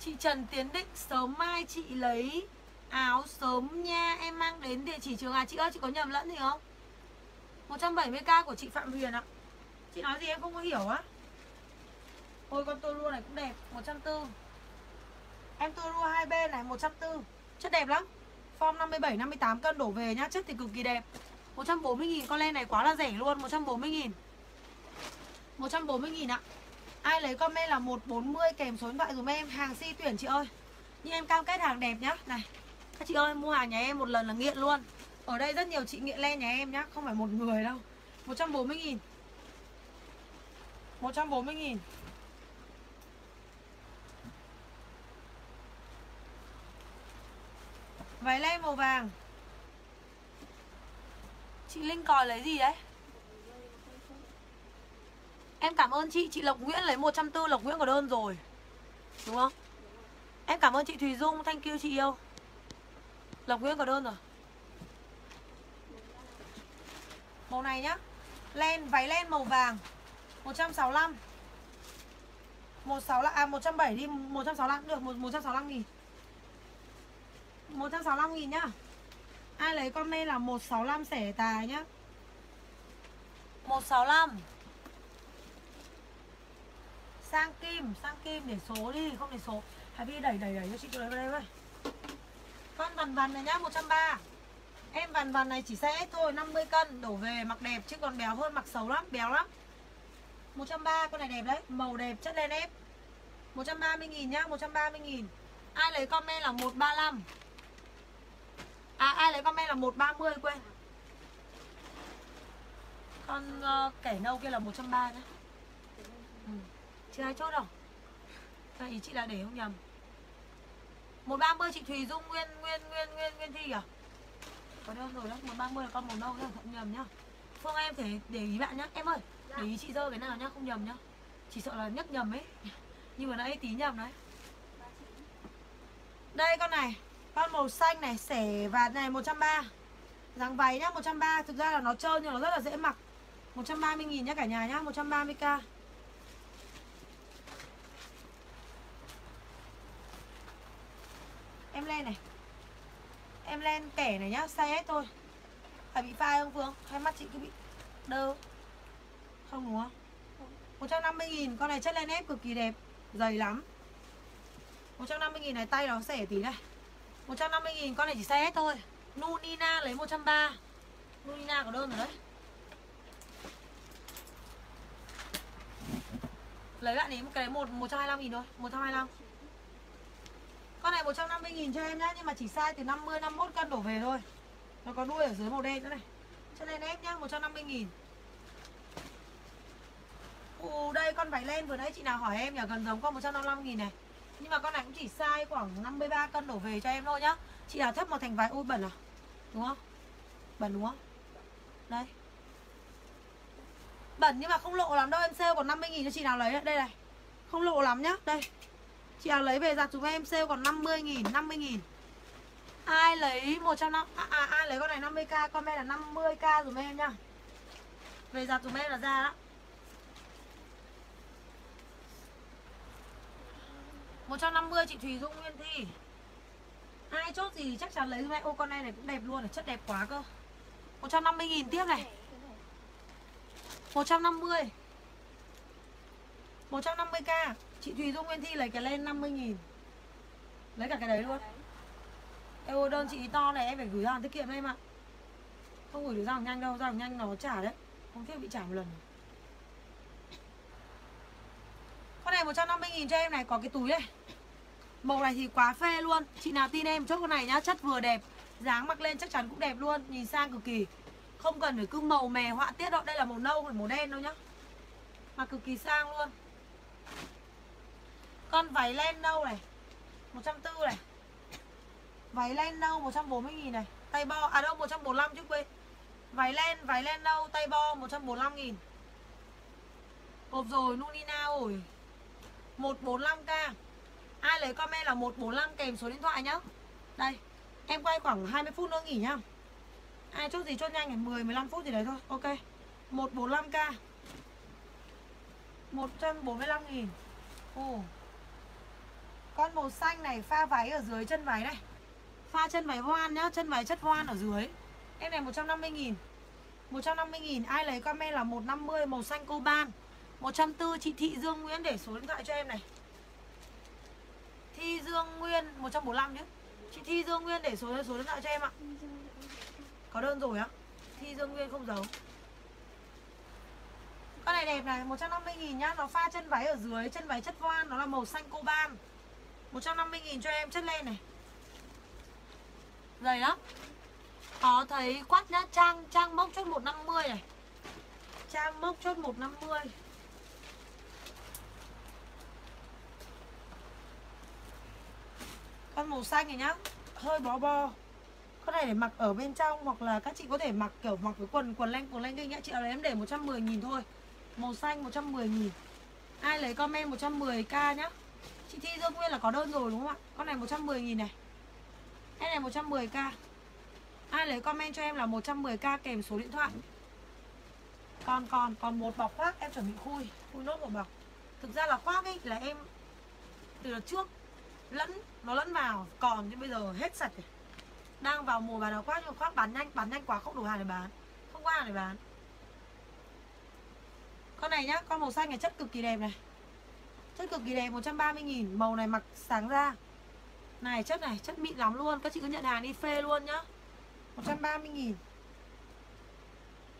Chị Trần Tiến Định, sớm mai chị lấy áo sớm nha. Em mang đến địa chỉ trường à? Chị ơi, chị có nhầm lẫn gì không? 170k của chị Phạm Huyền ạ. Chị nói gì em không có hiểu á? Ôi con tua lua này cũng đẹp 140 Em tua lua 2 bên này 140 Chất đẹp lắm. Form 57, 58 cân đổ về nhá Chất thì cực kỳ đẹp. 140.000 con len này quá là rẻ luôn 140.000 140.000 ạ. Ai lấy comment là 140 kèm số điện thoại dùm em Hàng si tuyển chị ơi. Nhưng em cam kết hàng đẹp nhá. Này Các chị ơi mua hàng nhà em một lần là nghiện luôn. Ở đây rất nhiều chị nghiện len nhà em nhá Không phải một người đâu. 140 nghìn. 140 nghìn. Váy len màu vàng. Chị Linh còi lấy gì đấy? Em cảm ơn chị, chị Lộc Nguyễn lấy 140 Lộc Nguyễn có đơn rồi. Đúng không? Em cảm ơn chị Thùy Dung, thank you chị yêu. Lộc Nguyễn có đơn rồi. Màu này nhá. Len, váy len màu vàng. 165 165, à 170 đi 165 được, 165 nghìn. 165 nghìn nhá. Ai lấy con này là 165 sẻ tài nhá. 165 Sang kim, sang kim để số đi, không để số. Hải Vi đẩy đẩy đẩy cho chị cái vào đây với. Con vằn vằn này nhá, 130 Em vằn vằn này chỉ sẽ thôi 50 cân đổ về mặc đẹp chứ còn béo hơn mặc xấu lắm, béo lắm. 130 con này đẹp đấy, màu đẹp chất lên ép. 130 nghìn nhá, 130 nghìn. Ai lấy comment là 135 À ai lấy comment là 130 quên. Con uh, kẻ nâu kia là 130 nhá. Ừ. Chưa ai chốt đâu Sao ý chị là để không nhầm? 130 chị Thùy Dung Nguyên Nguyên Nguyên Nguyên Nguyên Thi à? Có đơn rồi đó 130 là con màu nâu nhá Không nhầm nhá. Phương em thể để ý bạn nhá. Em ơi để ý chị dơ cái nào nhá Không nhầm nhá. Chỉ sợ là nhắc nhầm ấy. Như vừa nãy tí nhầm đấy. Đây con này con màu xanh này, Xẻ vạt này 130 Dáng váy nhá 130 Thực ra là nó trơn nhưng nó rất là dễ mặc. 130 nghìn nhá cả nhà nhá 130k Em lên này. Em lên kẻ này nhá, Size S thôi. Phải bị phai không Phương? Hay mắt chị cứ bị đơ? Không đúng không? 150 nghìn, Con này chất lên ép cực kỳ đẹp. Dày lắm. 150 nghìn này tay nó xẻ tí này 150 nghìn, con này chỉ size S thôi. Nunina lấy 130 Nunina có đơn rồi đấy. Lấy bạn ấy một cái một 125 nghìn thôi 125 Con này 150 nghìn cho em nhá, Nhưng mà chỉ size từ 50 51 cân đổ về thôi. Nó có đuôi ở dưới màu đen nữa này. Cho nên ép nhá 150 nghìn. Ồ, đây con váy len vừa nãy chị nào hỏi em nhỉ, gần giống con 155 nghìn này. Nhưng mà con này cũng chỉ size khoảng 53 cân đổ về cho em thôi nhá. Chị nào thấp một thành váy ôi bẩn à? Đúng không? Bẩn đúng không? Đây. Bẩn nhưng mà không lộ lắm đâu Em sale còn 50 nghìn cho chị nào lấy đấy. Đây này. Không lộ lắm nhá. Đây. Chị nào lấy về giặt chúng em sale còn 50 nghìn 50 nghìn. Ai lấy 150 à, à, ai lấy con này 50k Comment là 50k dùm em nhá. Về giặt dùm em là ra đó. 150 chị Thùy Dung Nguyên Thi. Ai chốt gì chắc chắn lấy dùm em Ô con này này cũng đẹp luôn Chất đẹp quá cơ. 150 nghìn tiếp này. 150 150k Chị Thùy Dung Nguyên Thi lấy cái lên 50 nghìn. Lấy cả cái đấy luôn. Em ô, đơn chị to này, em phải gửi ra hàng tiết kiệm em ạ. Không gửi được ra hàng nhanh đâu, Ra hàng nhanh nó trả đấy. Không thiết bị trả một lần. Con này 150 nghìn cho em này Có cái túi đây Màu này thì quá phê luôn. Chị nào tin em chốt con này nhá Chất vừa đẹp Dáng mặc lên chắc chắn cũng đẹp luôn Nhìn sang cực kỳ. Không cần phải cứ màu mè họa tiết đâu Đây là màu nâu phải màu đen đâu nhá. Mà cực kỳ sang luôn. Con váy len nâu này 140 này. Váy len nâu 140 nghìn này Tay bo, à đâu 145 chứ quên. Váy len, váy len nâu, tay bo 145 nghìn. Hộp rồi, Nunina ổi 145k Ai lấy comment là 145 kèm số điện thoại nhá. Đây, Em quay khoảng 20 phút nữa nghỉ nhá. Ai chốt gì chốt nhanh 10 15 phút gì đấy thôi. Ok. 145k 145 nghìn. Ồ. Con màu xanh này pha váy ở dưới chân váy này. Pha chân váy hoan nhá, Chân váy chất hoan ở dưới. Em này 150 nghìn. 150 nghìn, Ai lấy comment là 150 màu xanh coban 140 chị Thị Dương Nguyễn để số điện thoại cho em này. Thi Dương Nguyên 145 nhé. Chị Thi Dương Nguyên để số số điện thoại cho em ạ. Có đơn rồi á. Thi Dương Nguyên không giấu. Con này đẹp này 150 nghìn nhá. Nó pha chân váy ở dưới, Chân váy chất voan, Nó là màu xanh cô ban. 150 nghìn cho em, chất lên này. Dày lắm. Có thấy quát nhá, Trang Trang mốc chốt 150 này. Trang mốc chốt 150 Con màu xanh này nhá. Hơi bó bo. Con này để mặc ở bên trong Hoặc là các chị có thể mặc, kiểu, mặc với quần quần len quần len kinh nhá. Chị nào đấy em để 110 nghìn thôi. Màu xanh 110 nghìn. Ai lấy comment 110k nhá. Chị Thi Dương Nguyên là có đơn rồi, đúng không ạ? Con này 110 nghìn này. Em này 110k Ai lấy comment cho em là 110k kèm số điện thoại. Còn còn còn một bọc khoác, em chuẩn bị khui. Khui nốt một bọc. Thực ra là khoác ấy là em Từ đợt trước lẫn nó lẫn vào, còn nhưng bây giờ hết sạch rồi. Đang vào mùa bán áo khoác, nhưng mà khoác bán nhanh bán nhanh quá, không đủ hàng để bán. Không có hàng để bán. Con này nhá, con màu xanh này, chất cực kỳ đẹp này. Chất cực kỳ đẹp 130 nghìn. Màu này mặc sáng ra. Này, chất này, chất mịn lắm luôn. Các chị cứ nhận hàng đi, phê luôn nhá. 130 nghìn.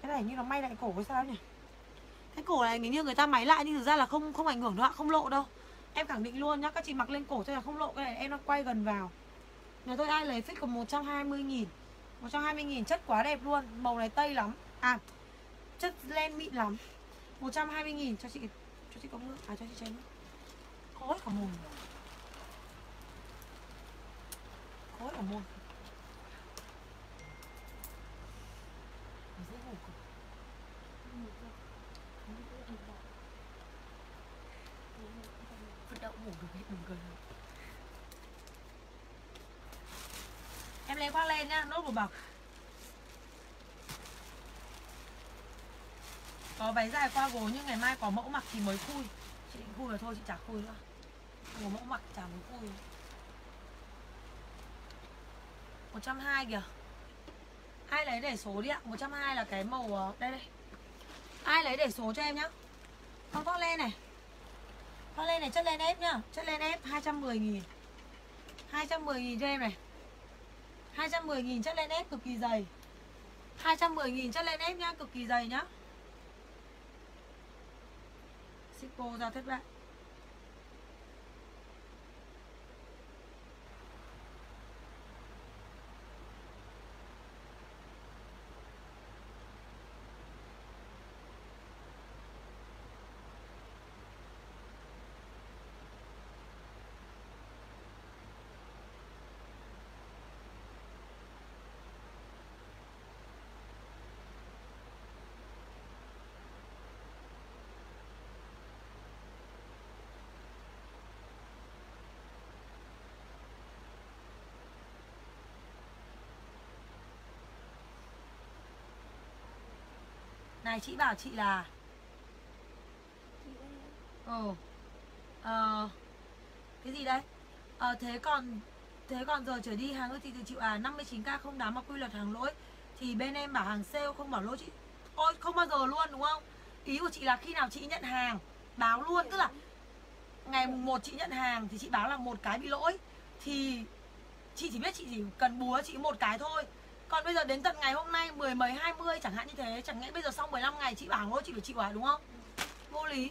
Cái này như nó may lại cổ hay sao nhỉ? Cái cổ này như người ta máy lại, nhưng thực ra là không không ảnh hưởng đâu ạ, không lộ đâu. Em khẳng định luôn nhá, Các chị mặc lên cổ cho là không lộ cái này, Em nó quay gần vào. Nhà tôi ai lấy fit còn 120 nghìn 120 nghìn chất quá đẹp luôn, Màu này tây lắm. À chất len mịn lắm. 120 nghìn, cho chị cho chị có nước. À cho chị chén khối Khói cả mồm. Khói cả mồm dễ ngủ cực. vận động ngủ được hết đừng cười em lấy khoác lên nhá nốt một bọc. Có váy dài qua gối nhưng ngày mai có mẫu mặc thì mới khui. Chị định khui rồi thôi, chị chả khui nữa. Không có mẫu mặc chả muốn khui. 120 kìa. Ai lấy để số đi ạ? 120 là cái màu ờ, Đây đây. Ai lấy để số cho em nhá? Con khoác lên này. Con lên này, chất lên ép nhá. Chất lên ép 210 nghìn. 210 nghìn cho em này. 210 nghìn chất lên ép cực kỳ dày. 210 nghìn chất lên ép nhá, Cực kỳ dày nhá. Shippo ra thất bại. Này, chị bảo chị là ồ. Ờ. Ờ. Cái gì đây Ờ thế còn Thế còn giờ trở đi hàng ơi thị tự chịu à? 59k không đáng mà quy luật hàng lỗi. Thì bên em bảo hàng sale không bảo lỗi chị. Ôi, không bao giờ luôn, đúng không? Ý của chị là khi nào chị nhận hàng, Báo luôn. Tức là Ngày mùng một chị nhận hàng thì chị báo là một cái bị lỗi. Thì Chị chỉ biết chị chỉ cần búa chị một cái thôi. Còn bây giờ đến tận ngày hôm nay 10 mấy 20 chẳng hạn như thế. Chẳng lẽ bây giờ sau 15 ngày chị bảo Ngô chị phải chịu à đúng không? Vô lý.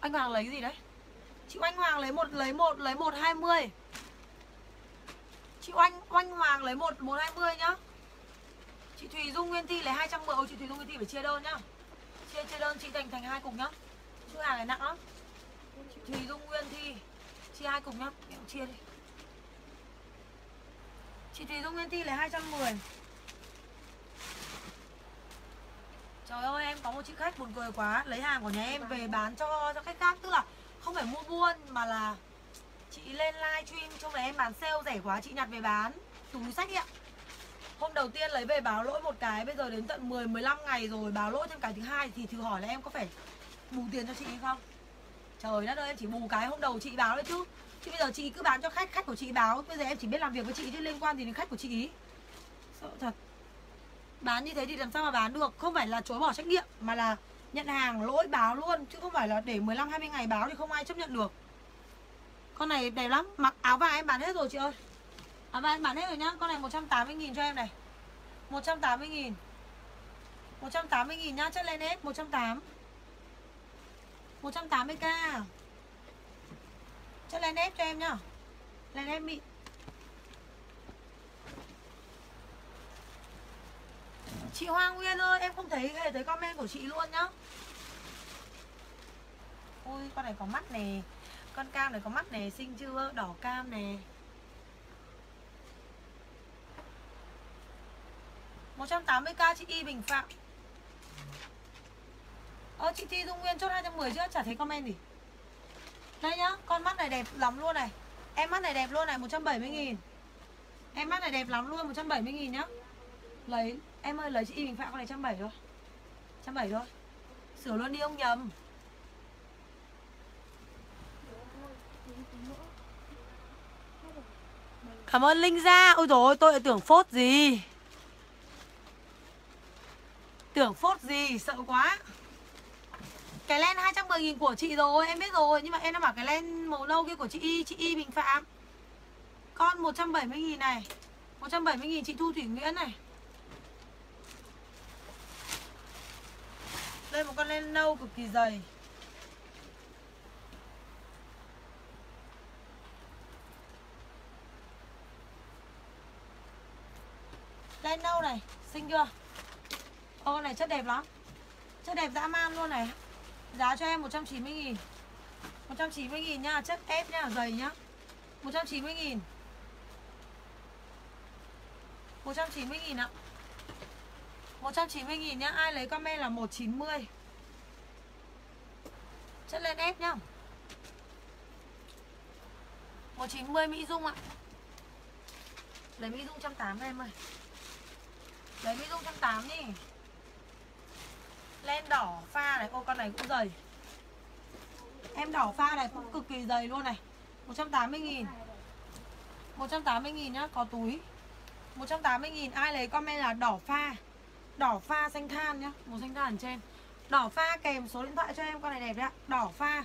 Anh Hoàng lấy gì đấy? Chị Oanh Hoàng lấy một lấy một lấy một hai mươi. Chị Oanh Oanh Hoàng lấy một một hai mươi nhá. Chị Thùy Dung Nguyên Thi lấy 210 Ôi, chị Thùy Dung Nguyên Thi phải chia đơn nhá. Chia chia đơn, chị thành thành hai cục nhá. Chứ hàng này nặng lắm. Chị Thùy Dung Nguyên Thi, chia hai cục nhá. Chia đi chị Thùy Dung Nguyên Thi lấy 210 Trời ơi, em có một chị khách buồn cười quá. Lấy hàng của nhà em về bán cho cho khách khác. Tức là không phải mua buôn, mà là Chị lên live stream cho đấy em bán sale rẻ quá, chị nhặt về bán. Túi sách ạ. Hôm đầu tiên lấy về báo lỗi một cái, Bây giờ đến tận 10-15 ngày rồi, báo lỗi thêm cái thứ hai Thì thử hỏi là em có phải bù tiền cho chị hay không? Trời đất ơi, em chỉ bù cái hôm đầu chị báo đấy chứ. Chứ bây giờ chị cứ bán cho khách Khách của chị báo. Bây giờ em chỉ biết làm việc với chị chứ liên quan gì đến khách của chị ý. Sợ thật. Bán như thế thì làm sao mà bán được? Không phải là chối bỏ trách nhiệm, Mà là nhận hàng lỗi báo luôn. Chứ không phải là để 15-20 ngày báo thì không ai chấp nhận được. Con này đẹp lắm. Mặc áo vàng em bán hết rồi, chị ơi. Áo vàng em bán hết rồi nhá. Con này 180.000 cho em này. 180.000 180.000 nhá. Chất lên hết. 180 180k cho lên ép cho em nhá. Lên ép mịn. Chị Hoa Nguyên ơi, em không thấy hề thấy comment của chị luôn nhá. Ôi, con này có mắt nè. Con cam này có mắt nè, Xinh chưa? Đỏ cam nè. 180k chị Y Bình Phạm. Ờ chị Thi Dung Nguyên chốt 210 chưa? Chả thấy comment gì. Đây nhá, Con mắt này đẹp lắm luôn này. Em mắt này đẹp luôn này 170 nghìn. Em mắt này đẹp lắm luôn 170 nghìn nhá. Lấy, Em ơi, lấy chị Y Bình Phạm con này 170 thôi. 170 thôi. Sửa luôn đi ông nhầm. Cảm ơn Linh Gia. Ôi dồi ôi, tôi lại tưởng phốt gì. Tưởng phốt gì, sợ quá. Cái len 210 nghìn của chị rồi, Em biết rồi. Nhưng mà em đã bảo cái len màu nâu kia của chị Y Chị Y Bình Phạm. Con 170 nghìn này. 170 nghìn chị Thu Thủy Nguyễn này. Đây, một con len nâu cực kỳ dày. Len nâu này, Xinh chưa? Ô, con này chất đẹp lắm. Chất đẹp dã man luôn này. Giá cho em 190 nghìn. 190 nghìn nha Chất ép nha, Dày nhá. 190 nghìn. 190 nghìn ạ. 190 nghìn nhá, Ai lấy comment là 190 Chất lên ép nhá. 190 Mỹ Dung ạ. Lấy Mỹ Dung 180 em ơi. Lấy Mỹ Dung 180 đi. Len đỏ pha này, ô con này cũng dày. Em đỏ pha này cũng cực kỳ dày luôn này. 180 nghìn. 180 nghìn nhá, có túi. 180 nghìn ai lấy comment là đỏ pha. Đỏ pha xanh than nhá Màu xanh than ở trên. Đỏ pha kèm số điện thoại cho em con này đẹp đấy ạ. Đỏ pha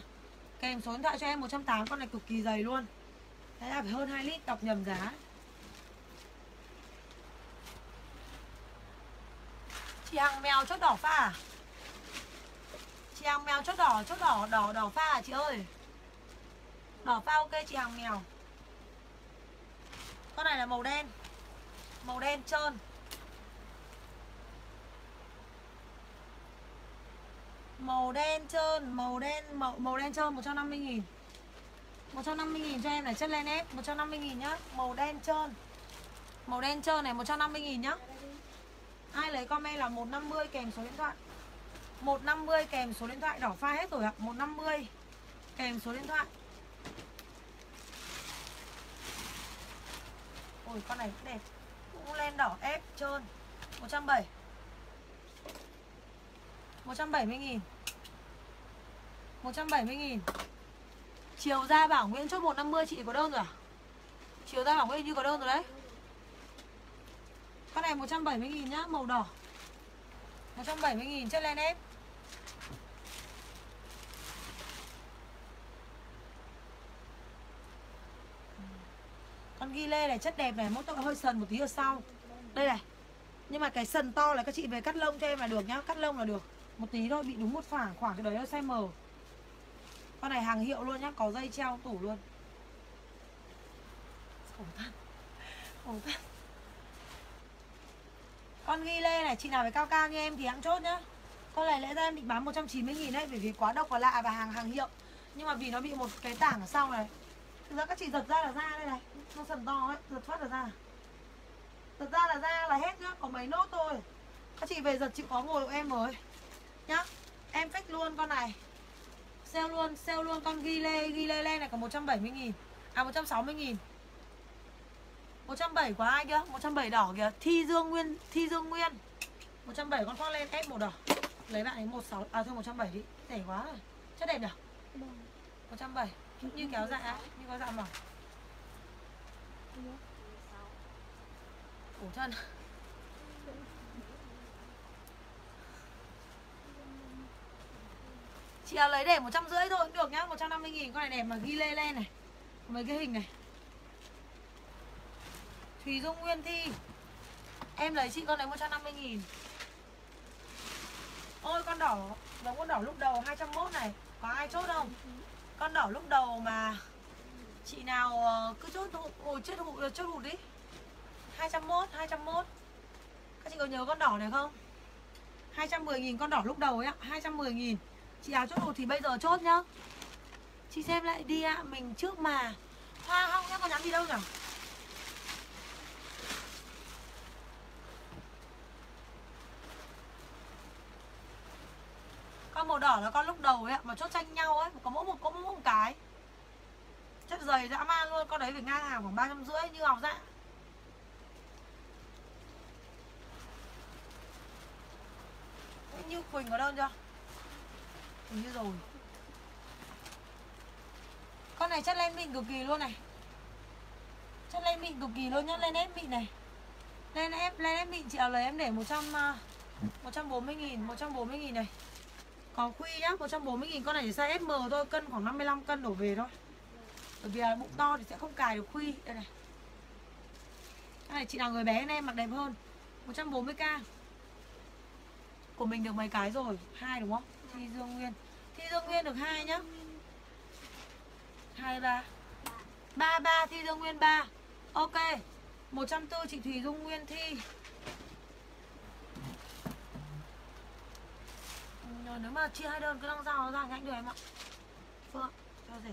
kèm số điện thoại cho em 180 con này cực kỳ dày luôn. Đấy là phải hơn 2 lít đọc nhầm giá. Chị Hằng mèo chốt đỏ pha à? Chị hàng mèo chốt đỏ, chốt đỏ, đỏ, đỏ pha à chị ơi? Đỏ pha ok chị hàng mèo. Con này là màu đen. Màu đen trơn. Màu đen trơn, màu đen, màu, màu đen trơn 150 nghìn. 150 nghìn cho em này chất len ép 150 nghìn nhá. Màu đen trơn. Màu đen trơn này 150 nghìn nhá. Ai lấy comment là 150 kèm số điện thoại? 150 kèm số điện thoại đỏ pha hết rồi ạ. 150 kèm số điện thoại. Ôi con này cũng đẹp. Cũng len đỏ ép trơn. 170 170 nghìn. 170 nghìn. Chiều ra bảo Nguyễn chốt 150 chị có đơn rồi à? Chiều ra bảo Nguyễn như có đơn rồi đấy. Con này 170 nghìn nhá, màu đỏ. 170 nghìn chất len ép. Con ghi lê này chất đẹp này, mỗi tội hơi sần một tí ở sau. Đây này. Nhưng mà cái sần to là các chị về cắt lông cho em là được nhá. Cắt lông là được. Một tí thôi, bị đúng một khoảng, khoảng cái đấy nó size mờ Con này hàng hiệu luôn nhá, có dây treo tủ luôn. Khổ thân Khổ thân Con ghi lê này, chị nào phải cao cao như em thì hãng chốt nhá. Con này lẽ ra em định bán 190 nghìn đấy Bởi vì quá độc và lạ và hàng hàng hiệu. Nhưng mà vì nó bị một cái tảng ở sau này. Thực ra các chị giật ra là ra đây này. Nó sần to ấy, giật phát là ra. Giật ra là ra là hết nhá, có mấy nốt thôi. Các chị về giật chịu khó ngồi của em rồi. Nhá Em fake luôn con này. Sale luôn, sale luôn con ghi lê, ghi lê lê này có 170 nghìn. À 160 nghìn. 170 của ai kia? 170 đỏ kìa. Thi Dương Nguyên, Thi Dương Nguyên. 170 con khoác lên ép màu đỏ. Lấy bạn ấy 16, à thôi 170 đi. Rẻ quá rồi. Chất đẹp nhỉ? 170 Như kéo dạ, như có dạ mỏng Ủ chân. Chị à lấy để 150 thôi. Cũng được nhá 150 nghìn. Con này đẹp mà, ghi lê lên này. Mấy cái hình này. Thùy Dung Nguyên Thi. Em lấy chị con này 150 nghìn. Ôi, con đỏ. Giống con đỏ lúc đầu 201 này. Có ai chốt không? Con đỏ lúc đầu mà Chị nào ờ, cứ chốt hụt Ôi chết hụt chốt hụt ờ, đi. 201 201 Các chị có nhớ con đỏ này không? 210.000 con đỏ lúc đầu ấy ạ 210.000 Chị nào chốt hụt thì bây giờ chốt nhá. Chị xem lại đi ạ Mình trước mà. Hoa không nhá con nhắn đi đâu nhỉ Con màu đỏ là con lúc đầu ấy ạ Mà chốt tranh nhau ấy Có mỗi một, có mỗi một cái. Chất dày dã man luôn Con đấy phải ngang hàng khoảng ba trăm rưỡi như ngọc dạ Như Quỳnh có đơn chưa? Hình như rồi. Con này chất lên mịn cực kỳ luôn này. Chất lên mịn cực kỳ luôn nhá Lên ép mịn này. Lên ép, lên ép mịn chị áo lấy em để 100 140 à, nghìn 140 nghìn này. Có khuy nhá 140 nghìn Con này chỉ size SM thôi Cân khoảng 55 cân đổ về thôi. Bởi vì là bụng to thì sẽ không cài được khuy. Đây này. Cái này chị nào người bé nên mặc đẹp hơn. 140k Của mình được mấy cái rồi? Hai đúng không? Thi Dương Nguyên. Thi Dương Nguyên được hai nhá. Hai ba. Ba ba Thi Dương Nguyên 3 Ok. 140 chị Thùy Dung Nguyên Thi. Rồi nếu mà chia hai đơn cứ đăng ra nó ra nhanh được em ạ. Phương cho rẻ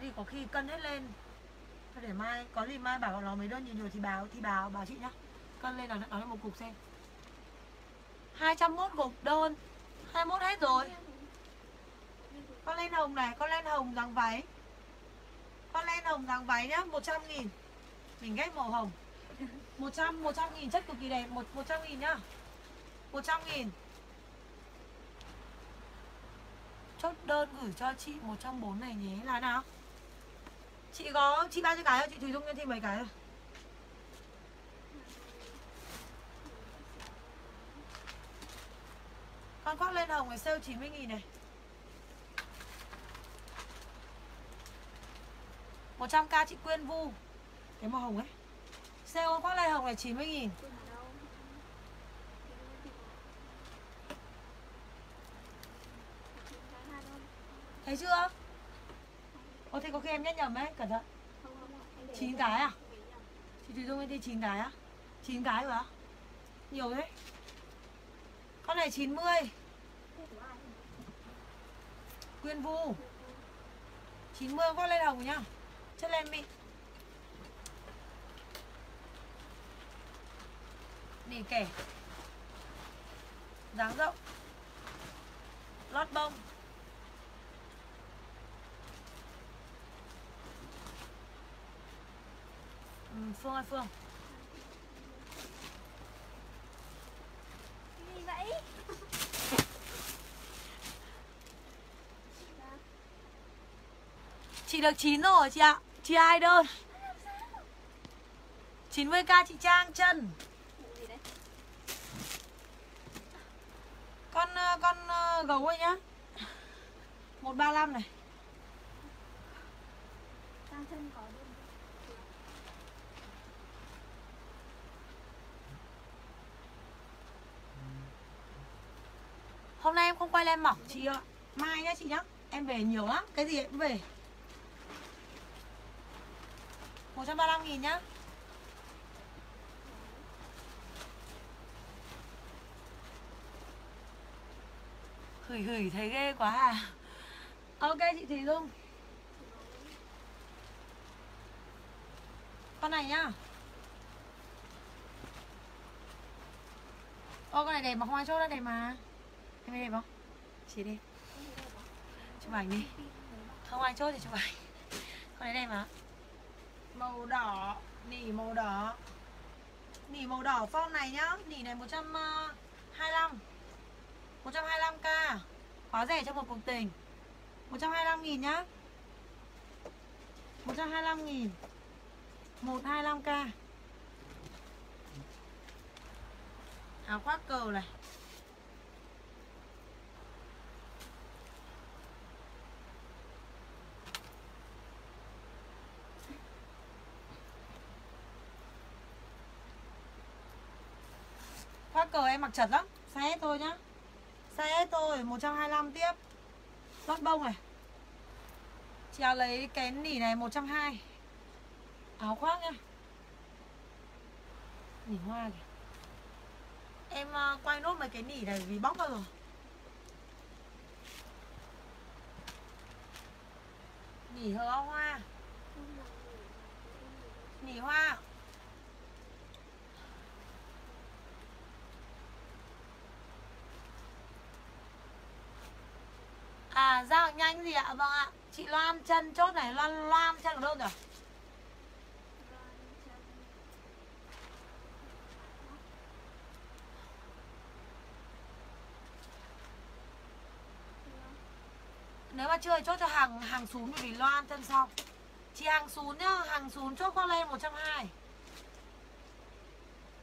Thế thì có khi cân hết lên. Thôi để mai, có gì mai bảo nó mấy đơn nhiều nhiều thì báo, thì báo, báo chị nhá. Cân lên là nó nói một cục xem. 201 cục đơn. 21 hết rồi. Con len hồng này, con len hồng dáng váy. Con len hồng dáng váy nhá, 100 nghìn. Mình ghét màu hồng. 100, 100 nghìn chất cực kỳ đẹp một 100 nghìn nhá. 100 nghìn. Chốt đơn gửi cho chị 140 này nhé Là nào? Chị có, chị bao nhiêu cái rồi? Chị Thùy Dung cho thêm mấy cái rồi Con khoác lên hồng này sale 90 nghìn này. 100k chị Quyên Vu. Cái màu hồng ấy. Sale con khoác lên hồng này 90 nghìn. Thấy chưa? Ô thế có khi em nhắc nhầm ấy, cẩn thận Chín cái à? Chị Thùy Dung ấy đi chín cái á? À? Chín cái rồi á? À? Nhiều thế Con này 90 Quyên Vu 90 con lên hồng nhá Chất lên mịn Nỉ kẻ Dáng rộng Lót bông ừ, Phương ơi Phương. Gì vậy? Chị được 9 rồi chị ạ. Chị ai đơn? 90k chị Trang chân? Con ờ, con ờ, gấu ấy nhá. 135 này Trang chân có đơn Hôm nay em không quay lên mỏng, chị ạ. Mai nhá, chị nhá. Em về nhiều lắm. Cái gì em cũng về. 135 nghìn nhá. Hửi hửi, thấy ghê quá à. Ok, chị Thùy Dung. Con này nhá. Ô, con này đẹp mà, không ai chốt đã đẹp mà. Em đẹp không? Chị đi. Chụp ảnh đi. Không ai chốt thì chụp ảnh. Con này đẹp mà. Màu đỏ. Nỉ màu đỏ. Nỉ màu đỏ form này nhá. Nỉ này 125 125k Quá rẻ cho một cuộc tình. 125 nghìn nhá. 125 nghìn. 125k Áo khoác cờ này. Cờ em mặc chật lắm. Size S thôi nhá. Size S thôi 125 tiếp. Lót bông này. Chị áo lấy cái nỉ này 120 Áo khoác nhá. Nỉ hoa kìa. Em ờ, quay nốt mấy cái nỉ này vì bóc ra rồi Nỉ hờ hoa. Nỉ hoa. À giao nhanh gì ạ? Vâng ạ Chị Loan chân, chốt này Loan Loan chân ở đâu rồi? Nếu mà chưa thì chốt cho hàng hàng xuống vì Loan chân xong. Chị hàng xuống nhá, Hàng xuống chốt con lên 120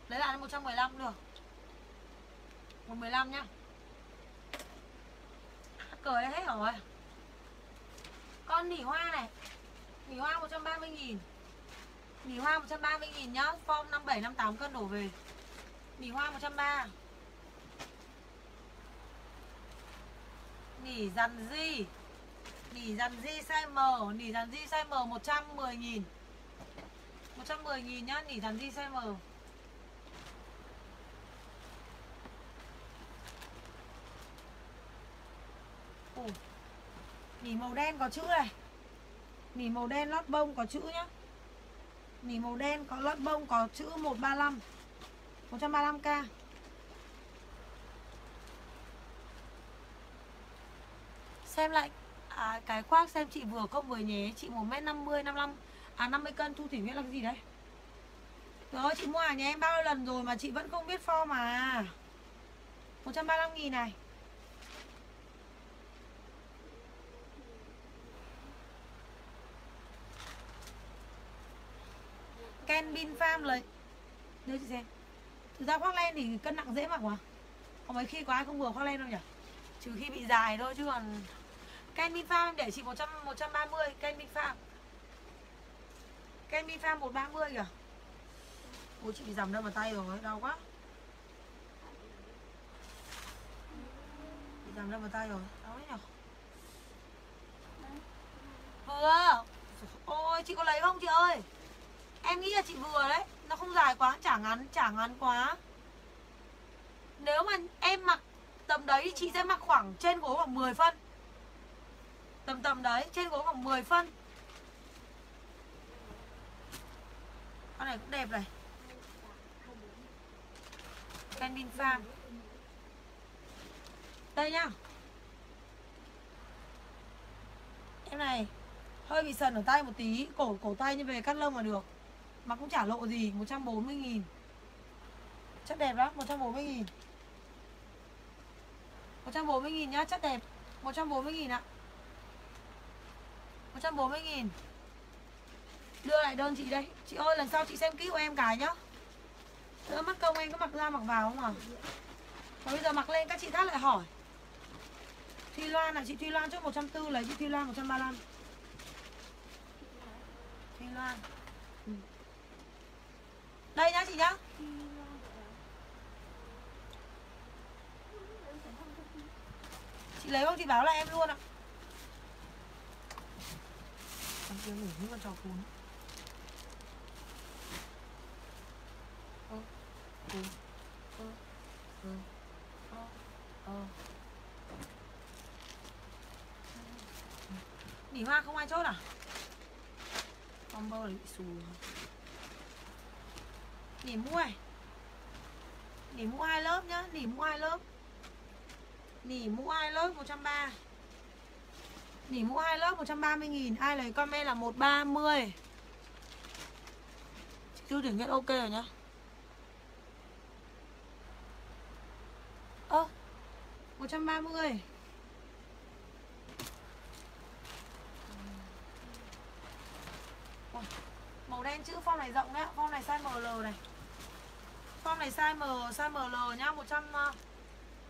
Lấy lại 115 được 115 nhá Cười hết rồi. Con nỉ hoa này. Nỉ hoa 130 nghìn. Nỉ hoa 130 nghìn nhá. Form 57, 58 cân đổ về. Nỉ hoa 130 Nỉ dằn di. Nỉ dằn di size M. Nỉ dằn di size M 110 nghìn. 110 nghìn nhá. Nỉ dằn di size M. Ồ. Nỉ màu đen có chữ này. Nỉ màu đen lót bông có chữ nhá. Nỉ màu đen có lót bông có chữ 135 135k Xem lại à, cái khoác xem chị vừa không vừa nhé. Chị 1m50, 55 À 50 cân Thu Thủy biết là cái gì đấy? Trời ơi chị mua hàng nhà em bao nhiêu lần rồi mà chị vẫn không biết form mà 135 nghìn này. Ken Bin Farm lấy Đây chị xem. Thực ra khoác len thì cân nặng dễ mặc mà. Có mấy khi có ai không vừa khoác len đâu nhỉ? Trừ khi bị dài thôi chứ còn Ken Bin Farm em để chị 100, 130 Ken Bin Farm Ken Bin Farm 130 kìa. Ôi chị bị dầm đâm vào tay rồi, đau quá. Bị dầm đâu mà tay rồi, đau đấy nhở Vừa. Ôi chị có lấy không chị ơi? Em nghĩ là chị vừa đấy. Nó không dài quá, chả ngắn, chả ngắn quá. Nếu mà em mặc tầm đấy thì chị sẽ mặc khoảng trên gối khoảng 10 phân. Tầm tầm đấy, trên gối khoảng 10 phân. Con này cũng đẹp này. Canin Farm Đây nhá. Em này Hơi bị sần ở tay một tí. Cổ cổ tay như về cắt lông mà được. Mà cũng chả lộ gì 140 nghìn. Chất đẹp lắm 140 nghìn. 140 nghìn nhá, Chất đẹp. 140 nghìn ạ. 140 nghìn. Đưa lại đơn chị đây. Chị ơi, lần sau chị xem kỹ của em cái nhá. Đỡ mất công em có mặc ra mặc vào không à Và bây giờ mặc lên các chị khác lại hỏi. Thuy Loan là chị Thuy Loan chốt 140 lấy chị Thuy Loan 135 Thuy Loan. Đây nhá chị nhá Chị lấy không chị báo là em luôn ạ Con kia ngủ như con trò cún. Nỉ hoa không ai chốt à? Là bị xù Nỉ mua này Nỉ mũ hai lớp nhá Nỉ mũ hai lớp. Nỉ mũ hai lớp 130 Nỉ mũ hai lớp 130 nghìn Ai lấy comment là 130 Chị tiêu điểm nhất ok rồi nhá. Ơ à, 130 Màu đen chữ form này rộng đấy Form này size ML này. Form này size M, size ML nhá 100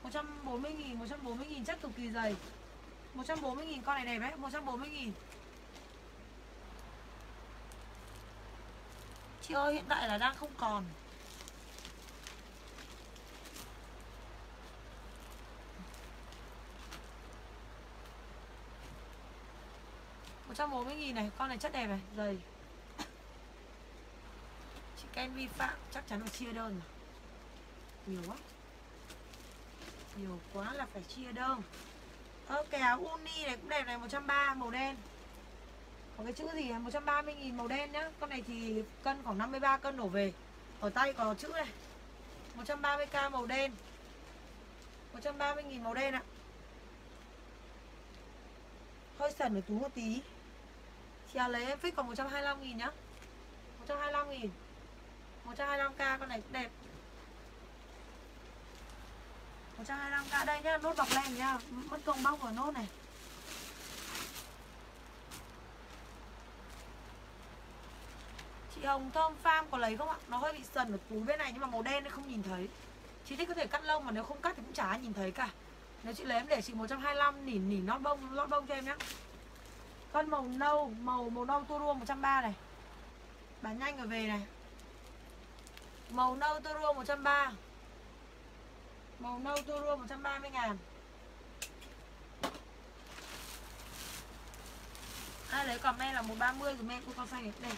140 ờ, nghìn 140 nghìn chất cực kỳ dày. 140 nghìn con này đẹp đấy 140 nghìn. Chị ơi hiện tại là đang không còn. 140 nghìn này Con này chất đẹp này Dày. Chị Ken vi phạm Chắc chắn là chia đơn rồi. Nhiều quá. Nhiều quá là phải chia đơn. Ơ cái áo uni này cũng đẹp này 130 màu đen. Có cái chữ gì 130 nghìn màu đen nhá. Con này thì cân khoảng 53 cân đổ về. Ở tay có chữ này. 130k màu đen. 130 nghìn màu đen ạ. Hơi sần ở túi một tí. Chị à, lấy em fix còn 125 nghìn nhá. 125 nghìn. 125k con này cũng đẹp. 125k đây nhá, nốt bọc len nhá Mất công bóc vào nốt này. Chị Hồng Thơm Farm có lấy không ạ? Nó hơi bị sần ở cúi bên này nhưng mà màu đen nên không nhìn thấy. Chị thích có thể cắt lông mà nếu không cắt thì cũng chả nhìn thấy cả. Nếu chị lấy em để chị 125 nỉ nỉ lót bông, lót bông cho em nhá. Con màu nâu, màu màu nâu tua rua 130 này. Bán nhanh rồi về này. Màu nâu tua rua 130 Màu nâu tua rua 130 ngàn. Ai lấy comment là 130 dùm em Ui con xanh này. Đẹp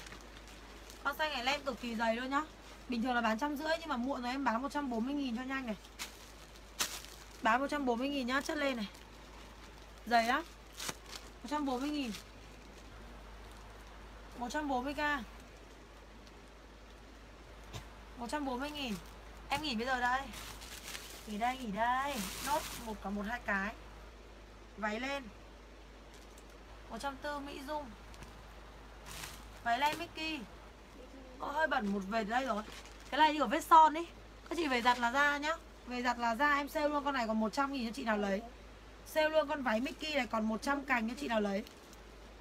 Con xanh này len cực kỳ dày luôn nhá. Bình thường là bán trăm rưỡi nhưng mà muộn rồi em bán 140 nghìn cho nhanh này. Bán 140 nghìn nhá, chất lên này. Dày lắm. 140 nghìn. 140k 140 nghìn. Em nghỉ bây giờ đây. Nghỉ đây, nghỉ đây. Nốt một cả một hai cái. Váy lên. 140 Mỹ Dung. Váy len Mickey. Có hơi bẩn một vệt đây rồi. Cái này như ở vết son ý. Các chị về giặt là ra nhá. Về giặt là ra em sale luôn con này còn 100 nghìn cho chị nào lấy. Sale luôn con váy Mickey này còn 100 cành cho chị nào lấy.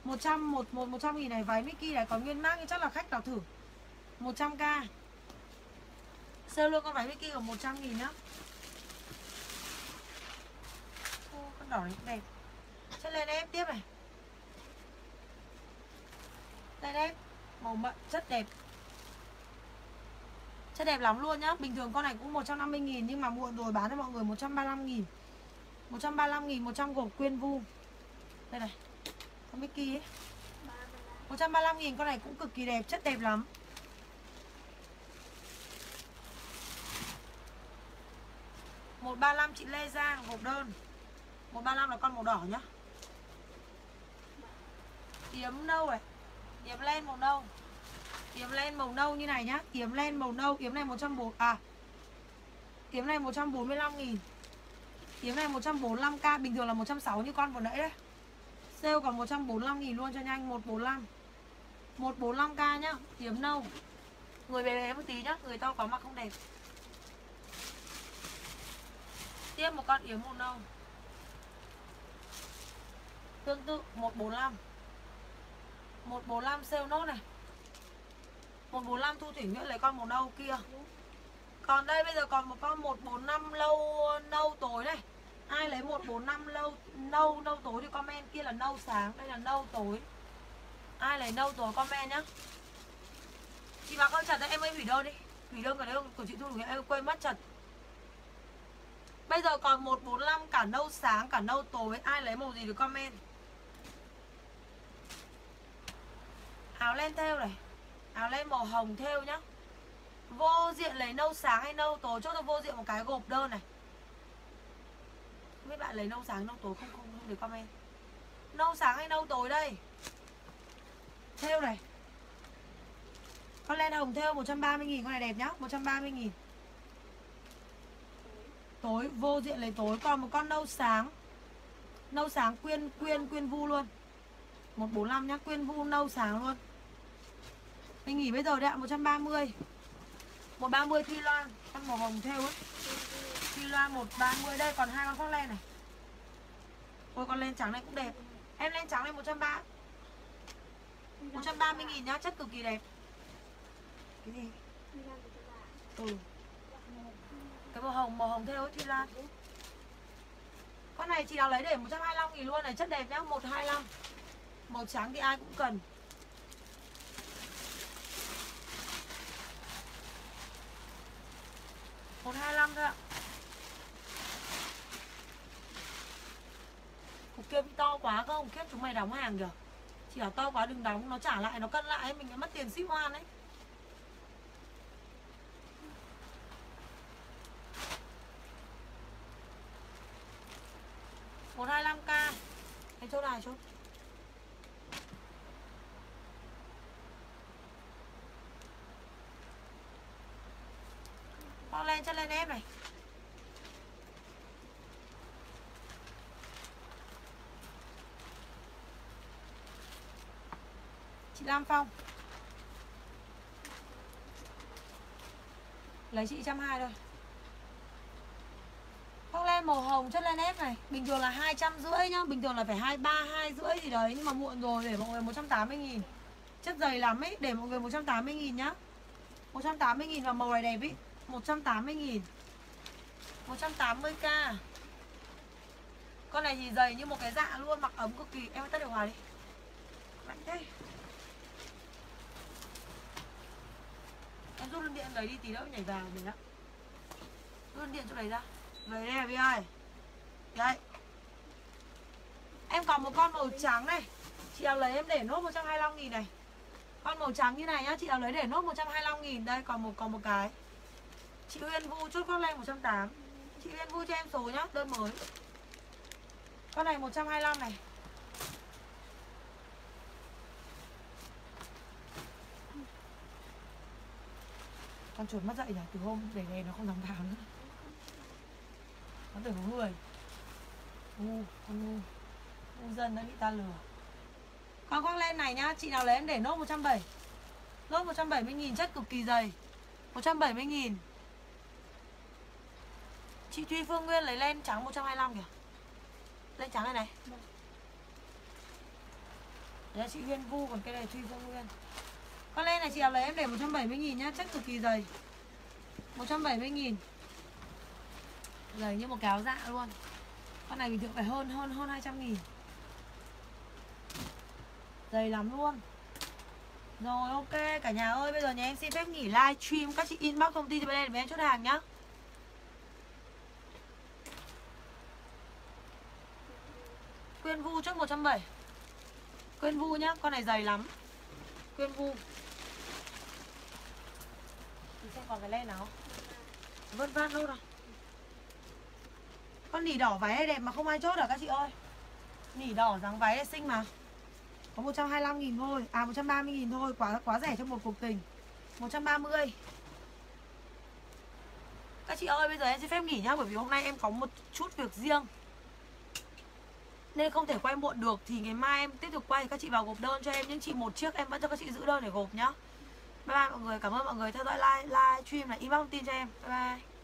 100 một, một 100 nghìn này váy Mickey này còn nguyên mác chắc là khách nào thử. 100k Sale luôn con váy Mickey còn 100 nghìn nhá. Ô, Con đỏ này cũng đẹp. Chất lên em tiếp này. Đây đây Màu mận chất đẹp. Chất đẹp lắm luôn nhá. Bình thường con này cũng 150 nghìn Nhưng mà muộn rồi bán cho mọi người 135 nghìn. 135 nghìn 100 gộp quyên vu. Đây này. Con Mickey ấy. 135 nghìn con này cũng cực kỳ đẹp Chất đẹp lắm một ba năm chị Lê Giang hộp đơn. một ba năm là con màu đỏ nhá. Yếm nâu này Yếm len màu nâu. Yếm len màu nâu như này nhá Yếm len màu nâu Yếm này 140 À Yếm này 145 nghìn. Yếm này 145k Bình thường là 160 như con vừa nãy đấy. Sale còn 145 nghìn luôn cho nhanh 145 145k nhá Yếm nâu. Người bé bé một tí nhá, Người to quá mặt không đẹp. Tiếp một con yếm màu nâu. Tương tự 145 145 sale nốt này. 145 Thu Thủy Nguyễn lấy con màu nâu kia. Còn đây bây giờ còn một con 145 lâu nâu tối này. Ai lấy 145 lâu nâu nâu tối thì comment kia là nâu sáng, Đây là nâu tối. Ai lấy nâu tối comment nhá. Chị bà con chặt đây em ơi, hủy đơn đi. Hủy đơn cả đơn của chị Thu Thủy Nguyễn em quên mất chặt. Bây giờ còn 145 cả nâu sáng cả nâu tối Ai lấy màu gì thì comment. Áo len theo này Áo len màu hồng theo nhá. Vô diện lấy nâu sáng hay nâu tối Chốt cho vô diện một cái gộp đơn này. Không biết bạn lấy nâu sáng nâu tối không không, không được comment. Nâu sáng hay nâu tối đây? Theo này. Con len hồng theo 130 nghìn Con này đẹp nhá 130 nghìn. Tối vô diện lấy tối Còn một con nâu sáng. Nâu sáng quyên quyên quyên vu luôn. 145 nhá Quyên vu nâu sáng luôn. Mình nghỉ bây giờ đấy ạ 130 130 Thi Loan Con màu hồng theo ấy. Thi Loan 130 Đây còn hai con khoác len này. Ôi con len trắng này cũng đẹp. Em len trắng này 130 130 nghìn nhá Chất cực kỳ đẹp. Cái gì? Ừ cái màu hồng, màu hồng theo thì là Con này chị nào lấy để 125 nghìn luôn này Chất đẹp nhá, 125 Màu trắng thì ai cũng cần. một hai năm thôi ạ. Cục kia bị to quá không? Khiếp chúng mày đóng hàng kìa. Chỉ là to quá đừng đóng Nó trả lại, nó cân lại Mình đã mất tiền ship hoan đấy 125k Anh chỗ này chốt. Con lên cho lên em này. Chị Lam Phong. Lấy chị trăm hai thôi lên màu hồng, chất lên ép này. Bình thường là hai trăm rưỡi nhá, Bình thường là phải hai, ba, hai rưỡi gì đấy, Nhưng mà muộn rồi, để mọi người 180 nghìn. Chất dày lắm ấy Để mọi người 180 nghìn nhá. 180 nghìn và màu này đẹp ý 180 nghìn. 180k Con này thì dày như một cái dạ luôn, Mặc ấm cực kỳ. Em tắt điều hòa đi. Lạnh thế. Em rút luôn điện lấy đi tí nữa nhảy vào mình á Rút luôn điện chỗ này ra. Về đây là Vi ơi. Đây. Em còn một con màu trắng này. Chị nào lấy em để nốt 125 nghìn này. Con màu trắng như này nhá Chị nào lấy để nốt 125 nghìn. Đây còn một còn một cái. Chị Uyên Vu chốt con len 180 Chị Uyên Vu cho em số nhá, đơn mới. Con này 125 này. Con chuột mất dậy nhỉ, từ hôm để này nó không dám vào nữa nó tưởng có người. Ngu, con ngu Ngu dân đã bị ta lừa. Con khoác len này nhá, chị nào lấy em để nốt 170 nốt 170 nghìn chất cực kỳ dày. 170 nghìn. Chị Thuy Phương Nguyên lấy len trắng 125 kìa. Len trắng này này. Đấy chị Nguyên Vu còn cái này Thuy Phương Nguyên. Con len này chị nào lấy em để 170 nghìn nhá Chất cực kỳ dày. 170 nghìn. Dày như một cáo dạ luôn. Con này bình thường phải hơn hơn hơn 200 nghìn. Dày lắm luôn. Rồi, ok, cả nhà ơi, Bây giờ nhà em xin phép nghỉ live stream Các chị inbox thông tin cho bên em để em chốt hàng nhá. Quyên Vu chốt 170 Quyên Vu nhá, Con này dày lắm. Quyên Vu. Thì xem còn cái len nào. Vân vân luôn rồi con nỉ đỏ váy này đẹp mà không ai chốt hả các chị ơi? Nỉ đỏ dáng váy này xinh mà. Có 125 nghìn thôi. À 130 nghìn thôi. Quá quá rẻ trong một cuộc tình. 130 Các chị ơi bây giờ em xin phép nghỉ nhá Bởi vì hôm nay em có một chút việc riêng. Nên không thể quay muộn được Thì ngày mai em tiếp tục quay thì Các chị vào gộp đơn cho em. Những chị một chiếc em vẫn cho các chị giữ đơn để gộp nhá. Bye bye mọi người. Cảm ơn mọi người theo dõi live, live stream là Inbox thông tin cho em. Bye bye.